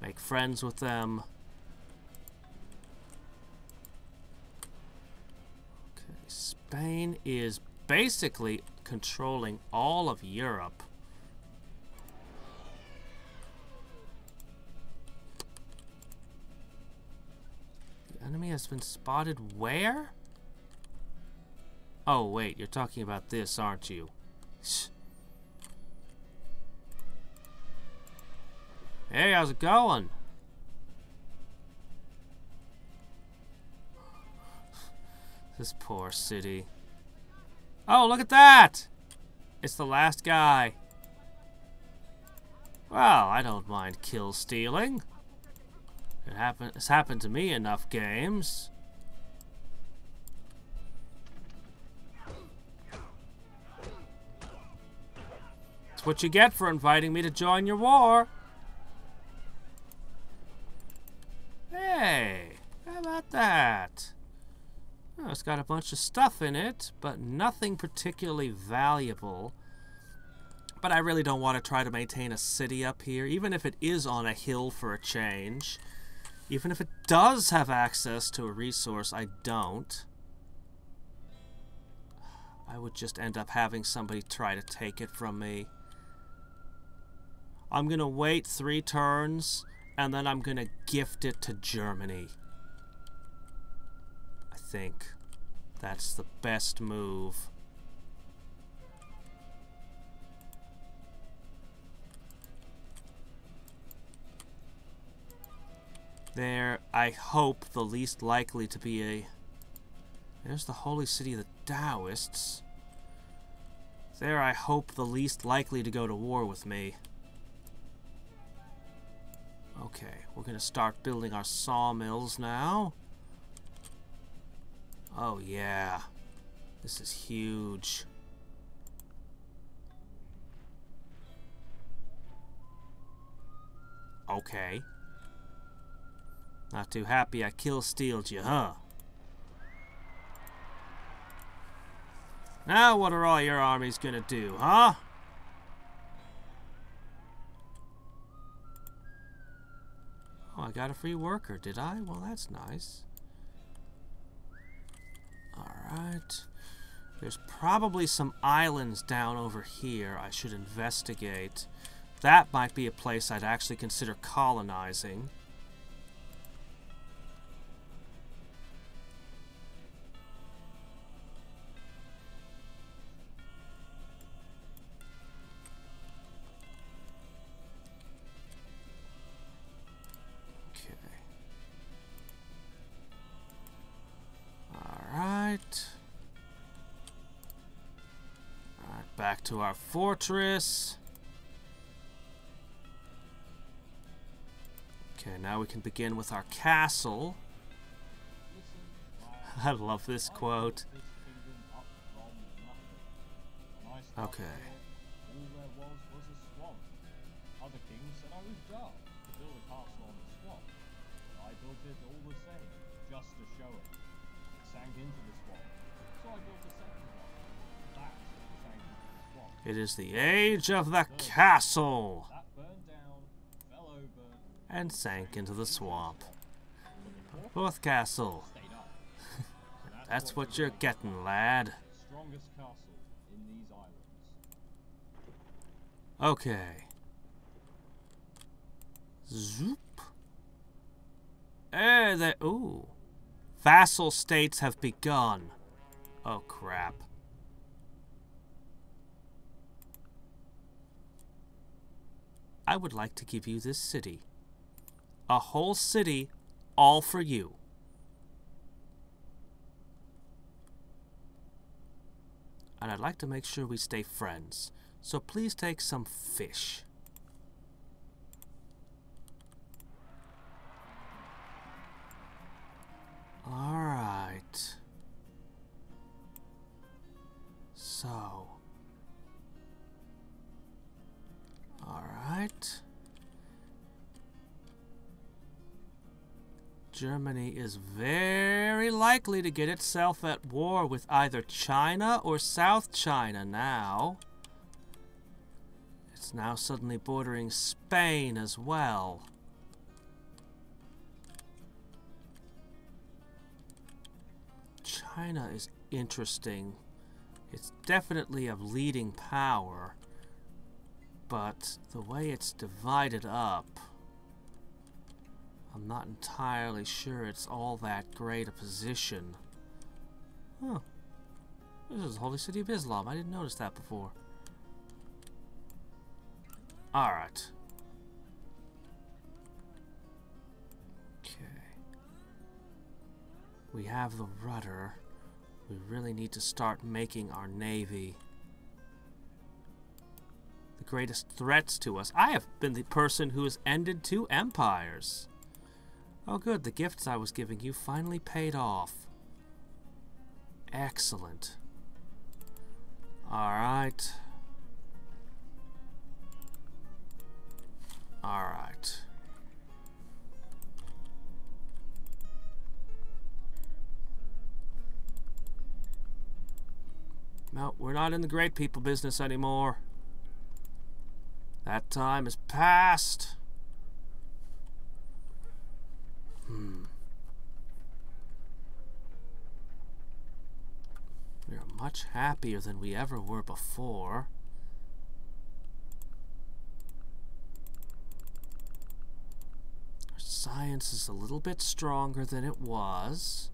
Make friends with them. Spain is basically controlling all of Europe. The enemy has been spotted where? Oh, wait, you're talking about this, aren't you? Hey, how's it going? This poor city. Oh, look at that! It's the last guy. Well, I don't mind kill stealing. It happen it's happened to me enough games. It's what you get for inviting me to join your war. Hey, how about that? Oh, it's got a bunch of stuff in it, but nothing particularly valuable. But I really don't want to try to maintain a city up here, even if it is on a hill for a change. Even if it does have access to a resource, I don't. I would just end up having somebody try to take it from me. I'm going to wait three turns, and then I'm going to gift it to Germany I think that's the best move. There, I hope the least likely to be a... There's the holy city of the Taoists. There, I hope the least likely to go to war with me. Okay, we're gonna start building our sawmills now. Oh yeah. This is huge. Okay. Not too happy I kill stealed you, huh? Now what are all your armies gonna do, huh? Oh, I got a free worker, did I? Well, that's nice. Alright. There's probably some islands down over here I should investigate. That might be a place I'd actually consider colonizing. To our fortress. Okay, now we can begin with our castle. I love this quote. built It is the age of the castle! And sank into the swamp. fourth castle. That's what you're getting, lad. Strongest castle in these islands. Okay. Zoop. Eh, there. Ooh. Vassal states have begun. Oh, crap. I would like to give you this city. A whole city, all for you. And I'd like to make sure we stay friends. So please take some fish. Alright. So. Alright. Germany is very likely to get itself at war with either China or South China now. It's now suddenly bordering Spain as well. China is interesting. It's definitely a leading power, but the way it's divided up, I'm not entirely sure it's all that great a position. Huh. This is the Holy City of Islam. I didn't notice that before. Alright. Okay. We have the rudder. We really need to start making our navy. Greatest threats to us. I have been the person who has ended two empires. Oh good, the gifts I was giving you finally paid off. Excellent. Alright. Alright. No, we're not in the great people business anymore. That time is past. Hmm. We are much happier than we ever were before. Our science is a little bit stronger than it was.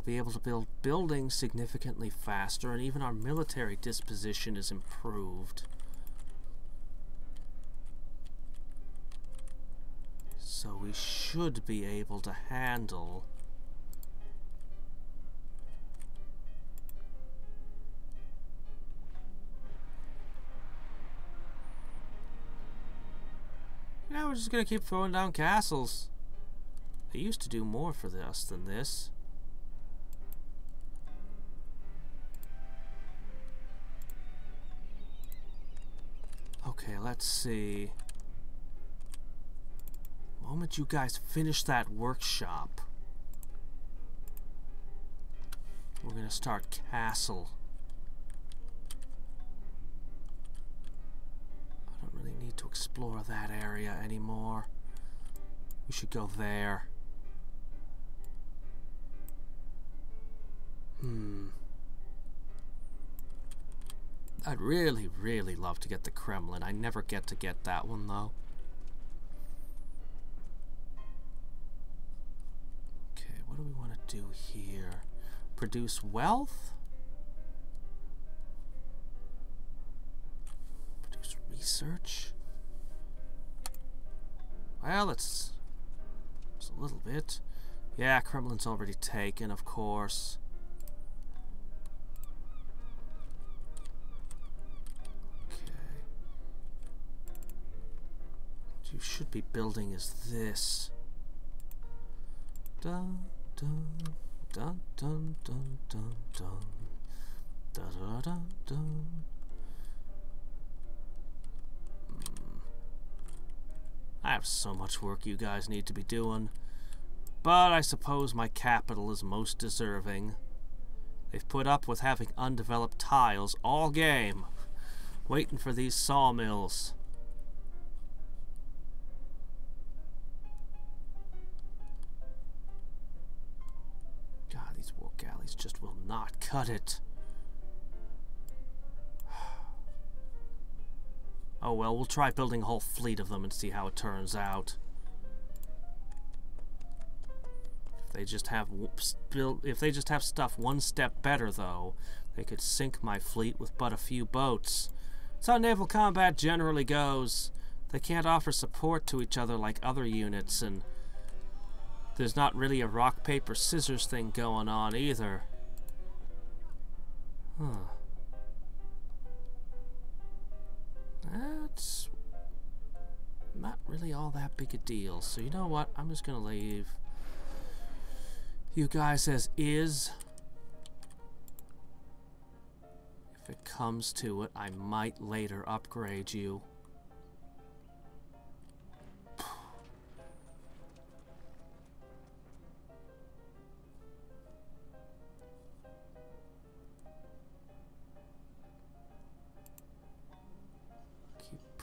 We'll be able to build buildings significantly faster, and even our military disposition is improved. So we should be able to handle Now we're just gonna keep throwing down castles. I used to do more for this than this. Okay, let's see. The moment you guys finish that workshop, we're gonna start castle. I don't really need to explore that area anymore. We should go there. Hmm. I'd really, really love to get the Kremlin. I never get to get that one, though. Okay, what do we want to do here? Produce wealth? Produce research? Well, it's, it's a little bit. Yeah, Kremlin's already taken, of course. Should be building is this. Dun dun dun dun dun dun dun da da da dun. Hmm. I have so much work you guys need to be doing. But I suppose my capital is most deserving. They've put up with having undeveloped tiles all game, waiting for these sawmills. Just will not cut it. Oh well, we'll try building a whole fleet of them and see how it turns out. If they just have if they just have stuff one step better, though, they could sink my fleet with but a few boats. That's how naval combat generally goes. They can't offer support to each other like other units, and there's not really a rock paper scissors thing going on either. Huh. That's not really all that big a deal. So you know what? I'm just gonna leave you guys as is. If it comes to it, I might later upgrade you.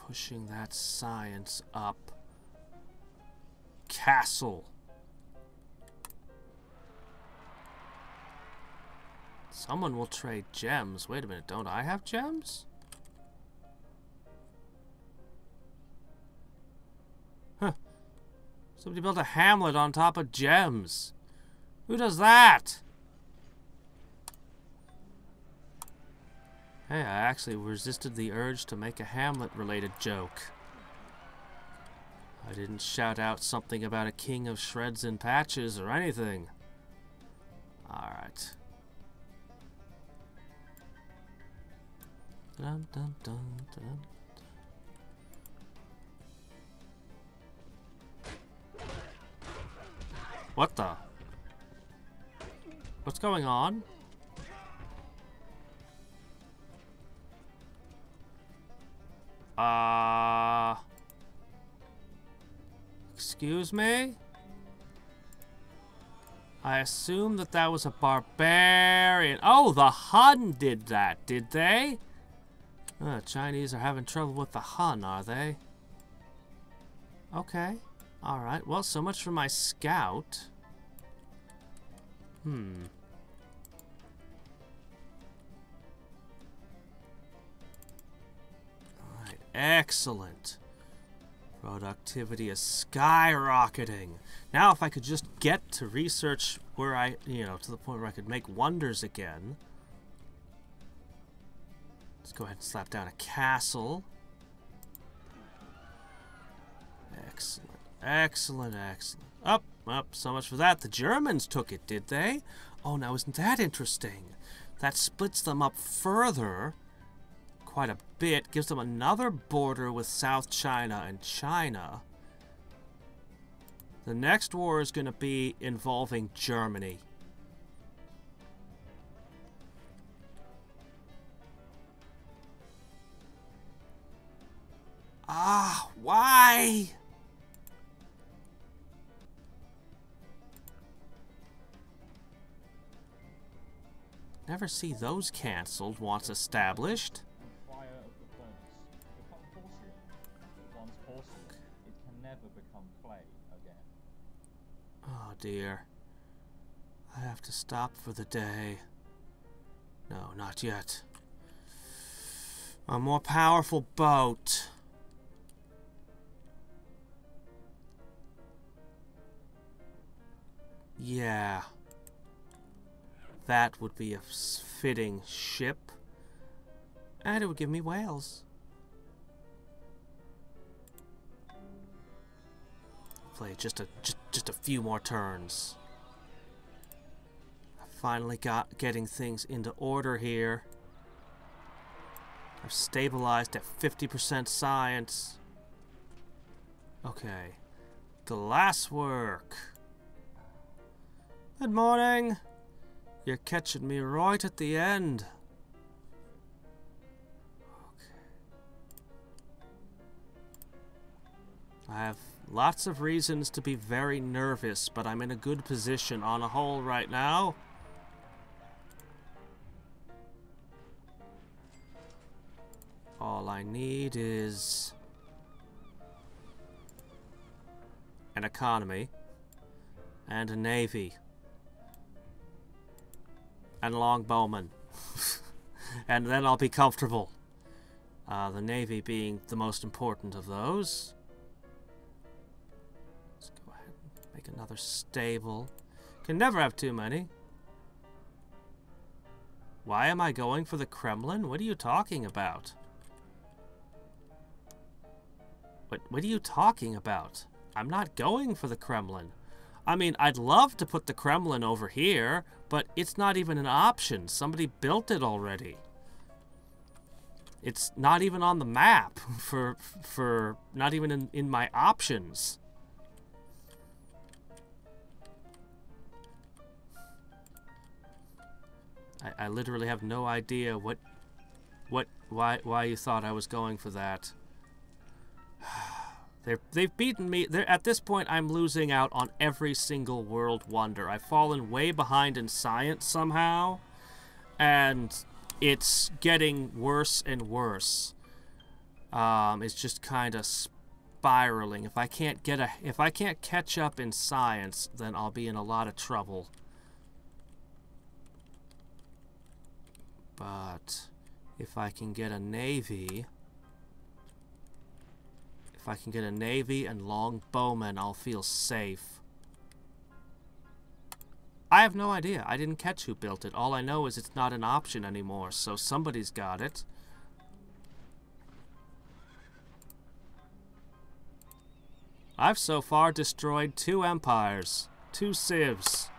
Pushing that science up. Castle. Someone will trade gems. Wait a minute, don't I have gems? Huh. Somebody built a hamlet on top of gems. Who does that? Hey, I actually resisted the urge to make a Hamlet-related joke. I didn't shout out something about a king of shreds and patches or anything. Alright. Dun, dun, dun, dun. What the? What's going on? Uh... Excuse me? I assume that that was a barbarian. Oh, the Hun did that, did they? Uh, Chinese are having trouble with the Hun, are they? Okay. Alright, well, so much for my scout. Hmm. Excellent. Productivity is skyrocketing. Now, if I could just get to research where I, you know, to the point where I could make wonders again. Let's go ahead and slap down a castle. Excellent, excellent, excellent. Up, up, so much for that. The Germans took it, did they? Oh, now isn't that interesting? That splits them up further quite a bit, gives them another border with South China and China. The next war is going to be involving Germany. Ah, why? Never see those cancelled once established. Dear. I have to stop for the day. No, not yet. A more powerful boat. Yeah. That would be a fitting ship. And it would give me whales. Play just a just, just a few more turns. I finally got getting things into order here. I've stabilized at 50% science. Okay. Glass work. Good morning. You're catching me right at the end. Okay. I have lots of reasons to be very nervous, but I'm in a good position on a whole right now. All I need is an economy and a navy and longbowmen. and then I'll be comfortable. Uh, the navy being the most important of those. Make another stable. Can never have too many. Why am I going for the Kremlin? What are you talking about? What, what are you talking about? I'm not going for the Kremlin. I mean, I'd love to put the Kremlin over here, but it's not even an option. Somebody built it already. It's not even on the map for for not even in, in my options. I, I literally have no idea what what why why you thought I was going for that. They're, they've beaten me. They're, at this point, I'm losing out on every single world wonder. I've fallen way behind in science somehow, and it's getting worse and worse. Um, it's just kind of spiraling. If I can't get a, if I can't catch up in science, then I'll be in a lot of trouble. But if I can get a navy. If I can get a navy and long bowmen, I'll feel safe. I have no idea. I didn't catch who built it. All I know is it's not an option anymore, so somebody's got it. I've so far destroyed two empires, two civs.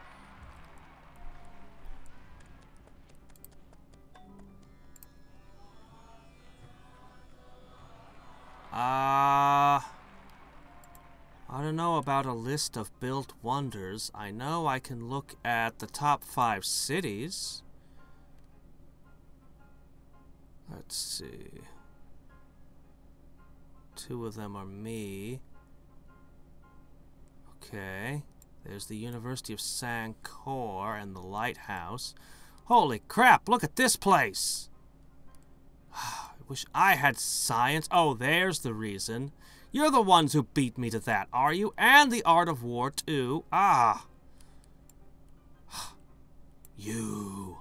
Uh, I don't know about a list of built wonders. I know I can look at the top five cities. Let's see. Two of them are me. Okay. There's the University of Sankore and the lighthouse. Holy crap, look at this place! Wish I had science. Oh, there's the reason. You're the ones who beat me to that, are you? And the art of war, too. Ah. You.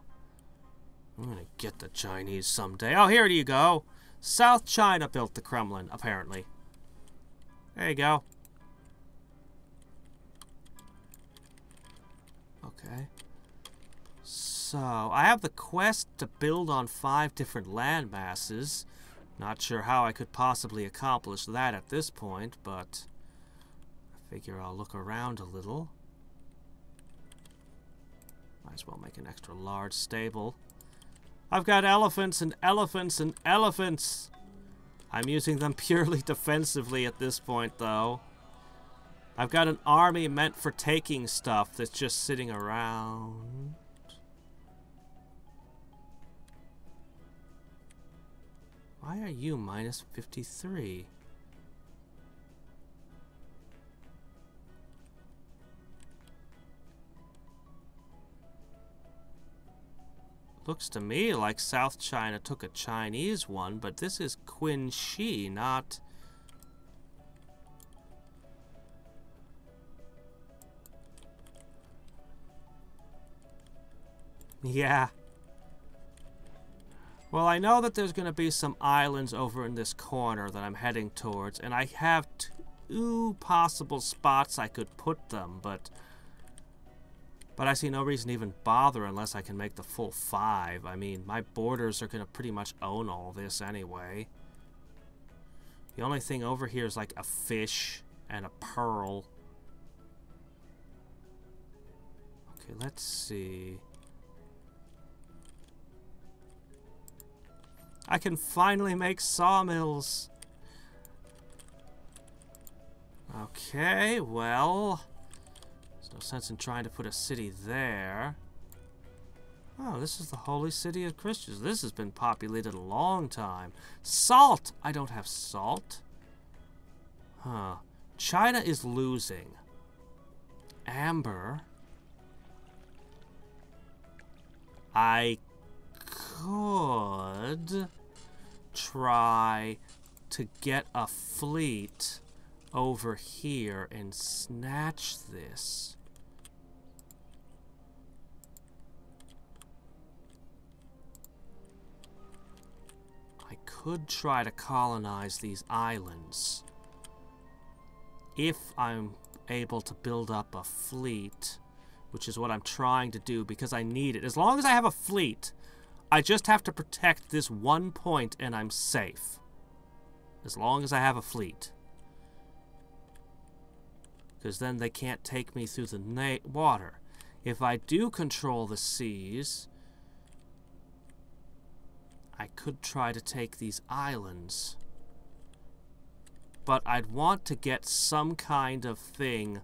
I'm gonna get the Chinese someday. Oh, here you go. South China built the Kremlin, apparently. There you go. Okay. So, I have the quest to build on five different land masses. Not sure how I could possibly accomplish that at this point, but I figure I'll look around a little. Might as well make an extra large stable. I've got elephants and elephants and elephants! I'm using them purely defensively at this point, though. I've got an army meant for taking stuff that's just sitting around. Why are you minus 53? Looks to me like South China took a Chinese one, but this is Qin Shi, not... Yeah. Well, I know that there's going to be some islands over in this corner that I'm heading towards, and I have two possible spots I could put them, but... But I see no reason to even bother unless I can make the full five. I mean, my borders are going to pretty much own all this anyway. The only thing over here is like a fish and a pearl. Okay, let's see. I can finally make sawmills. Okay, well... There's no sense in trying to put a city there. Oh, this is the holy city of Christians. This has been populated a long time. Salt! I don't have salt. Huh. China is losing. Amber. I could try to get a fleet over here and snatch this. I could try to colonize these islands. If I'm able to build up a fleet, which is what I'm trying to do because I need it. As long as I have a fleet, I just have to protect this one point and I'm safe. As long as I have a fleet. Because then they can't take me through the water. If I do control the seas, I could try to take these islands. But I'd want to get some kind of thing.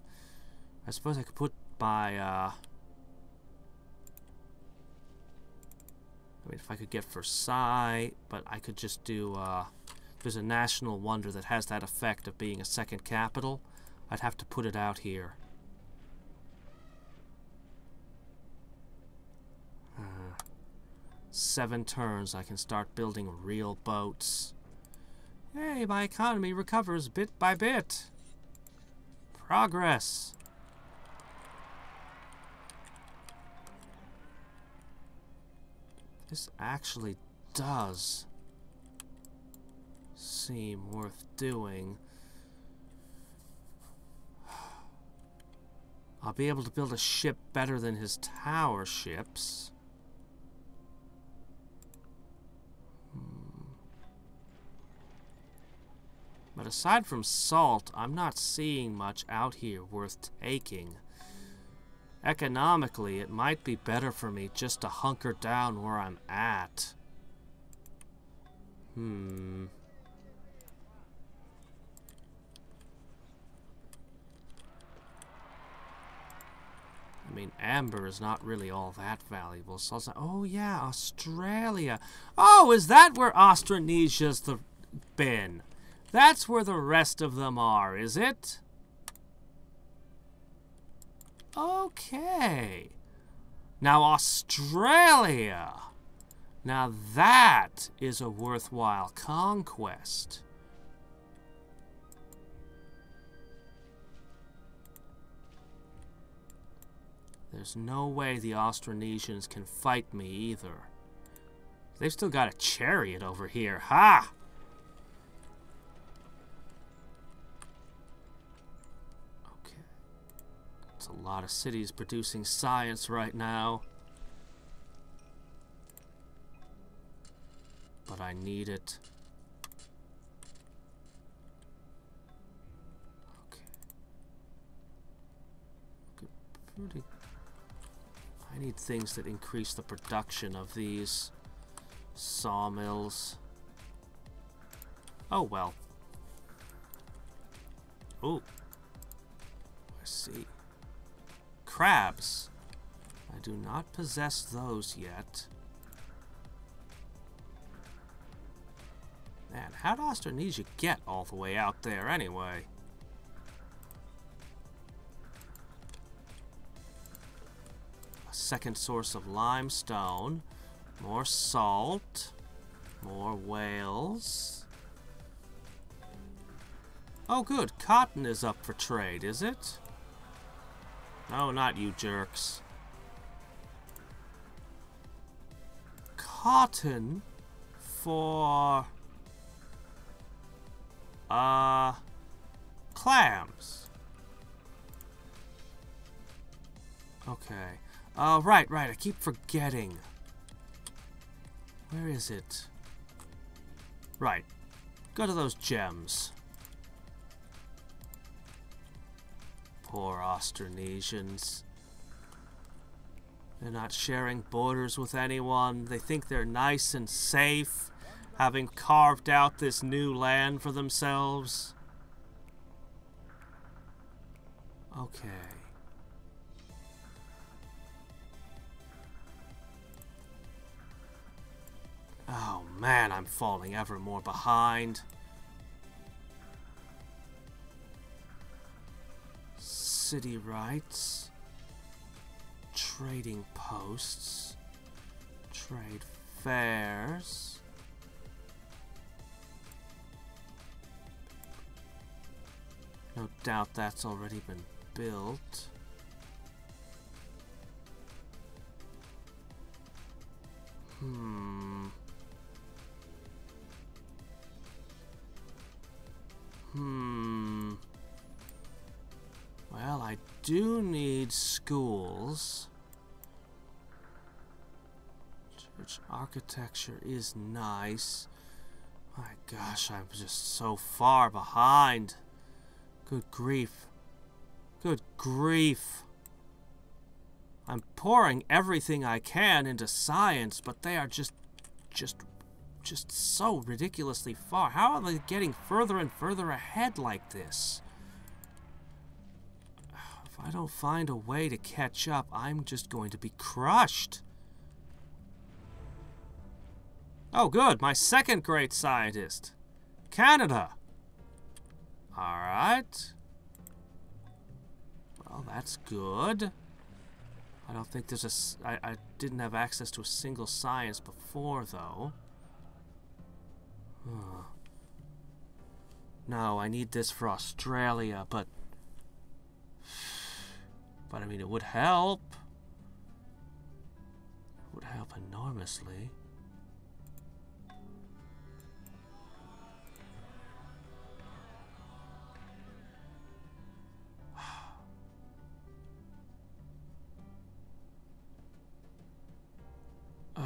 I suppose I could put my, uh... I mean, if I could get Versailles, but I could just do, uh, there's a national wonder that has that effect of being a second capital. I'd have to put it out here. Uh, seven turns, I can start building real boats. Hey, my economy recovers bit by bit. Progress. This actually does seem worth doing. I'll be able to build a ship better than his tower ships. Hmm. But aside from salt, I'm not seeing much out here worth taking. Economically, it might be better for me just to hunker down where I'm at. Hmm. I mean, amber is not really all that valuable. So oh yeah, Australia. Oh, is that where Austronesia's the been? That's where the rest of them are, is it? Okay. Now, Australia. Now, that is a worthwhile conquest. There's no way the Austronesians can fight me either. They've still got a chariot over here. Ha! Lot of cities producing science right now. But I need it. Okay. I need things that increase the production of these sawmills. Oh well. Oh. I see. Crabs. I do not possess those yet. Man, how'd Austronesia get all the way out there anyway? A second source of limestone. More salt. More whales. Oh good, cotton is up for trade, is it? No, not you jerks. Cotton for... Uh... Clams. Okay. Uh, right, right, I keep forgetting. Where is it? Right. Go to those gems. Poor Austronesians. They're not sharing borders with anyone. They think they're nice and safe, having carved out this new land for themselves. Okay. Oh man, I'm falling ever more behind. City rights. Trading posts. Trade fairs. No doubt that's already been built. Hmm. Hmm. Well, I do need schools. Church architecture is nice. My gosh, I'm just so far behind. Good grief. Good grief. I'm pouring everything I can into science, but they are just, just, just so ridiculously far. How are they getting further and further ahead like this? I don't find a way to catch up, I'm just going to be crushed. Oh, good. My second great scientist. Kanada. Alright. Well, that's good. I don't think there's a... I, I didn't have access to a single science before, though. Huh. No, I need this for Australia, but... But I mean, it would help. It would help enormously.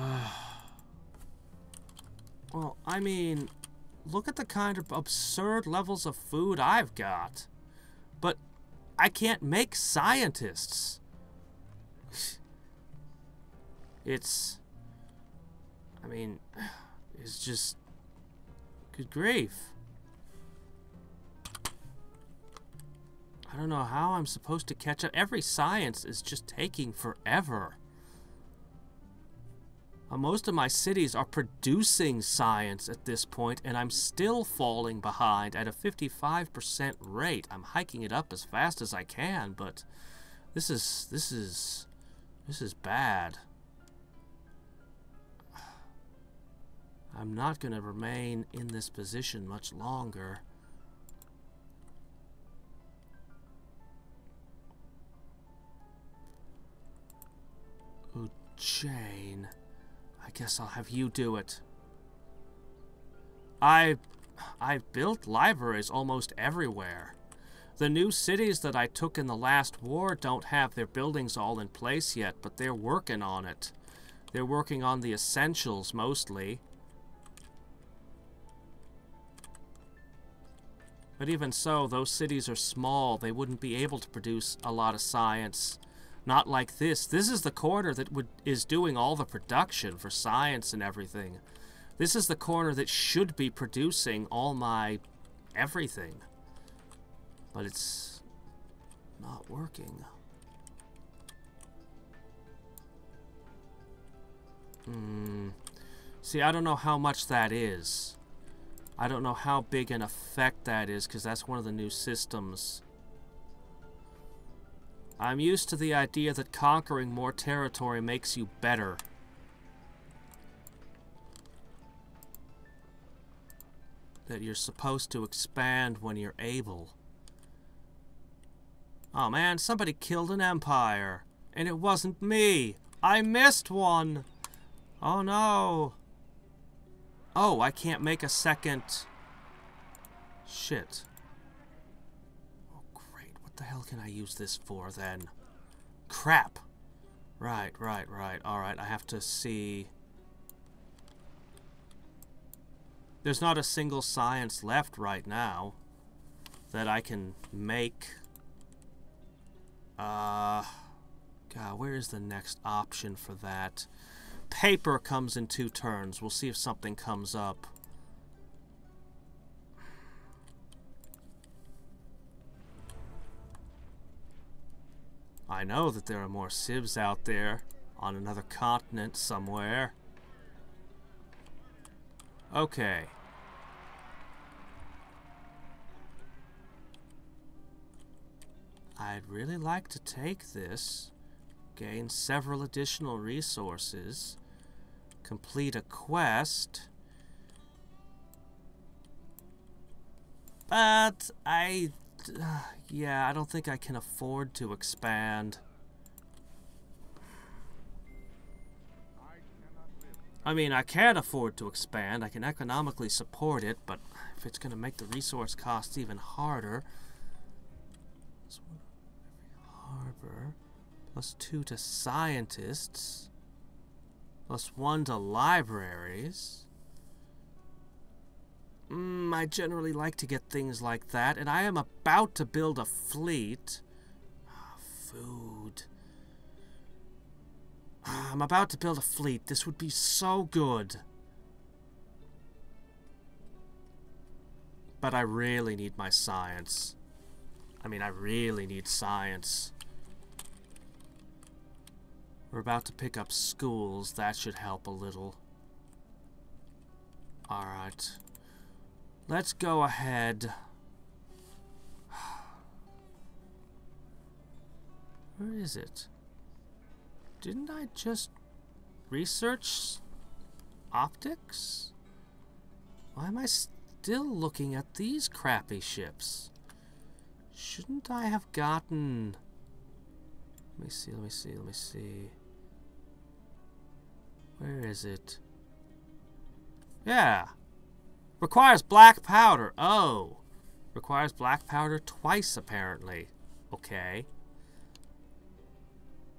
Well, I mean, look at the kind of absurd levels of food I've got. I can't make scientists. It's. I mean, it's just. Good grief. I don't know how I'm supposed to catch up. Every science is just taking forever. Uh, most of my cities are producing science at this point, and I'm still falling behind at a 55% rate. I'm hiking it up as fast as I can, but this is this is this is bad. I'm not going to remain in this position much longer. Oh, Jane. I guess I'll have you do it. I... I've built libraries almost everywhere. The new cities that I took in the last war don't have their buildings all in place yet, but they're working on it. They're working on the essentials mostly. But even so, those cities are small. They wouldn't be able to produce a lot of science. Not like this. This is the corner that would is doing all the production for science and everything. This is the corner that should be producing all my everything. But it's not working. Hmm. See, I don't know how much that is. I don't know how big an effect that is, because that's one of the new systems. I'm used to the idea that conquering more territory makes you better. That you're supposed to expand when you're able. Oh man, somebody killed an empire. And it wasn't me. I missed one. Oh no. Oh, I can't make a second. Shit. The hell can I use this for then? Crap. Right, right, right. Alright, I have to see... There's not a single science left right now that I can make. Uh, God, where is the next option for that? Paper comes in two turns. We'll see if something comes up. I know that there are more civs out there on another continent somewhere. Okay. I'd really like to take this, gain several additional resources, complete a quest, but I, uh, yeah, I don't think I can afford to expand. I mean, I can afford to expand. I can economically support it, but if it's going to make the resource costs even harder... Harbor, plus two to scientists, plus one to libraries. Mm, I generally like to get things like that, and I am about to build a fleet. Ah, food. Ah, I'm about to build a fleet. This would be so good. But I really need my science. I mean, I really need science. We're about to pick up schools. That should help a little. Alright. Let's go ahead. Where is it? Didn't I just research optics? Why am I still looking at these crappy ships? Shouldn't I have gotten... Let me see, let me see, let me see. Where is it? Yeah. Requires black powder. Oh. Requires black powder twice, apparently. Okay.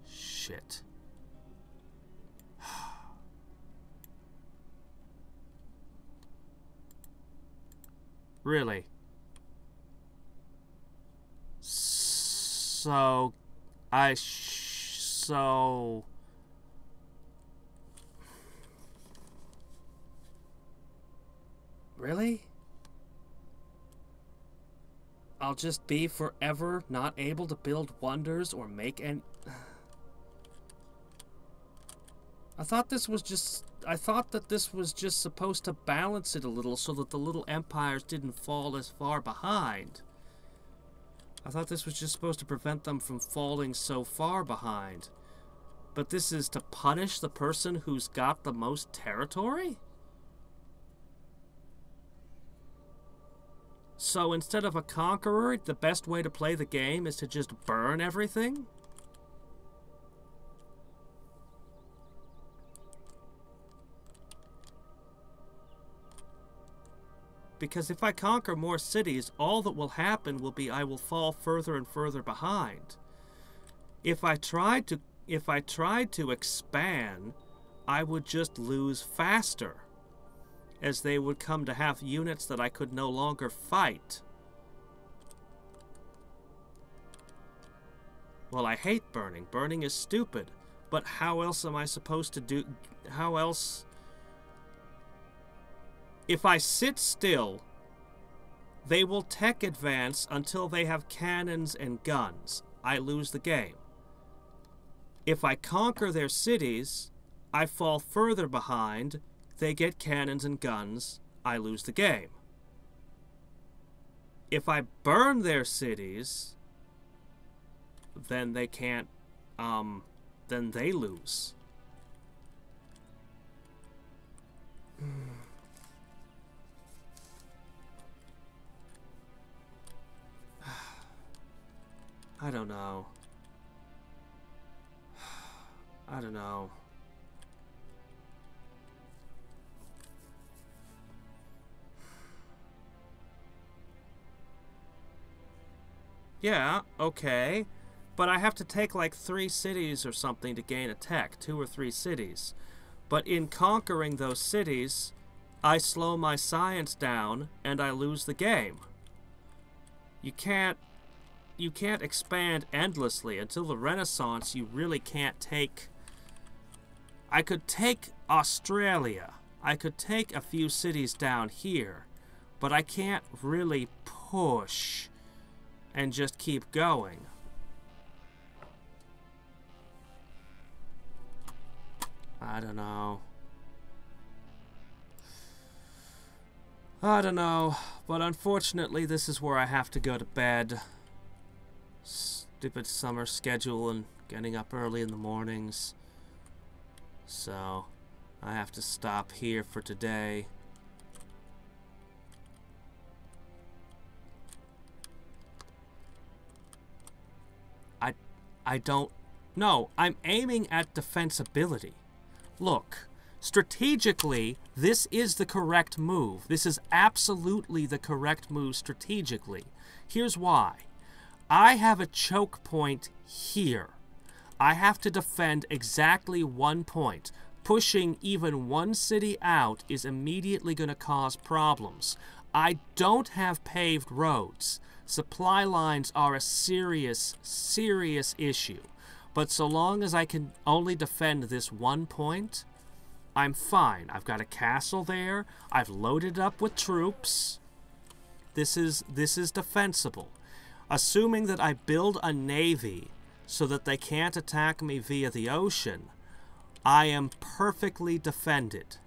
Shit. really? So... I so... Really? I'll just be forever not able to build wonders or make any... I thought this was just... I thought that this was just supposed to balance it a little so that the little empires didn't fall as far behind. I thought this was just supposed to prevent them from falling so far behind. But this is to punish the person who's got the most territory? So instead of a conqueror, the best way to play the game is to just burn everything? Because if I conquer more cities, all that will happen will be I will fall further and further behind. If I tried to if I tried to expand, I would just lose faster as they would come to have units that I could no longer fight. Well, I hate burning. Burning is stupid. But how else am I supposed to do... How else... If I sit still, they will tech advance until they have cannons and guns. I lose the game. If I conquer their cities, I fall further behind, they get cannons and guns, I lose the game. If I burn their cities, then they can't, um, then they lose. I don't know. I don't know. Yeah, okay. But I have to take like three cities or something to gain a tech, two or three cities. But in conquering those cities, I slow my science down and I lose the game. You can't you can't expand endlessly until the Renaissance you really can't take I could take Australia. I could take a few cities down here, but I can't really push and just keep going. I don't know. I don't know, but unfortunately this is where I have to go to bed. Stupid summer schedule and getting up early in the mornings. So, I have to stop here for today. I don't... No, I'm aiming at defensibility. Look, strategically, this is the correct move. This is absolutely the correct move strategically. Here's why. I have a choke point here. I have to defend exactly one point. Pushing even one city out is immediately going to cause problems. I don't have paved roads. Supply lines are a serious, serious issue. But so long as I can only defend this one point, I'm fine. I've got a castle there. I've loaded up with troops. This is this is defensible. Assuming that I build a navy so that they can't attack me via the ocean, I am perfectly defended.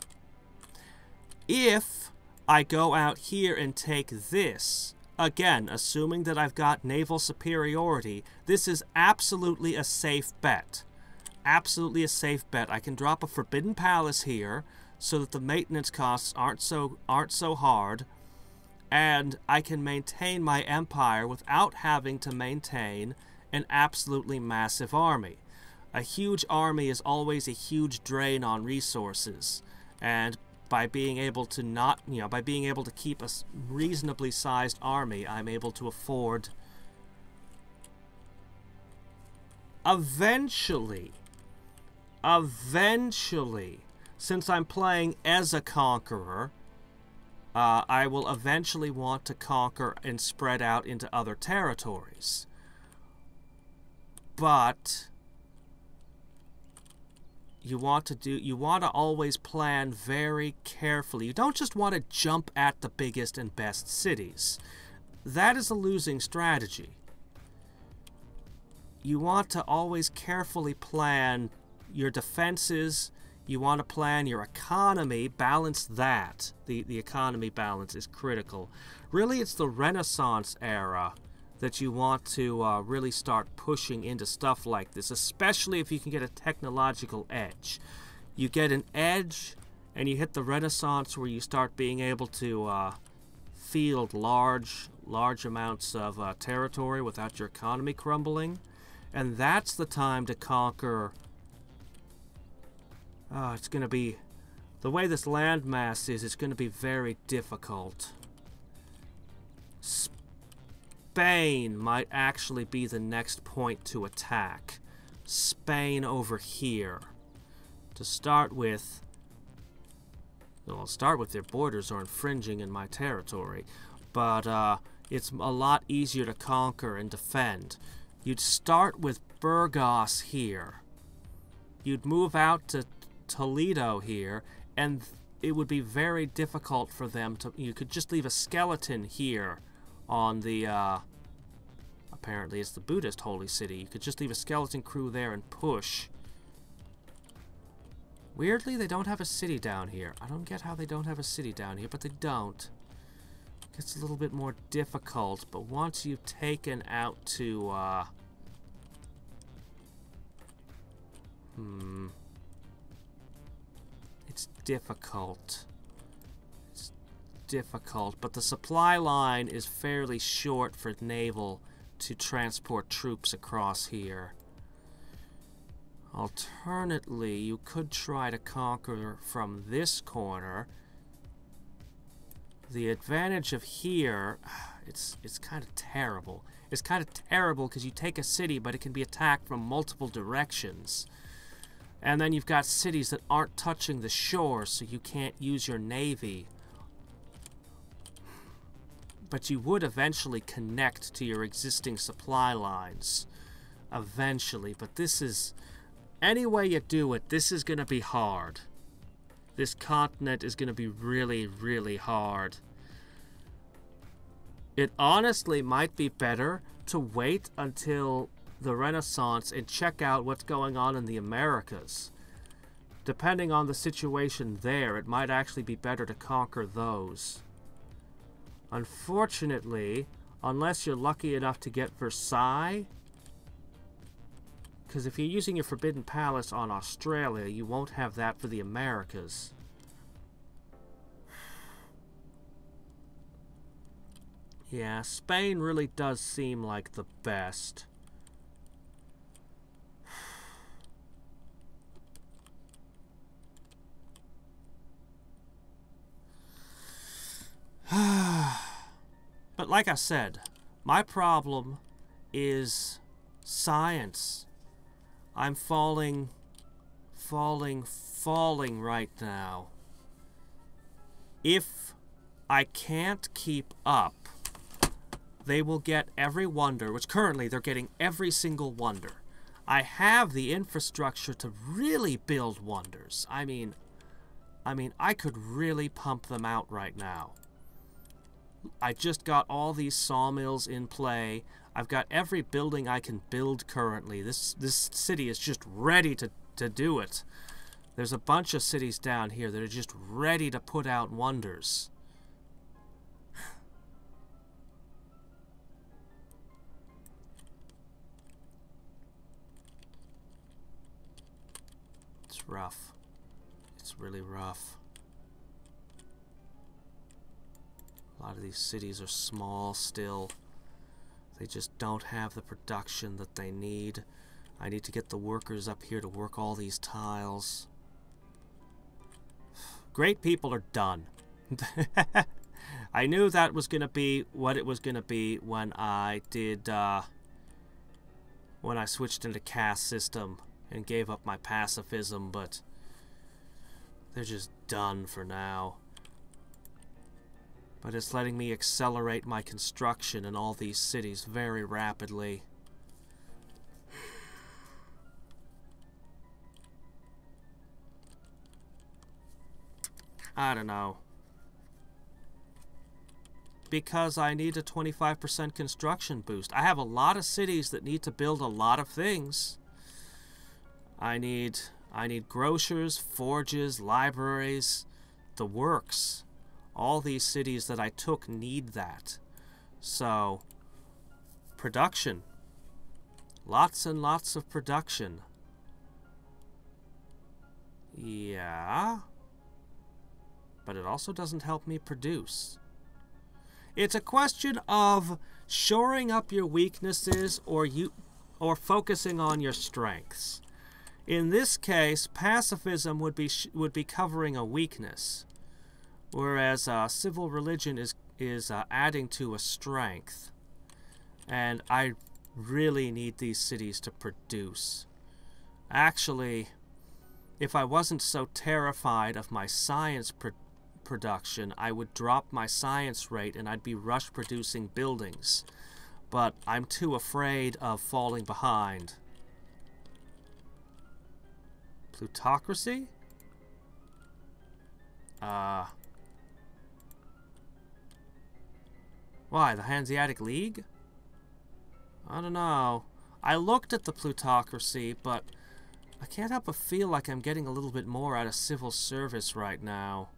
If I go out here and take this, Again, assuming that I've got naval superiority, this is absolutely a safe bet. Absolutely a safe bet. I can drop a Forbidden Palace here so that the maintenance costs aren't so aren't so hard and I can maintain my empire without having to maintain an absolutely massive army. A huge army is always a huge drain on resources, and by being able to not, you know, by being able to keep a reasonably sized army, I'm able to afford eventually, eventually, since I'm playing as a conqueror, uh, I will eventually want to conquer and spread out into other territories. But you want to do you want to always plan very carefully. You don't just want to jump at the biggest and best cities. That is a losing strategy. You want to always carefully plan your defenses, you want to plan your economy, balance that. The the economy balance is critical. Really it's the Renaissance era that you want to uh, really start pushing into stuff like this, especially if you can get a technological edge. You get an edge, and you hit the Renaissance where you start being able to uh, field large, large amounts of uh, territory without your economy crumbling, and that's the time to conquer. Oh, it's going to be the way this landmass is. It's going to be very difficult. Spain might actually be the next point to attack. Spain over here. To start with, well, I'll start with their borders are infringing in my territory, but uh, it's a lot easier to conquer and defend. You'd start with Burgos here. You'd move out to Toledo here, and it would be very difficult for them to... You could just leave a skeleton here on the uh, apparently. It's the Buddhist holy city. You could just leave a skeleton crew there and push. Weirdly, they don't have a city down here. I don't get how they don't have a city down here, but they don't. Gets a little bit more difficult, but once you've taken out to, uh... Hmm... It's difficult. Difficult, but the supply line is fairly short for naval to transport troops across here. Alternately, you could try to conquer from this corner. The advantage of here, it's it's kind of terrible. It's kind of terrible because you take a city, but it can be attacked from multiple directions. And then you've got cities that aren't touching the shore, so you can't use your navy. But you would eventually connect to your existing supply lines. Eventually, but this is... Any way you do it, this is going to be hard. This continent is going to be really, really hard. It honestly might be better to wait until the Renaissance and check out what's going on in the Americas. Depending on the situation there, it might actually be better to conquer those. Unfortunately, unless you're lucky enough to get Versailles, because if you're using your Forbidden Palace on Australia, you won't have that for the Americas. Yeah, Spain really does seem like the best. but like I said, my problem is science. I'm falling, falling, falling right now. If I can't keep up, they will get every wonder, which currently they're getting every single wonder. I have the infrastructure to really build wonders. I mean, I mean, I could really pump them out right now. I just got all these sawmills in play. I've got every building I can build currently. This this city is just ready to, to do it. There's a bunch of cities down here that are just ready to put out wonders. It's rough. It's really rough. A lot of these cities are small still. They just don't have the production that they need. I need to get the workers up here to work all these tiles. Great people are done. I knew that was going to be what it was going to be when I did, uh, when I switched into caste system and gave up my pacifism, but they're just done for now but it's letting me accelerate my construction in all these cities very rapidly. I don't know. Because I need a 25% construction boost. I have a lot of cities that need to build a lot of things. I need I need grocers, forges, libraries, the works all these cities that I took need that. So, production. Lots and lots of production. Yeah. But it also doesn't help me produce. It's a question of shoring up your weaknesses or you or focusing on your strengths. In this case, pacifism would be would be covering a weakness whereas uh, civil religion is is uh, adding to a strength. And I really need these cities to produce. Actually if I wasn't so terrified of my science pr production I would drop my science rate and I'd be rush producing buildings. But I'm too afraid of falling behind. Plutocracy? Uh Why, the Hanseatic League? I don't know. I looked at the plutocracy, but I can't help but feel like I'm getting a little bit more out of civil service right now.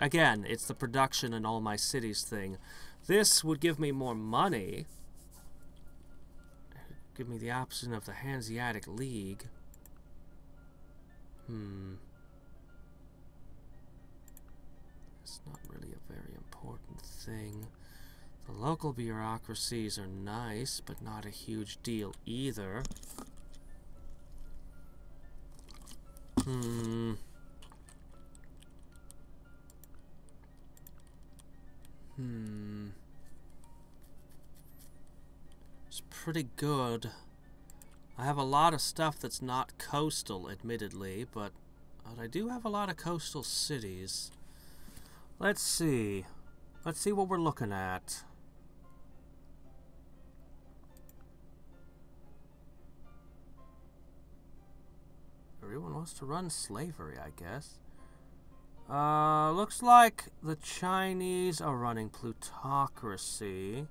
Again, it's the production in all my cities thing. This would give me more money. Give me the option of the Hanseatic League. Hmm. It's not thing. The local bureaucracies are nice, but not a huge deal either. Hmm. Hmm. It's pretty good. I have a lot of stuff that's not coastal, admittedly, but, but I do have a lot of coastal cities. Let's see. Let's see what we're looking at. Everyone wants to run slavery, I guess. Uh, looks like the Chinese are running plutocracy.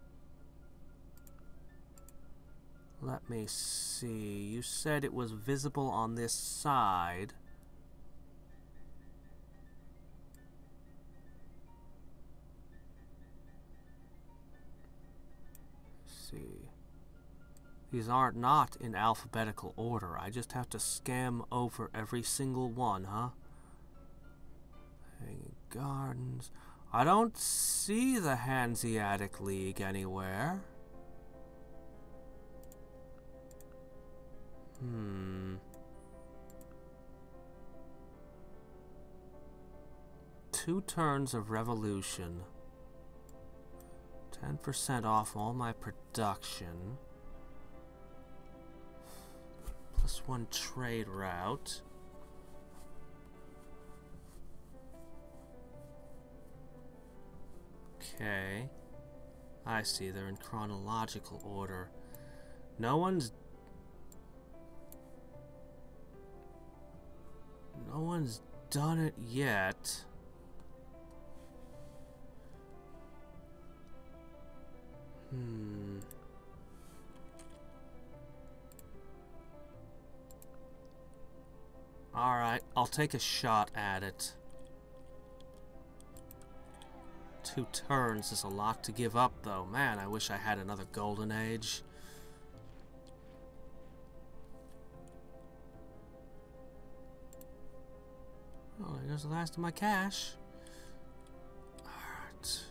Let me see. You said it was visible on this side. See. These aren't not in alphabetical order. I just have to skim over every single one, huh? Hanging Gardens. I don't see the Hanseatic League anywhere. Hmm. Two turns of revolution. 10% off all my production. Plus one trade route. Okay. I see, they're in chronological order. No one's... No one's done it yet. Hmm... Alright, I'll take a shot at it. Two turns is a lot to give up, though. Man, I wish I had another golden age. Oh, there the last of my cash. Alright.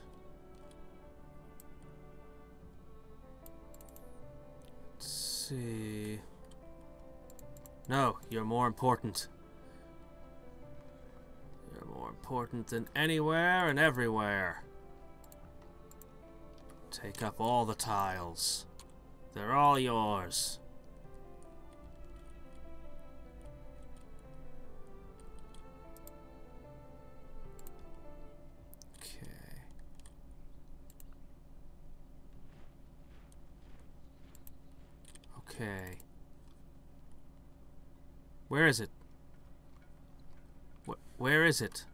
See... No, you're more important. You're more important than anywhere and everywhere. Take up all the tiles. They're all yours. Okay. Where is it? Wh where is it?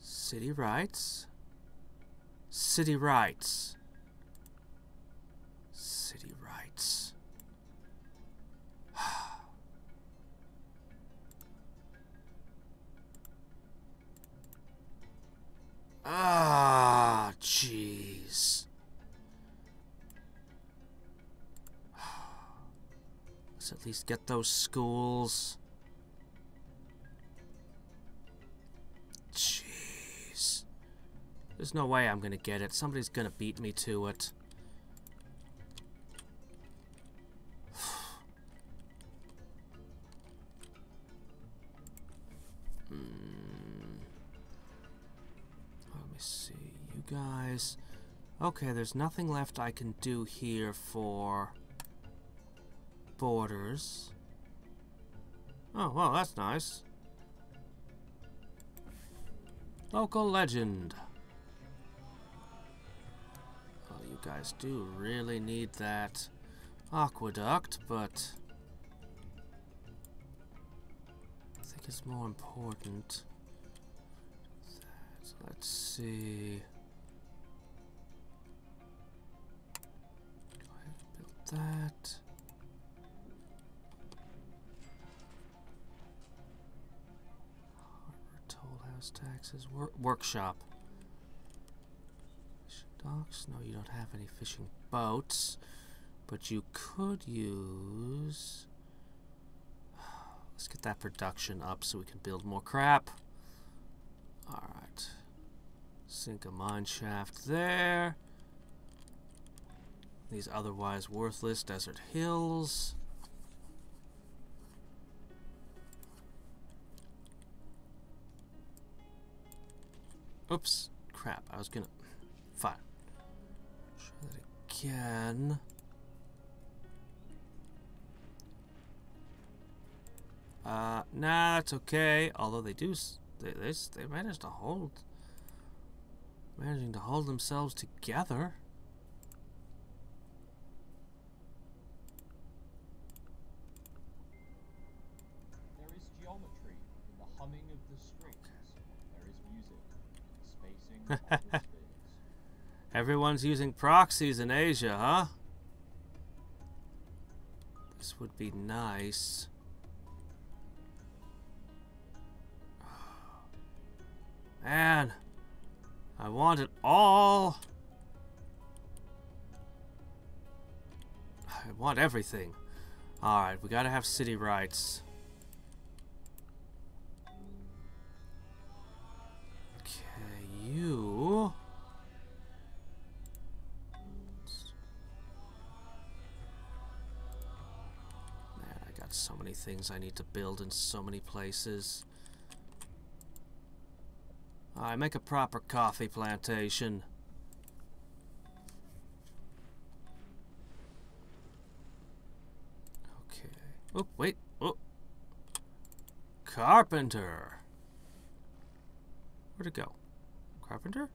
City rights. City rights. Ah, jeez. Let's at least get those schools. Jeez. There's no way I'm gonna get it. Somebody's gonna beat me to it. Guys... Okay, there's nothing left I can do here for borders. Oh, well, that's nice. Local legend. Well, you guys do really need that aqueduct, but I think it's more important Let's see. That. Harbor, toll house taxes, wor workshop. Fishing docks? No, you don't have any fishing boats, but you could use. Let's get that production up so we can build more crap. Alright. Sink a mine shaft there. These otherwise worthless desert hills. Oops. Crap. I was gonna... Fine. Try that again. Uh, nah, it's okay. Although they do, they they, they managed to hold, managing to hold themselves together. There is geometry in the humming of the strings. There is music in the spacing of the spheres. Everyone's using proxies in Asia, huh? This would be nice. Man, I want it all. I want everything. Alright, we gotta have city rights. You. Man, I got so many things I need to build in so many places. I make a proper coffee plantation. Okay. Oh, wait. Oh. Carpenter. Where'd it go? Carpenter?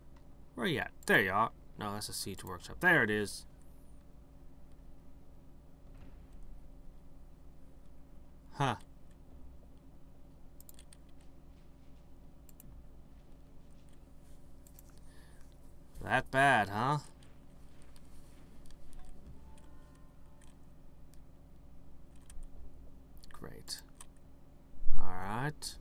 Where you at? There you are. No, that's a siege workshop. There it is. Huh. That bad, huh? Great. Alright.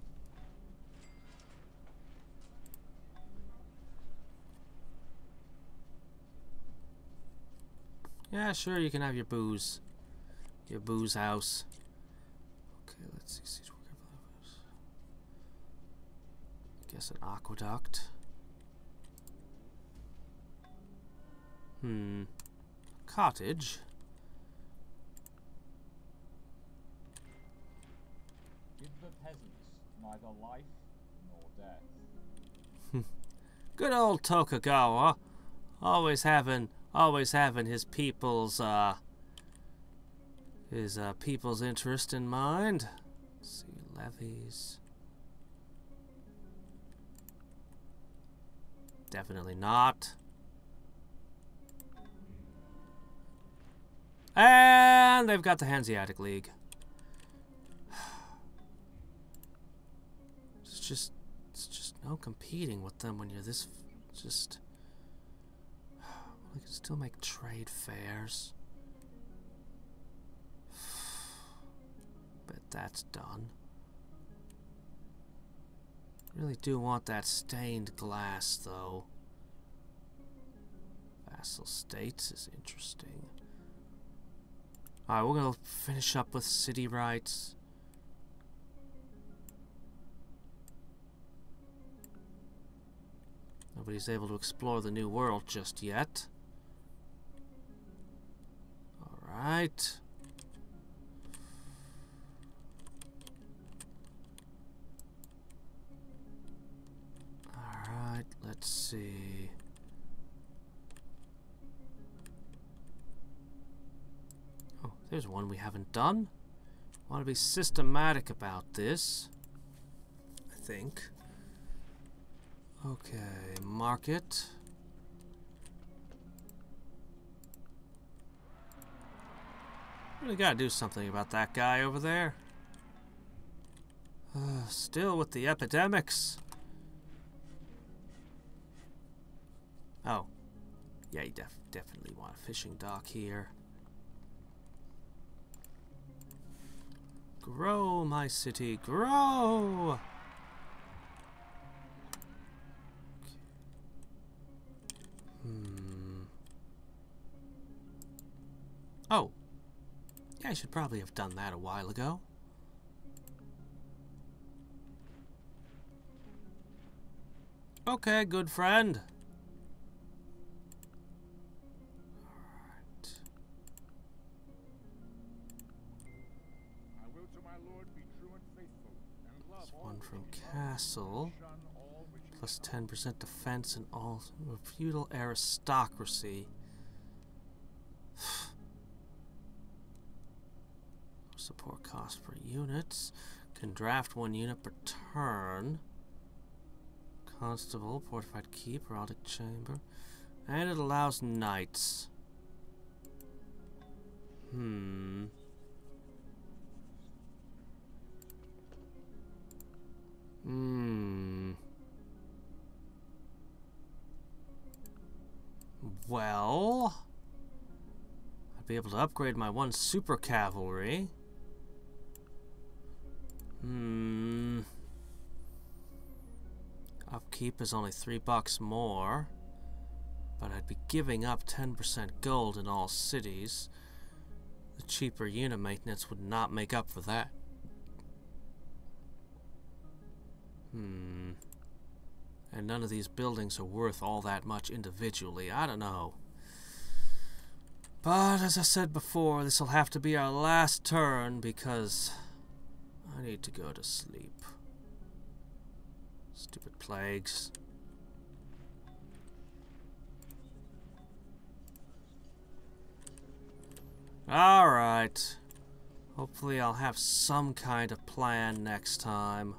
Yeah, sure, you can have your booze. Your booze house. Okay, let's see. worker- Guess an aqueduct. Hmm. Cottage. Give the peasants neither life nor death. Good old Tokugawa. Always having always having his people's uh his uh people's interest in mind. Let's see levies. Definitely not. And they've got the Hanseatic League. It's just it's just no competing with them when you're this just we can still make trade fairs. Bet that's done. Really do want that stained glass though. Vassal states is interesting. Alright, we're gonna finish up with city rights. Nobody's able to explore the new world just yet. Alright. Alright, let's see. Oh, there's one we haven't done. Want to be systematic about this. I think. Okay, market. Really gotta do something about that guy over there. Uh, still with the epidemics. Oh. Yeah, you def definitely want a fishing dock here. Grow, my city, grow! Hmm. Oh. I should probably have done that a while ago. Okay, good friend. Alright. I will to my lord be true and faithful, and love That's all one from Castle. shun all which he Plus 10% defense and all feudal aristocracy. Support cost per units. Can draft one unit per turn. Constable, fortified keep, heraldic chamber. And it allows knights. Hmm. Hmm. Well, I'd be able to upgrade my one super cavalry. Hmm. Upkeep is only three bucks more, but I'd be giving up 10% gold in all cities. The cheaper unit maintenance would not make up for that. Hmm. And none of these buildings are worth all that much individually. I don't know. But as I said before, this will have to be our last turn because I need to go to sleep. Stupid plagues. Alright. Hopefully I'll have some kind of plan next time.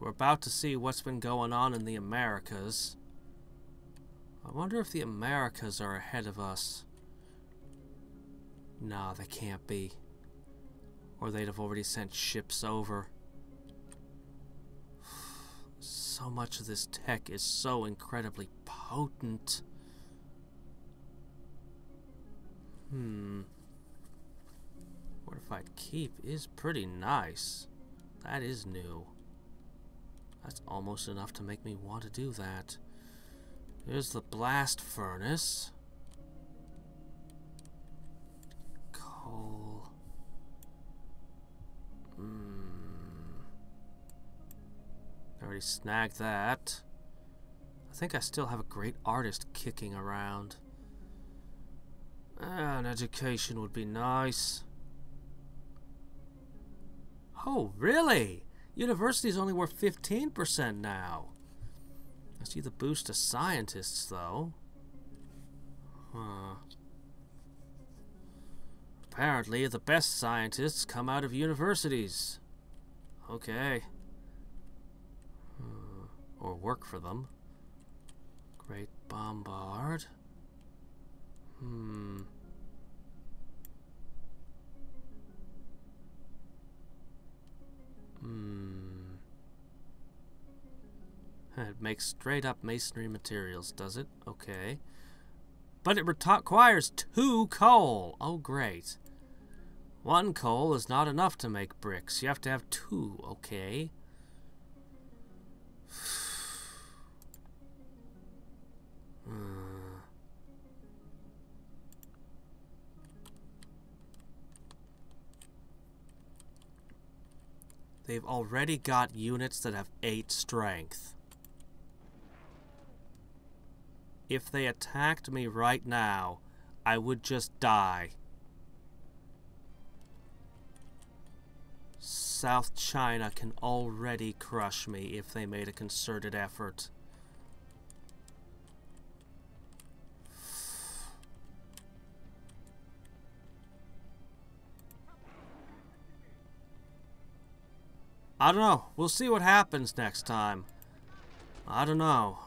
We're about to see what's been going on in the Americas. I wonder if the Americas are ahead of us. Nah, they can't be. Or they'd have already sent ships over. So much of this tech is so incredibly potent. Hmm. Fortified Keep is pretty nice. That is new. That's almost enough to make me want to do that. Here's the blast furnace. Coal. Hmm. Already snagged that. I think I still have a great artist kicking around. An education would be nice. Oh, really? University's only worth 15% now. I see the boost to scientists, though. Huh. Apparently, the best scientists come out of universities. Okay. Uh, or work for them. Great Bombard. Hmm. Hmm. It makes straight up masonry materials, does it? Okay. But it requires two coal. Oh, great. One coal is not enough to make bricks. You have to have two, okay? They've already got units that have 8 strength. If they attacked me right now, I would just die. South China can already crush me if they made a concerted effort. I don't know. We'll see what happens next time. I don't know.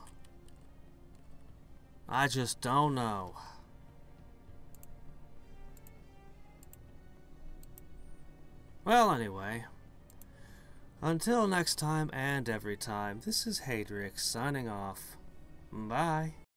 I just don't know. Well, anyway. Until next time and every time, this is Hadriex signing off. Bye.